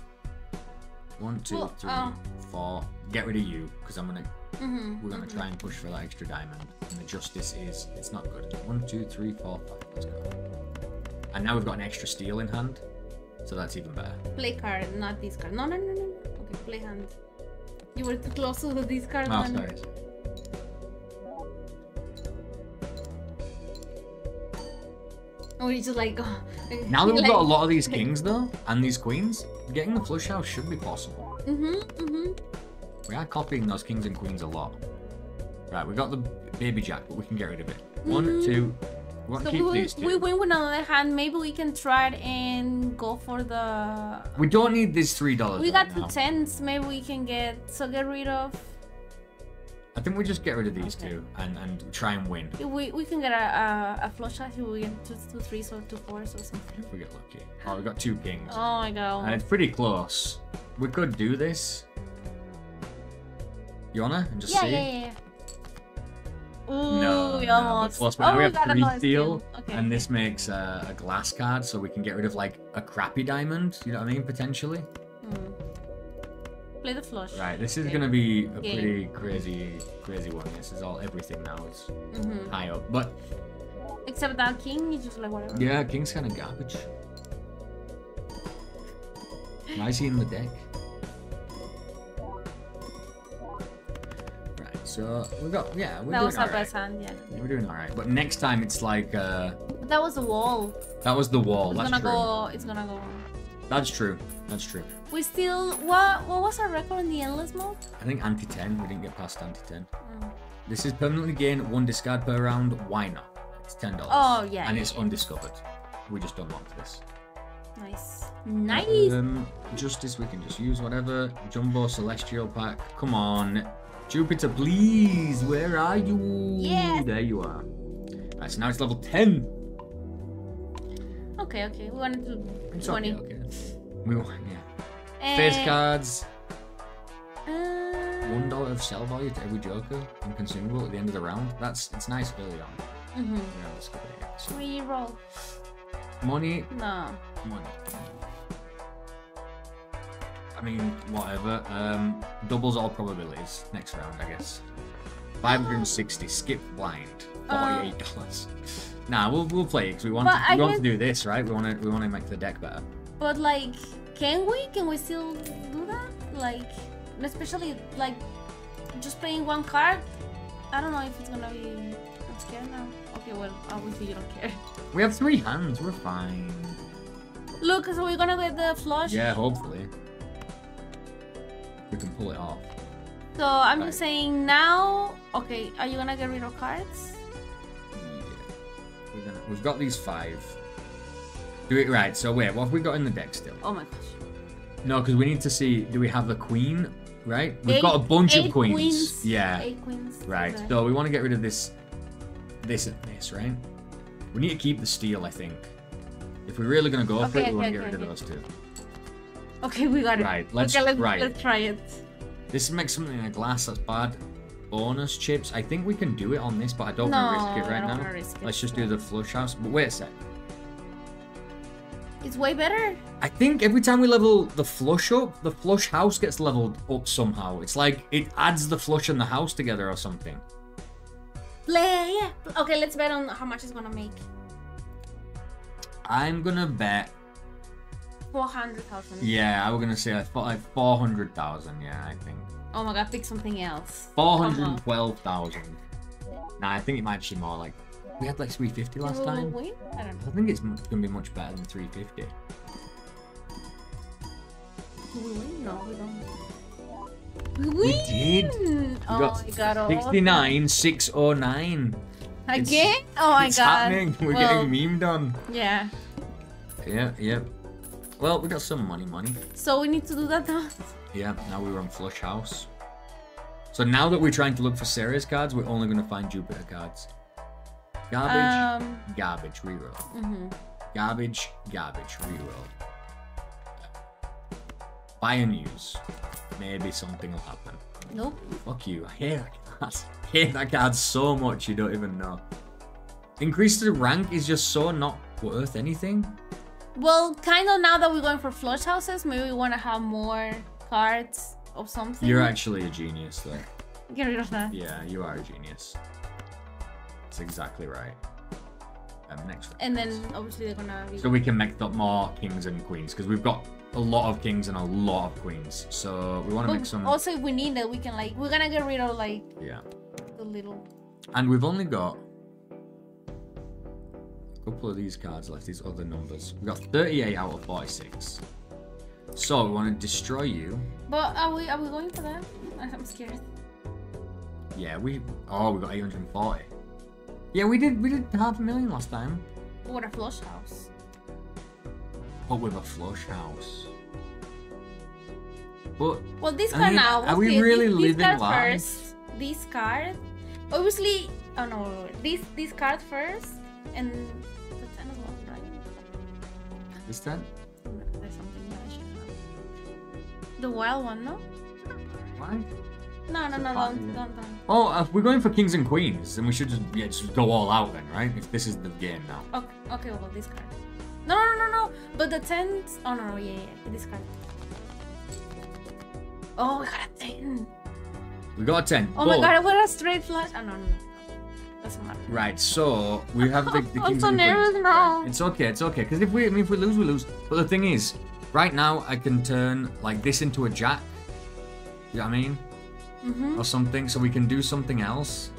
S1: One, two,
S2: Well,
S1: three,
S2: um,
S1: four. Get rid of you because I'm gonna.
S2: Mm-hmm.
S1: We're gonna try and push for that extra diamond, and the justice is it's not good. One, two, three, four, five. Let's go. And now we've got an extra steel in hand, so that's even better.
S2: Play card, not this card. No, no, no, no. Okay, play hand. You were too close to the discard
S1: Oh,
S2: one.
S1: sorry.
S2: Or you just like. Oh,
S1: Now that we've
S2: like,
S1: got a lot of these kings though, and these queens, getting the flush house should be possible.
S2: Mm-hmm. Mm-hmm.
S1: We are copying those kings and queens a lot. Right, we got the baby jack, but we can get rid of it. One,
S2: Mhm.
S1: two. We want
S2: So
S1: to keep
S2: we,
S1: these two.
S2: we win with another hand. Maybe we can try it and go for the.
S1: We don't need this three dollars.
S2: We got two
S1: now.
S2: tens. Maybe we can get. So get rid of.
S1: I think we just get rid of these
S2: Okay.
S1: two and and try and win
S2: We, we can get a, a, a flush shot if we get two, two threes or two fours or something.
S1: if we get lucky. Oh, we got two kings,
S2: Oh my god.
S1: and it's pretty close. We could do this. You wanna and just
S2: yeah,
S1: see?
S2: yeah, yeah, yeah. Ooh,
S1: No,
S2: we
S1: no,
S2: almost.
S1: but plus
S2: oh,
S1: we have
S2: got
S1: three steel.
S2: Okay.
S1: and this makes a, a glass card, so we can get rid of like a crappy diamond. You know what I mean? Potentially.
S2: Hmm. Play the flush.
S1: Right. This is
S2: Okay.
S1: gonna be a
S2: Game.
S1: pretty crazy, crazy one. This is all everything now. It's
S2: Mm-hmm.
S1: high up, but
S2: Except that king, you just like whatever.
S1: yeah, king's kind of garbage. Why is he in the deck? Right. So we got yeah. We're
S2: that
S1: doing
S2: was our
S1: alright.
S2: best hand, yeah.
S1: We're doing all right. But next time it's like uh,
S2: But that was the wall.
S1: that was the wall.
S2: It's
S1: That's
S2: gonna
S1: true.
S2: go. It's gonna go.
S1: That's true. That's true.
S2: We still. What? What was our record in the endless mode?
S1: I think ante 10. We didn't get past ante 10.
S2: Mm.
S1: This is permanently gain one discard per round. Why not? It's ten dollars.
S2: Oh, yeah,
S1: And
S2: yeah,
S1: it's
S2: yeah.
S1: undiscovered. We just don't want this.
S2: Nice. Nice.
S1: Um, Justice, we can just use whatever. Jumbo Celestial Pack. Come on. Jupiter, please. Where are you?
S2: Yes.
S1: There you are. Right, so now it's level 10.
S2: Okay, okay. We wanted to
S1: It's
S2: twenty.
S1: okay, okay. We want, yeah.
S2: And,
S1: Face cards.
S2: Uh,
S1: One dollar of sell value to every Joker and consumable at the end of the round. That's it's nice early on.
S2: mhm.
S1: Yeah, let's go there. So,
S2: Reroll.
S1: money,
S2: No.
S1: money. I mean, whatever. Um, doubles all probabilities next round, I guess. 560. Skip blind. Forty-eight dollars. nah, we'll we'll play it because we want to,
S2: I
S1: we want
S2: guess-
S1: to do this, right? We want to we want to make the deck better.
S2: But like, can we? Can we still do that? Like, especially like, just playing one card. I don't know if it's gonna be. I'm scared now. Okay, well, obviously you don't care.
S1: We have three hands. We're fine.
S2: Look, so we're gonna get the flush.
S1: Yeah, hopefully. We can pull it off.
S2: So I'm just saying now. Okay, are you gonna get rid of cards?
S1: Yeah. We're gonna, we've got these five. Do it right. So wait, what have we got in the deck still?
S2: Oh my gosh.
S1: No, because we need to see. Do we have the queen? Right. We've
S2: Eight-
S1: got a bunch of queens.
S2: queens.
S1: Yeah.
S2: Eight queens.
S1: Right.
S2: Okay.
S1: So we want to get rid of this, this and this, right? We need to keep the steel, I think. If we're really gonna go for
S2: Okay,
S1: it, we want to get rid of those two.
S2: Okay, we got it.
S1: Right, let's-
S2: let's,
S1: right.
S2: let's try it.
S1: This makes something in a glass that's bad. Bonus chips. I think we can do it on this, but I don't want to risk it right now.
S2: risk it.
S1: Let's just do the flush house. But wait a sec.
S2: It's way better.
S1: I think every time we level the flush up, the flush house gets leveled up somehow. It's like it adds the flush and the house together or something.
S2: Play. Okay, let's bet on how much it's gonna make.
S1: I'm gonna bet.
S2: Four hundred thousand.
S1: Yeah, I was gonna say like four hundred thousand. Yeah, I think
S2: Oh my god, pick something else.
S1: four
S2: Come
S1: hundred
S2: on.
S1: twelve thousand. Nah, I think it might be more like we had like three fifty last
S2: Will
S1: time.
S2: win? I don't
S1: I think it's gonna be much better than three fifty.
S2: Do we win? No, we don't. We
S1: We
S2: win!
S1: did.
S2: Oh
S1: We got
S2: my god. all-
S1: 69, 609.
S2: Again? Oh my
S1: it's
S2: god.
S1: happening. We're
S2: Well,
S1: getting memed on.
S2: Yeah.
S1: Yeah, yeah. Well, we got some money, money.
S2: So we need to do that now.
S1: Yeah, now we're on Flush House. So now that we're trying to look for Ceres cards, we're only going to find Jupiter cards. Garbage,
S2: Um.
S1: garbage, reroll.
S2: mhm.
S1: Garbage, garbage, reroll. Buy and use. Maybe something will happen.
S2: Nope.
S1: Fuck you. I hate that card. I hate that card so much you don't even know. Increase the rank is just so not worth anything.
S2: Well, kind of now that we're going for flush houses, maybe we want to have more cards of something.
S1: You're actually a genius though.
S2: Get rid of that.
S1: Yeah, you are a genius. That's exactly right. Um, next.
S2: And then obviously they're gonna be.
S1: So we can make up more kings and queens because we've got a lot of kings and a lot of queens. So we want to make some.
S2: Also, if we need it, we can like we're gonna get rid of like
S1: Yeah.
S2: the little.
S1: And we've only got a couple of these cards left, these other numbers. We've got 38 out of 46. So we want to destroy you.
S2: But are we are we going for that? I'm scared.
S1: Yeah, we. Oh, we got 840. Yeah, we did. We did half a million last time.
S2: What a flush house.
S1: But with a flush house. But
S2: Well, this
S1: I
S2: card
S1: mean,
S2: now.
S1: are we really
S2: this,
S1: living
S2: this card
S1: life?
S2: first. This card, obviously. Oh no, this this card first, and the ten as well, right?
S1: is that?
S2: There's something that I should have. The wild one, no?
S1: Why?
S2: No, no, no, don't, don't, don't.
S1: Oh, uh, we're going for kings and queens, and we should just yeah, just go all out then, right? If this is the game now.
S2: Okay, okay, well, this card. No, no, no, no, no. But the ten. Oh no, no, yeah, yeah, this card. Oh, we got a ten.
S1: We got a 10.
S2: Oh my god, I got a straight flush. Oh no, no, no. That's not.
S1: Right, so we have the, the
S2: I'm
S1: kings
S2: so
S1: and
S2: nervous
S1: queens.
S2: now.
S1: Right, It's okay, it's okay. Because if we, I mean, if we lose, we lose. But the thing is, right now I can turn like this into a jack. You know what I mean?
S2: Mm-hmm.
S1: Or something, so we can do something else.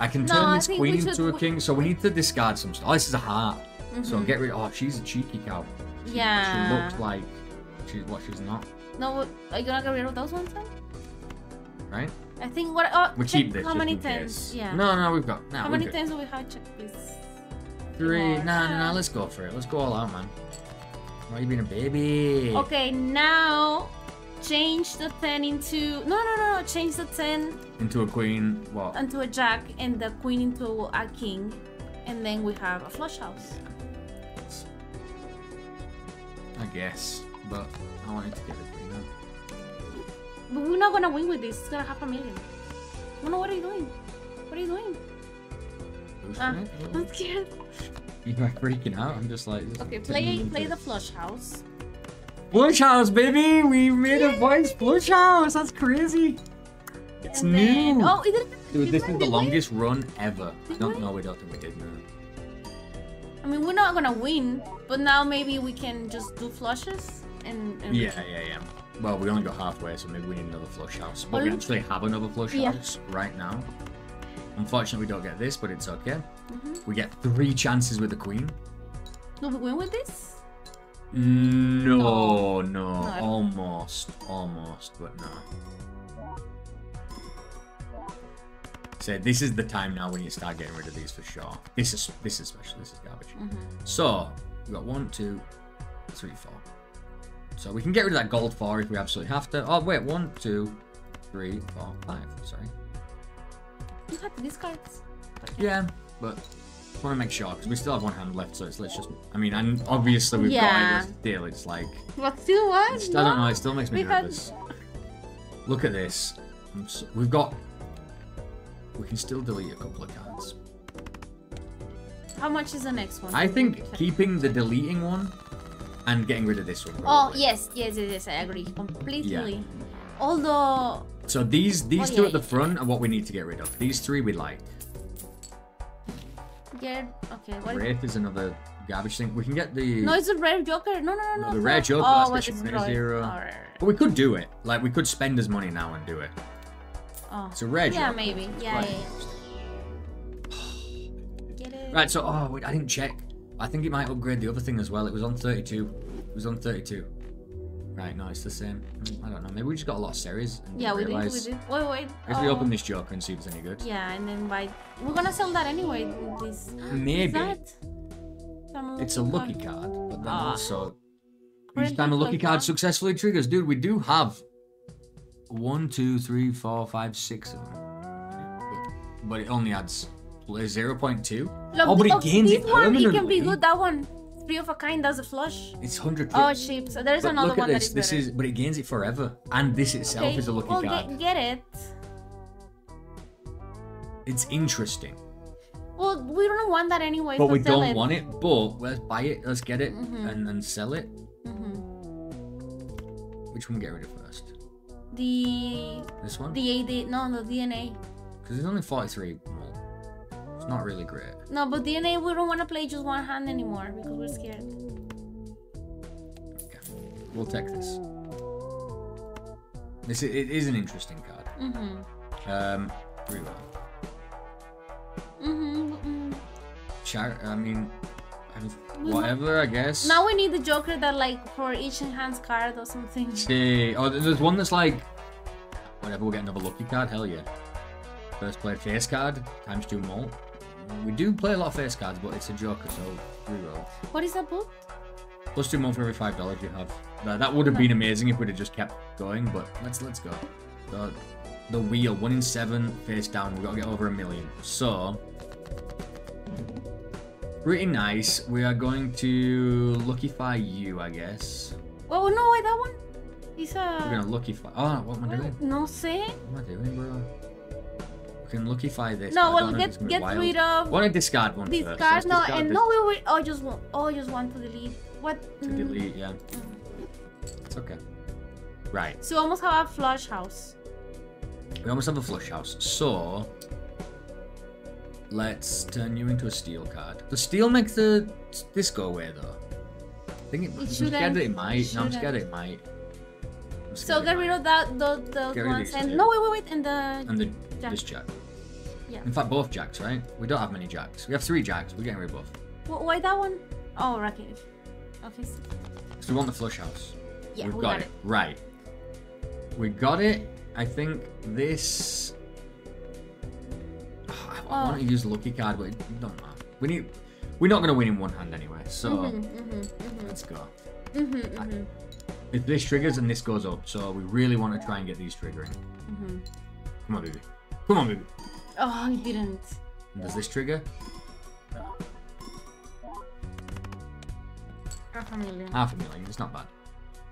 S1: I can
S2: No,
S1: turn this queen
S2: should
S1: into a king, so we need to discard some stuff. Oh, this is a heart. So
S2: Mhm.
S1: get rid. Of Oh, she's a cheeky cow. She
S2: Yeah.
S1: She looks like she's what she's not,
S2: No, are you gonna get rid of those ones then?
S1: right?
S2: I think what. Oh,
S1: We keep this.
S2: How many tens? Yeah.
S1: No, no, we've got. No,
S2: how many tens do we have? Check please.
S1: Three. nah, nah.
S2: Ah.
S1: Let's go for it. Let's go all out, man. Why are you being a baby?
S2: Okay, now change the ten into. No, no, no, no. Change the ten
S1: Into a queen. What?
S2: into a jack and the queen into a king, and then we have a flush house.
S1: I guess, but I wanted to get the queen out.
S2: But we're not gonna win with this. It's gonna have a million. No, no. What are you doing? What are you doing? Ah. I'm scared.
S1: You're freaking out. I'm just like.
S2: Okay, play play the flush house.
S1: Flush house, baby! We made a voice flush house. That's crazy. It's
S2: and
S1: new.
S2: then oh, it didn't.
S1: Dude, this is
S2: didn't
S1: the
S2: win.
S1: longest run ever.
S2: Did
S1: No,
S2: we?
S1: no, we don't think we did. No.
S2: I mean, we're not gonna win, but now maybe we can just do flushes and. and
S1: Yeah, yeah, yeah. Well, we only got halfway, so maybe we need another flush house. But we actually have another flush
S2: Yeah.
S1: house right now. Unfortunately, we don't get this, but it's okay.
S2: Mhm.
S1: We get three chances with the queen.
S2: Do we win with this?
S1: No, no,
S2: don't-
S1: almost, almost, but no. So this is the time now when you start getting rid of these for sure. This is this is special. This is garbage.
S2: Mm-hmm.
S1: So we got one, two, three, four. So we can get rid of that gold four if we absolutely have to. Oh wait, one, two, three, four, five. Sorry.
S2: You have these cards.
S1: Yeah, but want to make sure because we still have one hand left. So it's let's just. I mean, and obviously we've
S2: Yeah.
S1: got it. Still, it's like
S2: But still, what?
S1: I don't know. It still makes me
S2: We had-
S1: nervous. Look at this. I'm we've got. We can still delete a couple of cards.
S2: How much is the next one?
S1: I think keeping the deleting one and getting rid of this one.
S2: Oh
S1: probably.
S2: yes, yes, yes, yes. I agree completely. Although,
S1: So these these
S2: Oh,
S1: two
S2: yeah,
S1: at the
S2: yeah.
S1: front are what we need to get rid of. These three we like.
S2: Get okay. What?
S1: Wraith is another garbage thing. We can get the.
S2: No, it's a rare Joker. No, no, no, no.
S1: the rare. Joker,
S2: Oh,
S1: the
S2: is
S1: Shimmer? Zero.
S2: Alright.
S1: But we could do it. Like we could spend his money now and do it.
S2: Oh.
S1: It's a rare
S2: Yeah,
S1: Joker.
S2: maybe. Yeah,
S1: Right.
S2: yeah, yeah. Get it?
S1: Right. So, oh, wait, I didn't check. I think it might upgrade the other thing as well. It was on 32. It was on 32. Right. No, it's the same. Mm, I don't know. Maybe we just got a lot of Ceres.
S2: Yeah, we did. We did. Wait, wait.
S1: Let's we open this Joker and see if it's any good.
S2: Yeah, and then buy. We're gonna sell that anyway. This.
S1: Maybe.
S2: Is that?
S1: It's a lucky card, but then
S2: Ah.
S1: also each time a lucky
S2: like
S1: card
S2: that.
S1: successfully triggers, dude, we do have one, two, three, four, five, six of them, but, it only adds zero point two.
S2: Look,
S1: Oh, but it gains
S2: this
S1: it
S2: one, it can be good. That one, three of a kind, does a flush.
S1: It's hundred.
S2: Oh, cheap. So there's
S1: but
S2: another
S1: look
S2: one
S1: at
S2: that
S1: this.
S2: is
S1: This
S2: better.
S1: is, but it gains it forever, and this itself
S2: Okay,
S1: is a lucky
S2: well,
S1: card.
S2: Get, get it.
S1: It's interesting,
S2: Well, we don't want that anyway.
S1: but
S2: so
S1: we don't
S2: it.
S1: want it. But let's buy it. Let's get it
S2: Mhm.
S1: and then sell it.
S2: Mhm.
S1: Which one get rid of first?
S2: The
S1: This one?
S2: the AD no the DNA.
S1: Because there's only forty-three more. It's not really great.
S2: No, but DNA we don't want to play just one hand anymore because we're scared.
S1: Okay. We'll take this. This it is an interesting card.
S2: Mhm.
S1: Um, reroll.
S2: Mhm. mhm.
S1: Char- I mean, I mean,
S2: We
S1: whatever. I guess.
S2: Now we need the Joker that like for each enhanced card or something.
S1: See, oh, there's one that's like, whatever. We'll get another lucky card. Hell yeah. First play face card times two more. We do play a lot of face cards, but it's a Joker, so reroll.
S2: What is that book?
S1: Plus two more for every five dollars you have. That, that would have been amazing if we'd have just kept going, but let's let's go. The, the wheel, one in seven, face down. We've got to get over a million. So pretty nice. We are going to luckify you, I guess.
S2: Oh no, wait, that one. It's
S1: uh,
S2: We're
S1: gonna luckify. Oh, ah, what am I doing?
S2: No sé.
S1: What am I doing, bro? We can luckify this.
S2: No, well,
S1: don't know if
S2: get get
S1: wild.
S2: rid of
S1: want to discard one
S2: this
S1: first.
S2: No,
S1: discard
S2: and
S1: this
S2: no, wait, wait. Oh, just one. Oh, just one to delete. What?
S1: To
S2: Mm.
S1: delete, yeah. It's okay. Right.
S2: So we almost have a flush house.
S1: We almost have a flush house, so let's turn you into a steel card. The steel makes the this go away though? I think it, I'm scared that it might.
S2: It
S1: No, I'm scared it might. I'm
S2: So
S1: it
S2: get rid of that, those, those
S1: Get rid of
S2: ones, and no, wait, wait, wait, and the
S1: and the this jack.
S2: Yeah.
S1: In fact, both jacks, right? We don't have many jacks. We have three jacks. We're getting rid of both.
S2: Wh- why that one? Oh, Rakesh. Okay, so,
S1: we want the flush house.
S2: yeah,
S1: We've
S2: we
S1: got,
S2: got,
S1: it.
S2: it.
S1: Right. We got it. I think this. Oh, I
S2: Oh.
S1: want to use lucky card, but it don't matter. We need. We're not going to win in one hand anyway, so
S2: Mhm, mhm, mhm,
S1: let's go.
S2: mhm, mhm,
S1: If this triggers and this goes up, so we really want to try and get these triggering.
S2: mhm.
S1: Come on, baby. Come on, baby.
S2: Oh, it didn't.
S1: Does this trigger?
S2: Half a million.
S1: Half a million. It's not bad.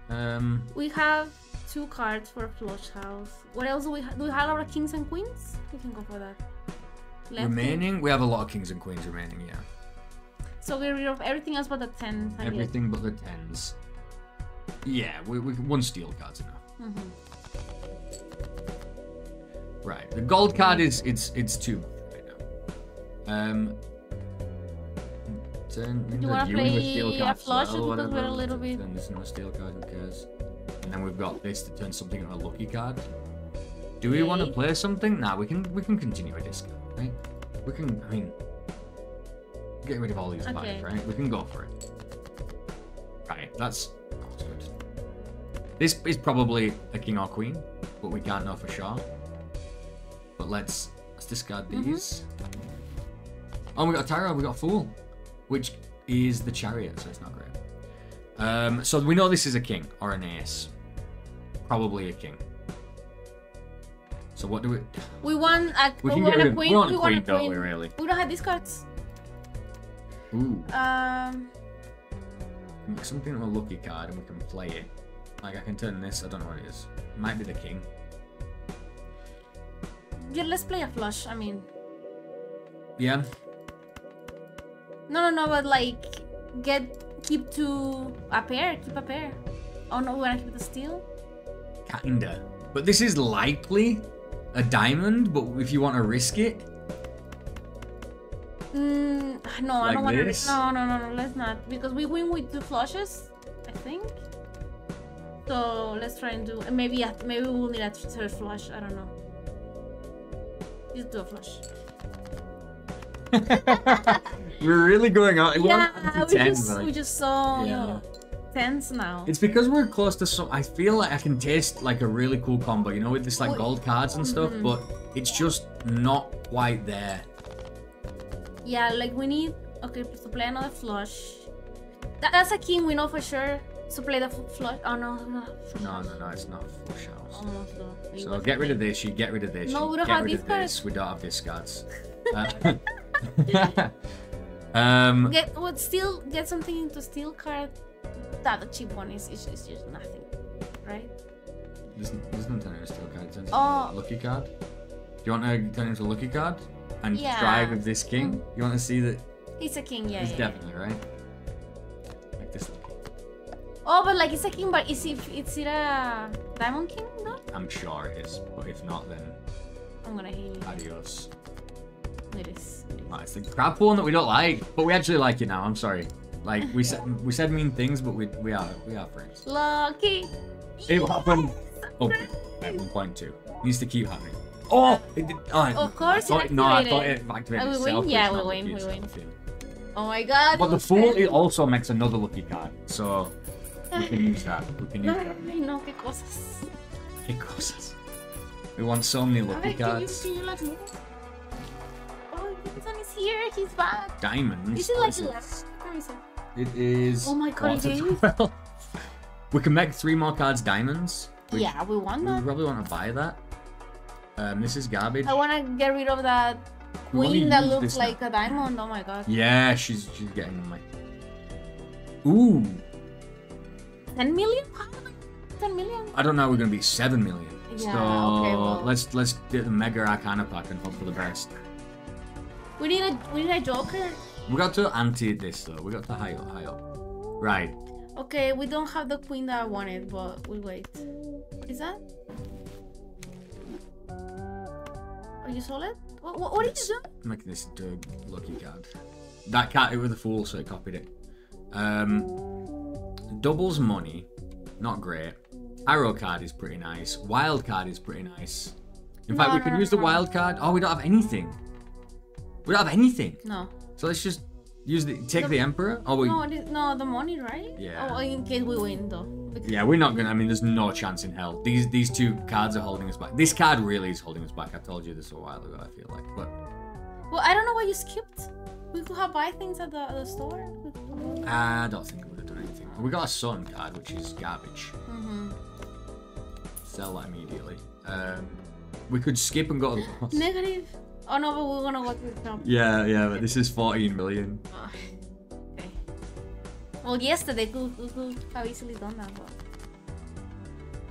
S1: Um,
S2: We have two cards for flush house. What else do we have? Do we have our kings and queens? We can go for that. Left
S1: remaining, we have a lot of kings and queens remaining. Yeah,
S2: So get rid of everything else but the tens. I guess.
S1: everything but the tens. Yeah, we, we one steel card's enough.
S2: Mhm.
S1: Right. The gold card is it's it's two right now. Um. Turn
S2: you wanna
S1: you in
S2: play
S1: steel
S2: a flush
S1: well,
S2: because we're
S1: whatever.
S2: a little bit-
S1: Turn this into a steel card. Who cares? And then we've got this to turn something into a lucky card. Do we want to play something? Nah, we can we can continue a discount, right? We can. I mean, get rid of all these
S2: Okay.
S1: right? We can go for it. Right. That's that's good. This is probably a king or queen, but we can't know for sure. But let's let's discard
S2: Mhm.
S1: these. Oh, we got a tarot. We got a fool, which is the chariot, so it's not great. Um, so we know this is a king or an ace, probably a king. So what do we?
S2: We want a,
S1: We
S2: we
S1: can
S2: want
S1: get rid
S2: a
S1: of
S2: queen.
S1: we want
S2: we
S1: a
S2: want
S1: queen,
S2: a
S1: don't
S2: queen.
S1: we? Really?
S2: We don't have these cards.
S1: Ooh,
S2: Um,
S1: something of a lucky card, and we can play it. Like I can turn this. I don't know what it is. It might be the king.
S2: Yeah, let's play a flush. I mean,
S1: Yeah.
S2: no, no, no, but like, get keep to a pair. Keep a pair. Oh no, we wanna keep the steel.
S1: Kinda. But this is likely a diamond, but if you want to risk it,
S2: Mm, no, I don't want to. No, no, no, no. Let's not because we win with two flushes, I think. So let's try and do. Maybe maybe we'll need a third flush. I don't know. A flush.
S1: We're really going out. We're
S2: yeah, we
S1: 10,
S2: just
S1: like-
S2: we just saw
S1: Yeah.
S2: tense now.
S1: It's because we're close to some. I feel like I can taste like a really cool combo, you know, with this like
S2: Well-
S1: gold cards and stuff,
S2: Mhm.
S1: but it's just not quite there.
S2: Yeah, like we need okay to play another flush. That, that's a king we know for sure. So play the flush. Oh no, no.
S1: No, no, no, it's not flush house.
S2: Almost though.
S1: So get rid of this. You get rid of this.
S2: No, we don't
S1: get
S2: have
S1: rid of
S2: discards.
S1: this. We don't have discards. Uh, um,
S2: Get what steal get something into steel card. That the cheap one is is, is just nothing, right?
S1: doesn't doesn't turn into a steel card. it turns into
S2: Oh.
S1: a lucky card. Do you want to turn into a lucky card and
S2: Yeah.
S1: try with this king? You want to see that?
S2: It's a king, yeah.
S1: it's
S2: yeah.
S1: definitely right. Like this. lucky.
S2: Oh, but like it's a king, but is it is it a diamond king?
S1: I'm sure it is, but if not, then
S2: I'm gonna hate you.
S1: adios.
S2: It is.
S1: Ah, it's the crap one that we don't like, but we actually like you now. I'm sorry. Like we said, we said mean things, but we we are we are friends.
S2: Lucky.
S1: It happened. Oh, at 1.2 needs to keep happening. Oh, it did. Oh,
S2: Of course
S1: I
S2: it
S1: no, I thought it activated
S2: Oh, we
S1: itself.
S2: Yeah, we win, we win. Oh my god.
S1: But the fool it also makes another lucky card, so we can use that. We can use that.
S2: No, qué cosas.
S1: Qué cosas. We want so many lucky
S2: Ay, can you,
S1: cards.
S2: can you like? Oh, this one is here. He's back.
S1: Diamonds.
S2: Is it like
S1: is it?
S2: last? Let.
S1: It is.
S2: Oh my God, it is.
S1: 12. we can make three more cards diamonds. We,
S2: yeah, we want
S1: We
S2: that.
S1: probably want to buy that. Um, this is garbage.
S2: I want to get rid of that queen that looks
S1: this now.
S2: like a diamond. Oh my god.
S1: Yeah, she's she's getting my. Ooh,
S2: 10 million? How? 10 million?
S1: I don't know. We're gonna be seven million.
S2: Yeah,
S1: so
S2: okay, well-
S1: let's let's get the mega arcana pack and hope for the best.
S2: We need a we need a joker.
S1: We got to ante this though. We got to high up, high up. Right.
S2: Okay, we don't have the queen that I wanted, but we'll wait. Is that? Are you solid? What, what, what did you do?
S1: Making this into a lucky card. That cat it with a fool, so it copied it. Um, doubles money, not great. Arrow card is pretty nice. Wild card is pretty nice. In fact, we
S2: no,
S1: could
S2: no,
S1: use the
S2: no.
S1: wild card. Oh, we don't have anything. We don't have anything.
S2: No.
S1: So let's just use the take the emperor. Oh, we.
S2: No, no, the money, right?
S1: Yeah.
S2: Oh, in case we win, though. Because-
S1: Yeah, we're not gonna. I mean, there's no chance in hell. These these two cards are holding us back. This card really is holding us back. I told you this a while ago. I feel like, but
S2: Well, I don't know why you skipped. We could have buy things at the, at the store.
S1: I don't think it would have done anything. We got a sun card, which is garbage.
S2: Mm-hmm.
S1: Sell that immediately. Um, we could skip and go to the.
S2: Negative. Oh no, but we're gonna go to the shop.
S1: Yeah, yeah, but this is 14 million.
S2: Ah, okay. Well, yesterday could, could, could have easily done that, but.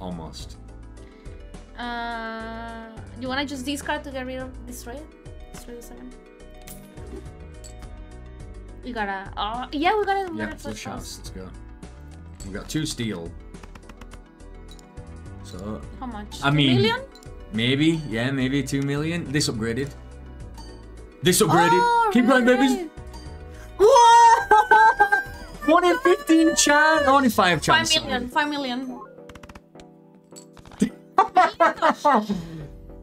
S1: Almost.
S2: Uh, you wanna just discard to get rid of destroy it? Destroy the seven. You gotta. Oh, yeah, we gotta. we
S1: Yeah, flush
S2: flush.
S1: Let's go. We got two steel. So
S2: How much?
S1: I
S2: Two
S1: mean-
S2: million?
S1: maybe, yeah, maybe two million. This upgraded. This upgraded.
S2: Oh,
S1: Keep going, babies. One in 15 chance. Only five
S2: Five
S1: chance.
S2: million. Five million.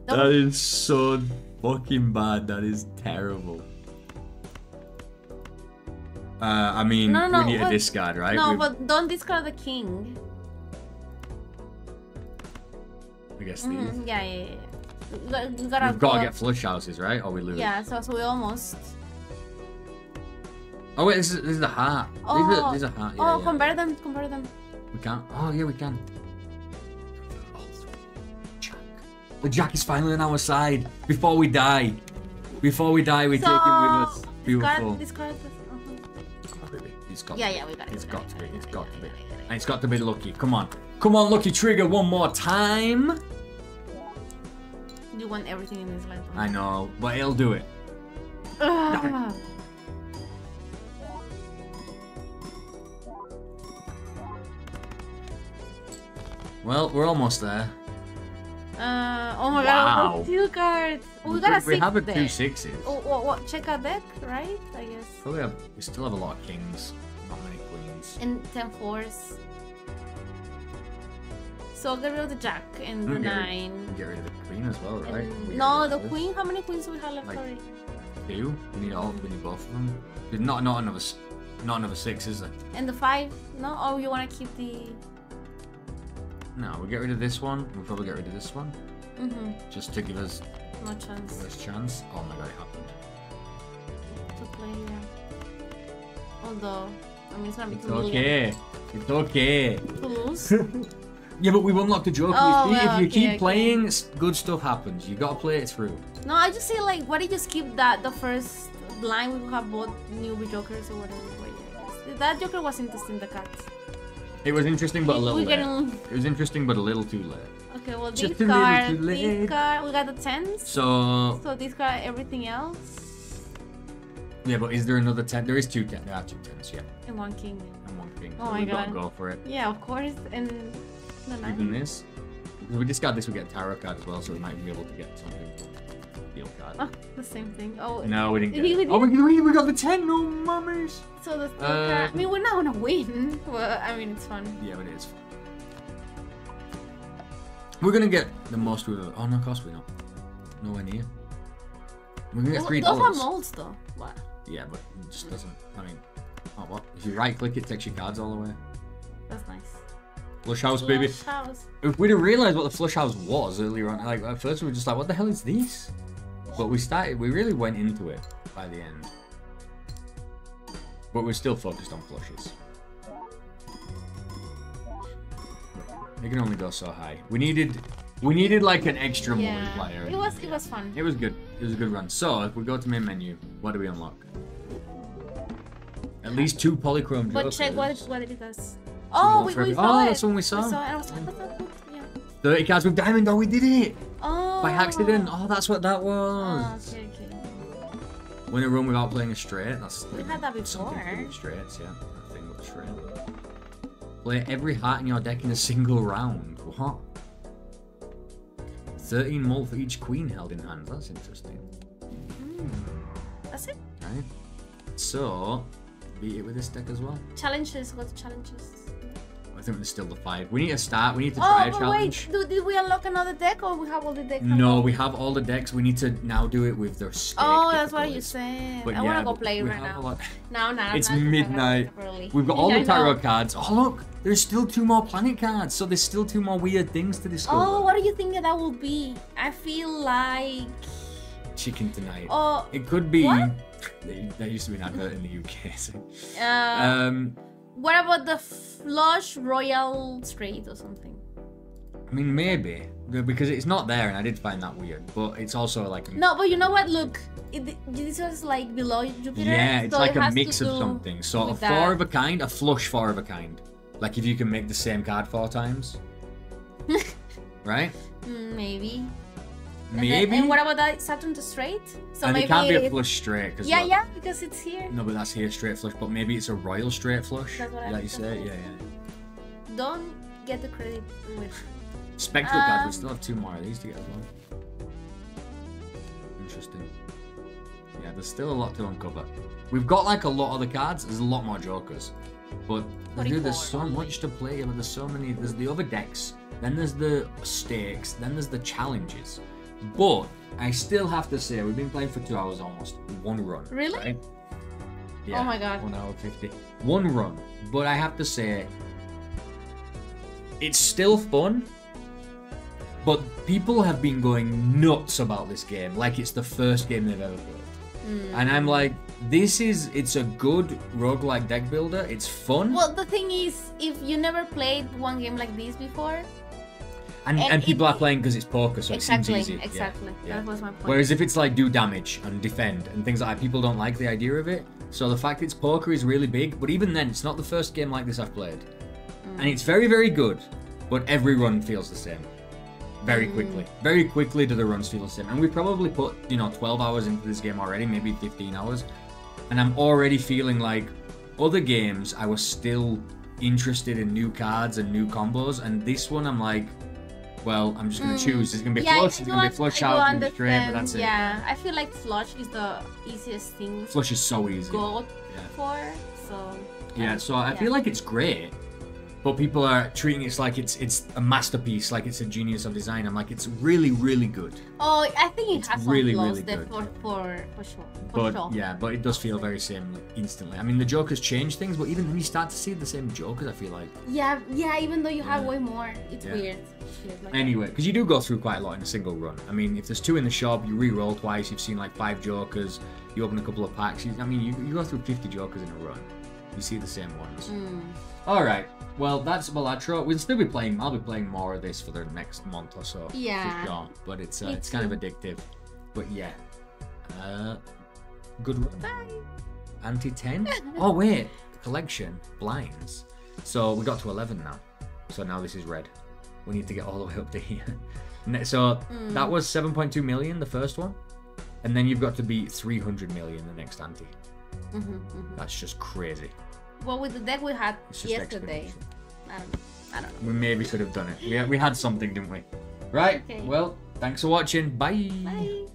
S1: That is so fucking bad. That is terrible. Uh, I mean,
S2: No, no,
S1: we need a discard, right?
S2: No,
S1: We-
S2: but don't discard the king.
S1: I guess
S2: Mhm. Yeah, yeah, yeah. We got- We gotta.
S1: We've got to get flush houses, right? Or we lose.
S2: Yeah, so, so we almost.
S1: Oh wait, this is, this is the heart.
S2: Oh,
S1: These are, these are heart. Yeah,
S2: oh,
S1: yeah.
S2: convert them, convert them.
S1: We can't. Oh yeah, we can. Oh, Jack. The Jack is finally on our side. Before we die. Before we die, we
S2: so,
S1: take him with us. Beautiful.
S2: Discard, discard uh-huh.
S1: It's got
S2: Yeah,
S1: to be.
S2: yeah, we got it.
S1: It's got to be.
S2: it,
S1: It's got to be.
S2: it, we got it.
S1: And it's got to be lucky. Come on. Come on, lucky trigger one more time.
S2: You want everything in this life.
S1: I know, but he'll do it.
S2: Ugh.
S1: Well, we're almost there.
S2: Uh, oh my
S1: Wow.
S2: god, two cards. Oh, we got a
S1: we have a
S2: deck.
S1: two sixes.
S2: Oh, what, what? Check our deck, right? I guess.
S1: Probably have, we still have a lot of kings, not many queens.
S2: And ten fours. So I'll get rid of the jack and the
S1: Okay.
S2: nine.
S1: Get rid of the queen as well, right? We
S2: no, the queen. How many queens do we have left
S1: Like-
S2: already?
S1: Two. We need all. We need both of them. There's not not another not another six, is there?
S2: And the five? No. Oh, you wanna keep the?
S1: No, we'll get rid of this one. We'll probably get rid of this one
S2: Mm-hmm.
S1: just to give us
S2: No chance
S1: give us chance. Oh my god, it happened.
S2: to play. Yeah. Although, I mean, it's gonna be
S1: It's okay. It's okay.
S2: to lose.
S1: Yeah, but we've unlocked a joker.
S2: Oh,
S1: you see,
S2: well,
S1: if you
S2: okay,
S1: keep
S2: okay.
S1: playing, good stuff happens. You gotta play it through.
S2: no, I just say like, why did you skip that the first line? We have both newbie jokers or whatever. Yeah, that joker was interesting. The cat.
S1: It was interesting, but a little
S2: we
S1: late.
S2: getting
S1: It was interesting, but a little too late.
S2: okay. Well,
S1: Just
S2: this card, this card, we got the tens.
S1: So
S2: So this card, everything else,
S1: yeah, but is there another ten? There is two ten. There are two tens. Yeah,
S2: and one king.
S1: and one king.
S2: Oh
S1: so
S2: my
S1: got to
S2: God.
S1: go for it.
S2: Yeah, of course. And
S1: Even
S2: nine.
S1: this. If we discard this, we get a tarot card as well, so we might be able to get something. Deal card.
S2: Oh, the same thing. Oh,
S1: No, we didn't get it. Oh, we, we, we got the 10. No, mummies.
S2: so the still
S1: Uh,
S2: card. I mean, we're not gonna win. Well, I mean, it's fun.
S1: Yeah, but it is fun. We're going to get the most we've ever. Oh, no, of course we're not. Nowhere near. We're to get three
S2: those are mults though. What?
S1: Yeah, but it just doesn't. I mean, oh, what? If you right click, it takes your cards all the way.
S2: That's nice.
S1: Flush house, baby.
S2: Flush house.
S1: If we'd have realized what the flush house was earlier on, like at first we were just like, what the hell is this? But we started, we really went into it by the end. But we're still focused on flushes. They can only go so high. We needed, we needed like an extra
S2: Yeah.
S1: multiplier.
S2: It was. It was fun.
S1: It was good. It was a good run. So if we go to main menu, what do we unlock? At least two polychrome
S2: But check what what it does. Oh, we, we saw
S1: Oh,
S2: it.
S1: that's the one we saw.
S2: We saw it. I was like, what's that? Yeah.
S1: 30 cards with diamond. Oh, we did it!
S2: Oh.
S1: By accident. Oh, that's what that
S2: Oh,
S1: was.
S2: okay, okay.
S1: Win a run without playing a straight. That's
S2: We had that
S1: something
S2: before.
S1: with straights, yeah. That thing with straight. Play every heart in your deck in a single round. What? 13 mult for each queen held in hand. That's interesting. Hmm.
S2: That's it.
S1: Right? So, beat it with this deck as well.
S2: Challenges. To challenges.
S1: I think there's still the five. We need to start. We need to try
S2: Oh,
S1: a challenge.
S2: wait. Do, did we unlock another deck or we have all the decks?
S1: No, we have all the decks. We need to now do it with the
S2: Oh, that's what you said.
S1: But
S2: I
S1: yeah,
S2: wanna go play right now. No, no,
S1: It's midnight. We've got all the tarot cards. Oh look, there's still two more planet cards, so there's still two more weird things to discover.
S2: Oh, what do you think that will be? I feel like.
S1: Chicken tonight.
S2: Oh,
S1: It could be.
S2: What?
S1: There used to be an advert in the UK. So.
S2: uh,
S1: Um,
S2: what about the Flush Royal Straight or something?
S1: I mean maybe because it's not there, and I did find that weird. But it's also like
S2: No, but you know what? Look, it, this was like below Jupiter.
S1: yeah, it's
S2: so
S1: like
S2: it
S1: a mix of something. Sort of four
S2: that.
S1: of a kind, a flush four of a kind. Like if you can make the same card four times, right?
S2: Mm, maybe. And then- and what about that Saturn to straight? So
S1: and
S2: maybe.
S1: it can't be a flush straight. Cause
S2: yeah, yeah, because it's here.
S1: No, but that's here straight flush. But maybe it's a royal straight flush.
S2: That's what I
S1: like you
S2: thought.
S1: say, yeah, yeah.
S2: Don't get the credit with.
S1: Spectral cards. We
S2: Um,
S1: still have two more of these to get as well. Interesting. Yeah, there's still a lot to uncover. We've got like a lot of the cards. There's a lot more jokers, but dude, there's so much to play. But there's so many. There's the other decks. Then there's the stakes. Then there's the challenges. But I still have to say, we've been playing for two hours almost. One run.
S2: Really?
S1: Right?
S2: Oh my God.
S1: One hour fifty. One run. But I have to say, it's still fun. But people have been going nuts about this game, like it's the first game they've ever played.
S2: Mm.
S1: And I'm like, this is it's a good roguelike deck builder. It's fun.
S2: Well, the thing is, if you never played one game like this before,
S1: and,
S2: and
S1: and people
S2: it-
S1: are playing because it's poker, so
S2: exactly,
S1: it seems easy. Yeah,
S2: exactly,
S1: yeah.
S2: that was my point.
S1: Whereas if it's like do damage and defend and things like that, people don't like the idea of it. So the fact it's poker is really big. But even then, it's not the first game like this I've played,
S2: Mm.
S1: and it's very very good. But every run feels the same. Very
S2: Mm.
S1: quickly, very quickly do the runs feel the same. And we probably put you know 12 hours into this game already, maybe 15 hours, and I'm already feeling like other games I was still interested in new cards and new combos, and this one I'm like, well, I'm just gonna
S2: Mm.
S1: choose. It's gonna be
S2: Yeah,
S1: flush. It's gonna be flush out. It's gonna be straight, but that's it.
S2: Yeah, I feel like flush is the easiest thing
S1: Flush is so easy.
S2: go
S1: Yeah.
S2: for. So
S1: Yeah, so I
S2: Yeah.
S1: feel like it's great, but people are treating it like it's it's a masterpiece, like it's a genius of design. I'm like, it's really, really good.
S2: Oh, I think it
S1: It's
S2: has
S1: really,
S2: some flaws
S1: really good.
S2: for for for sure. For
S1: But
S2: sure.
S1: yeah, but it does feel very same instantly. I mean, the Joker's changed things, but even then you start to see the same Jokers. I feel like
S2: Yeah, yeah. Even though you have
S1: Yeah.
S2: way more, it's
S1: Yeah.
S2: weird. Weird, like-
S1: anyway, because you do go through quite a lot in a single run. I mean, if there's two in the shop, you re-roll twice. You've seen like five Jokers. You open a couple of packs. You, I mean, you, you go through 50 Jokers in a run. You see the same ones.
S2: Mm.
S1: All right. Well, that's Balatro. We'll still be playing. I'll be playing more of this for the next month or so.
S2: Yeah.
S1: For sure. But it's uh, it's kind of addictive. But yeah. Uh, good run.
S2: Bye.
S1: Ante 10? oh, wait. Collection. Blinds. So we got to 11 now. So now this is red. We need to get all the way up to here. So
S2: Mm.
S1: that was 7.2 million, the first one. And then you've got to beat 300 million, the next ante.
S2: hmm hmm
S1: That's just crazy.
S2: Well, with the deck we had yesterday. I don't, I don't know.
S1: We maybe could have done it. We, we had something, didn't we? Right.
S2: Okay.
S1: Well, thanks for watching. Bye.
S2: Bye.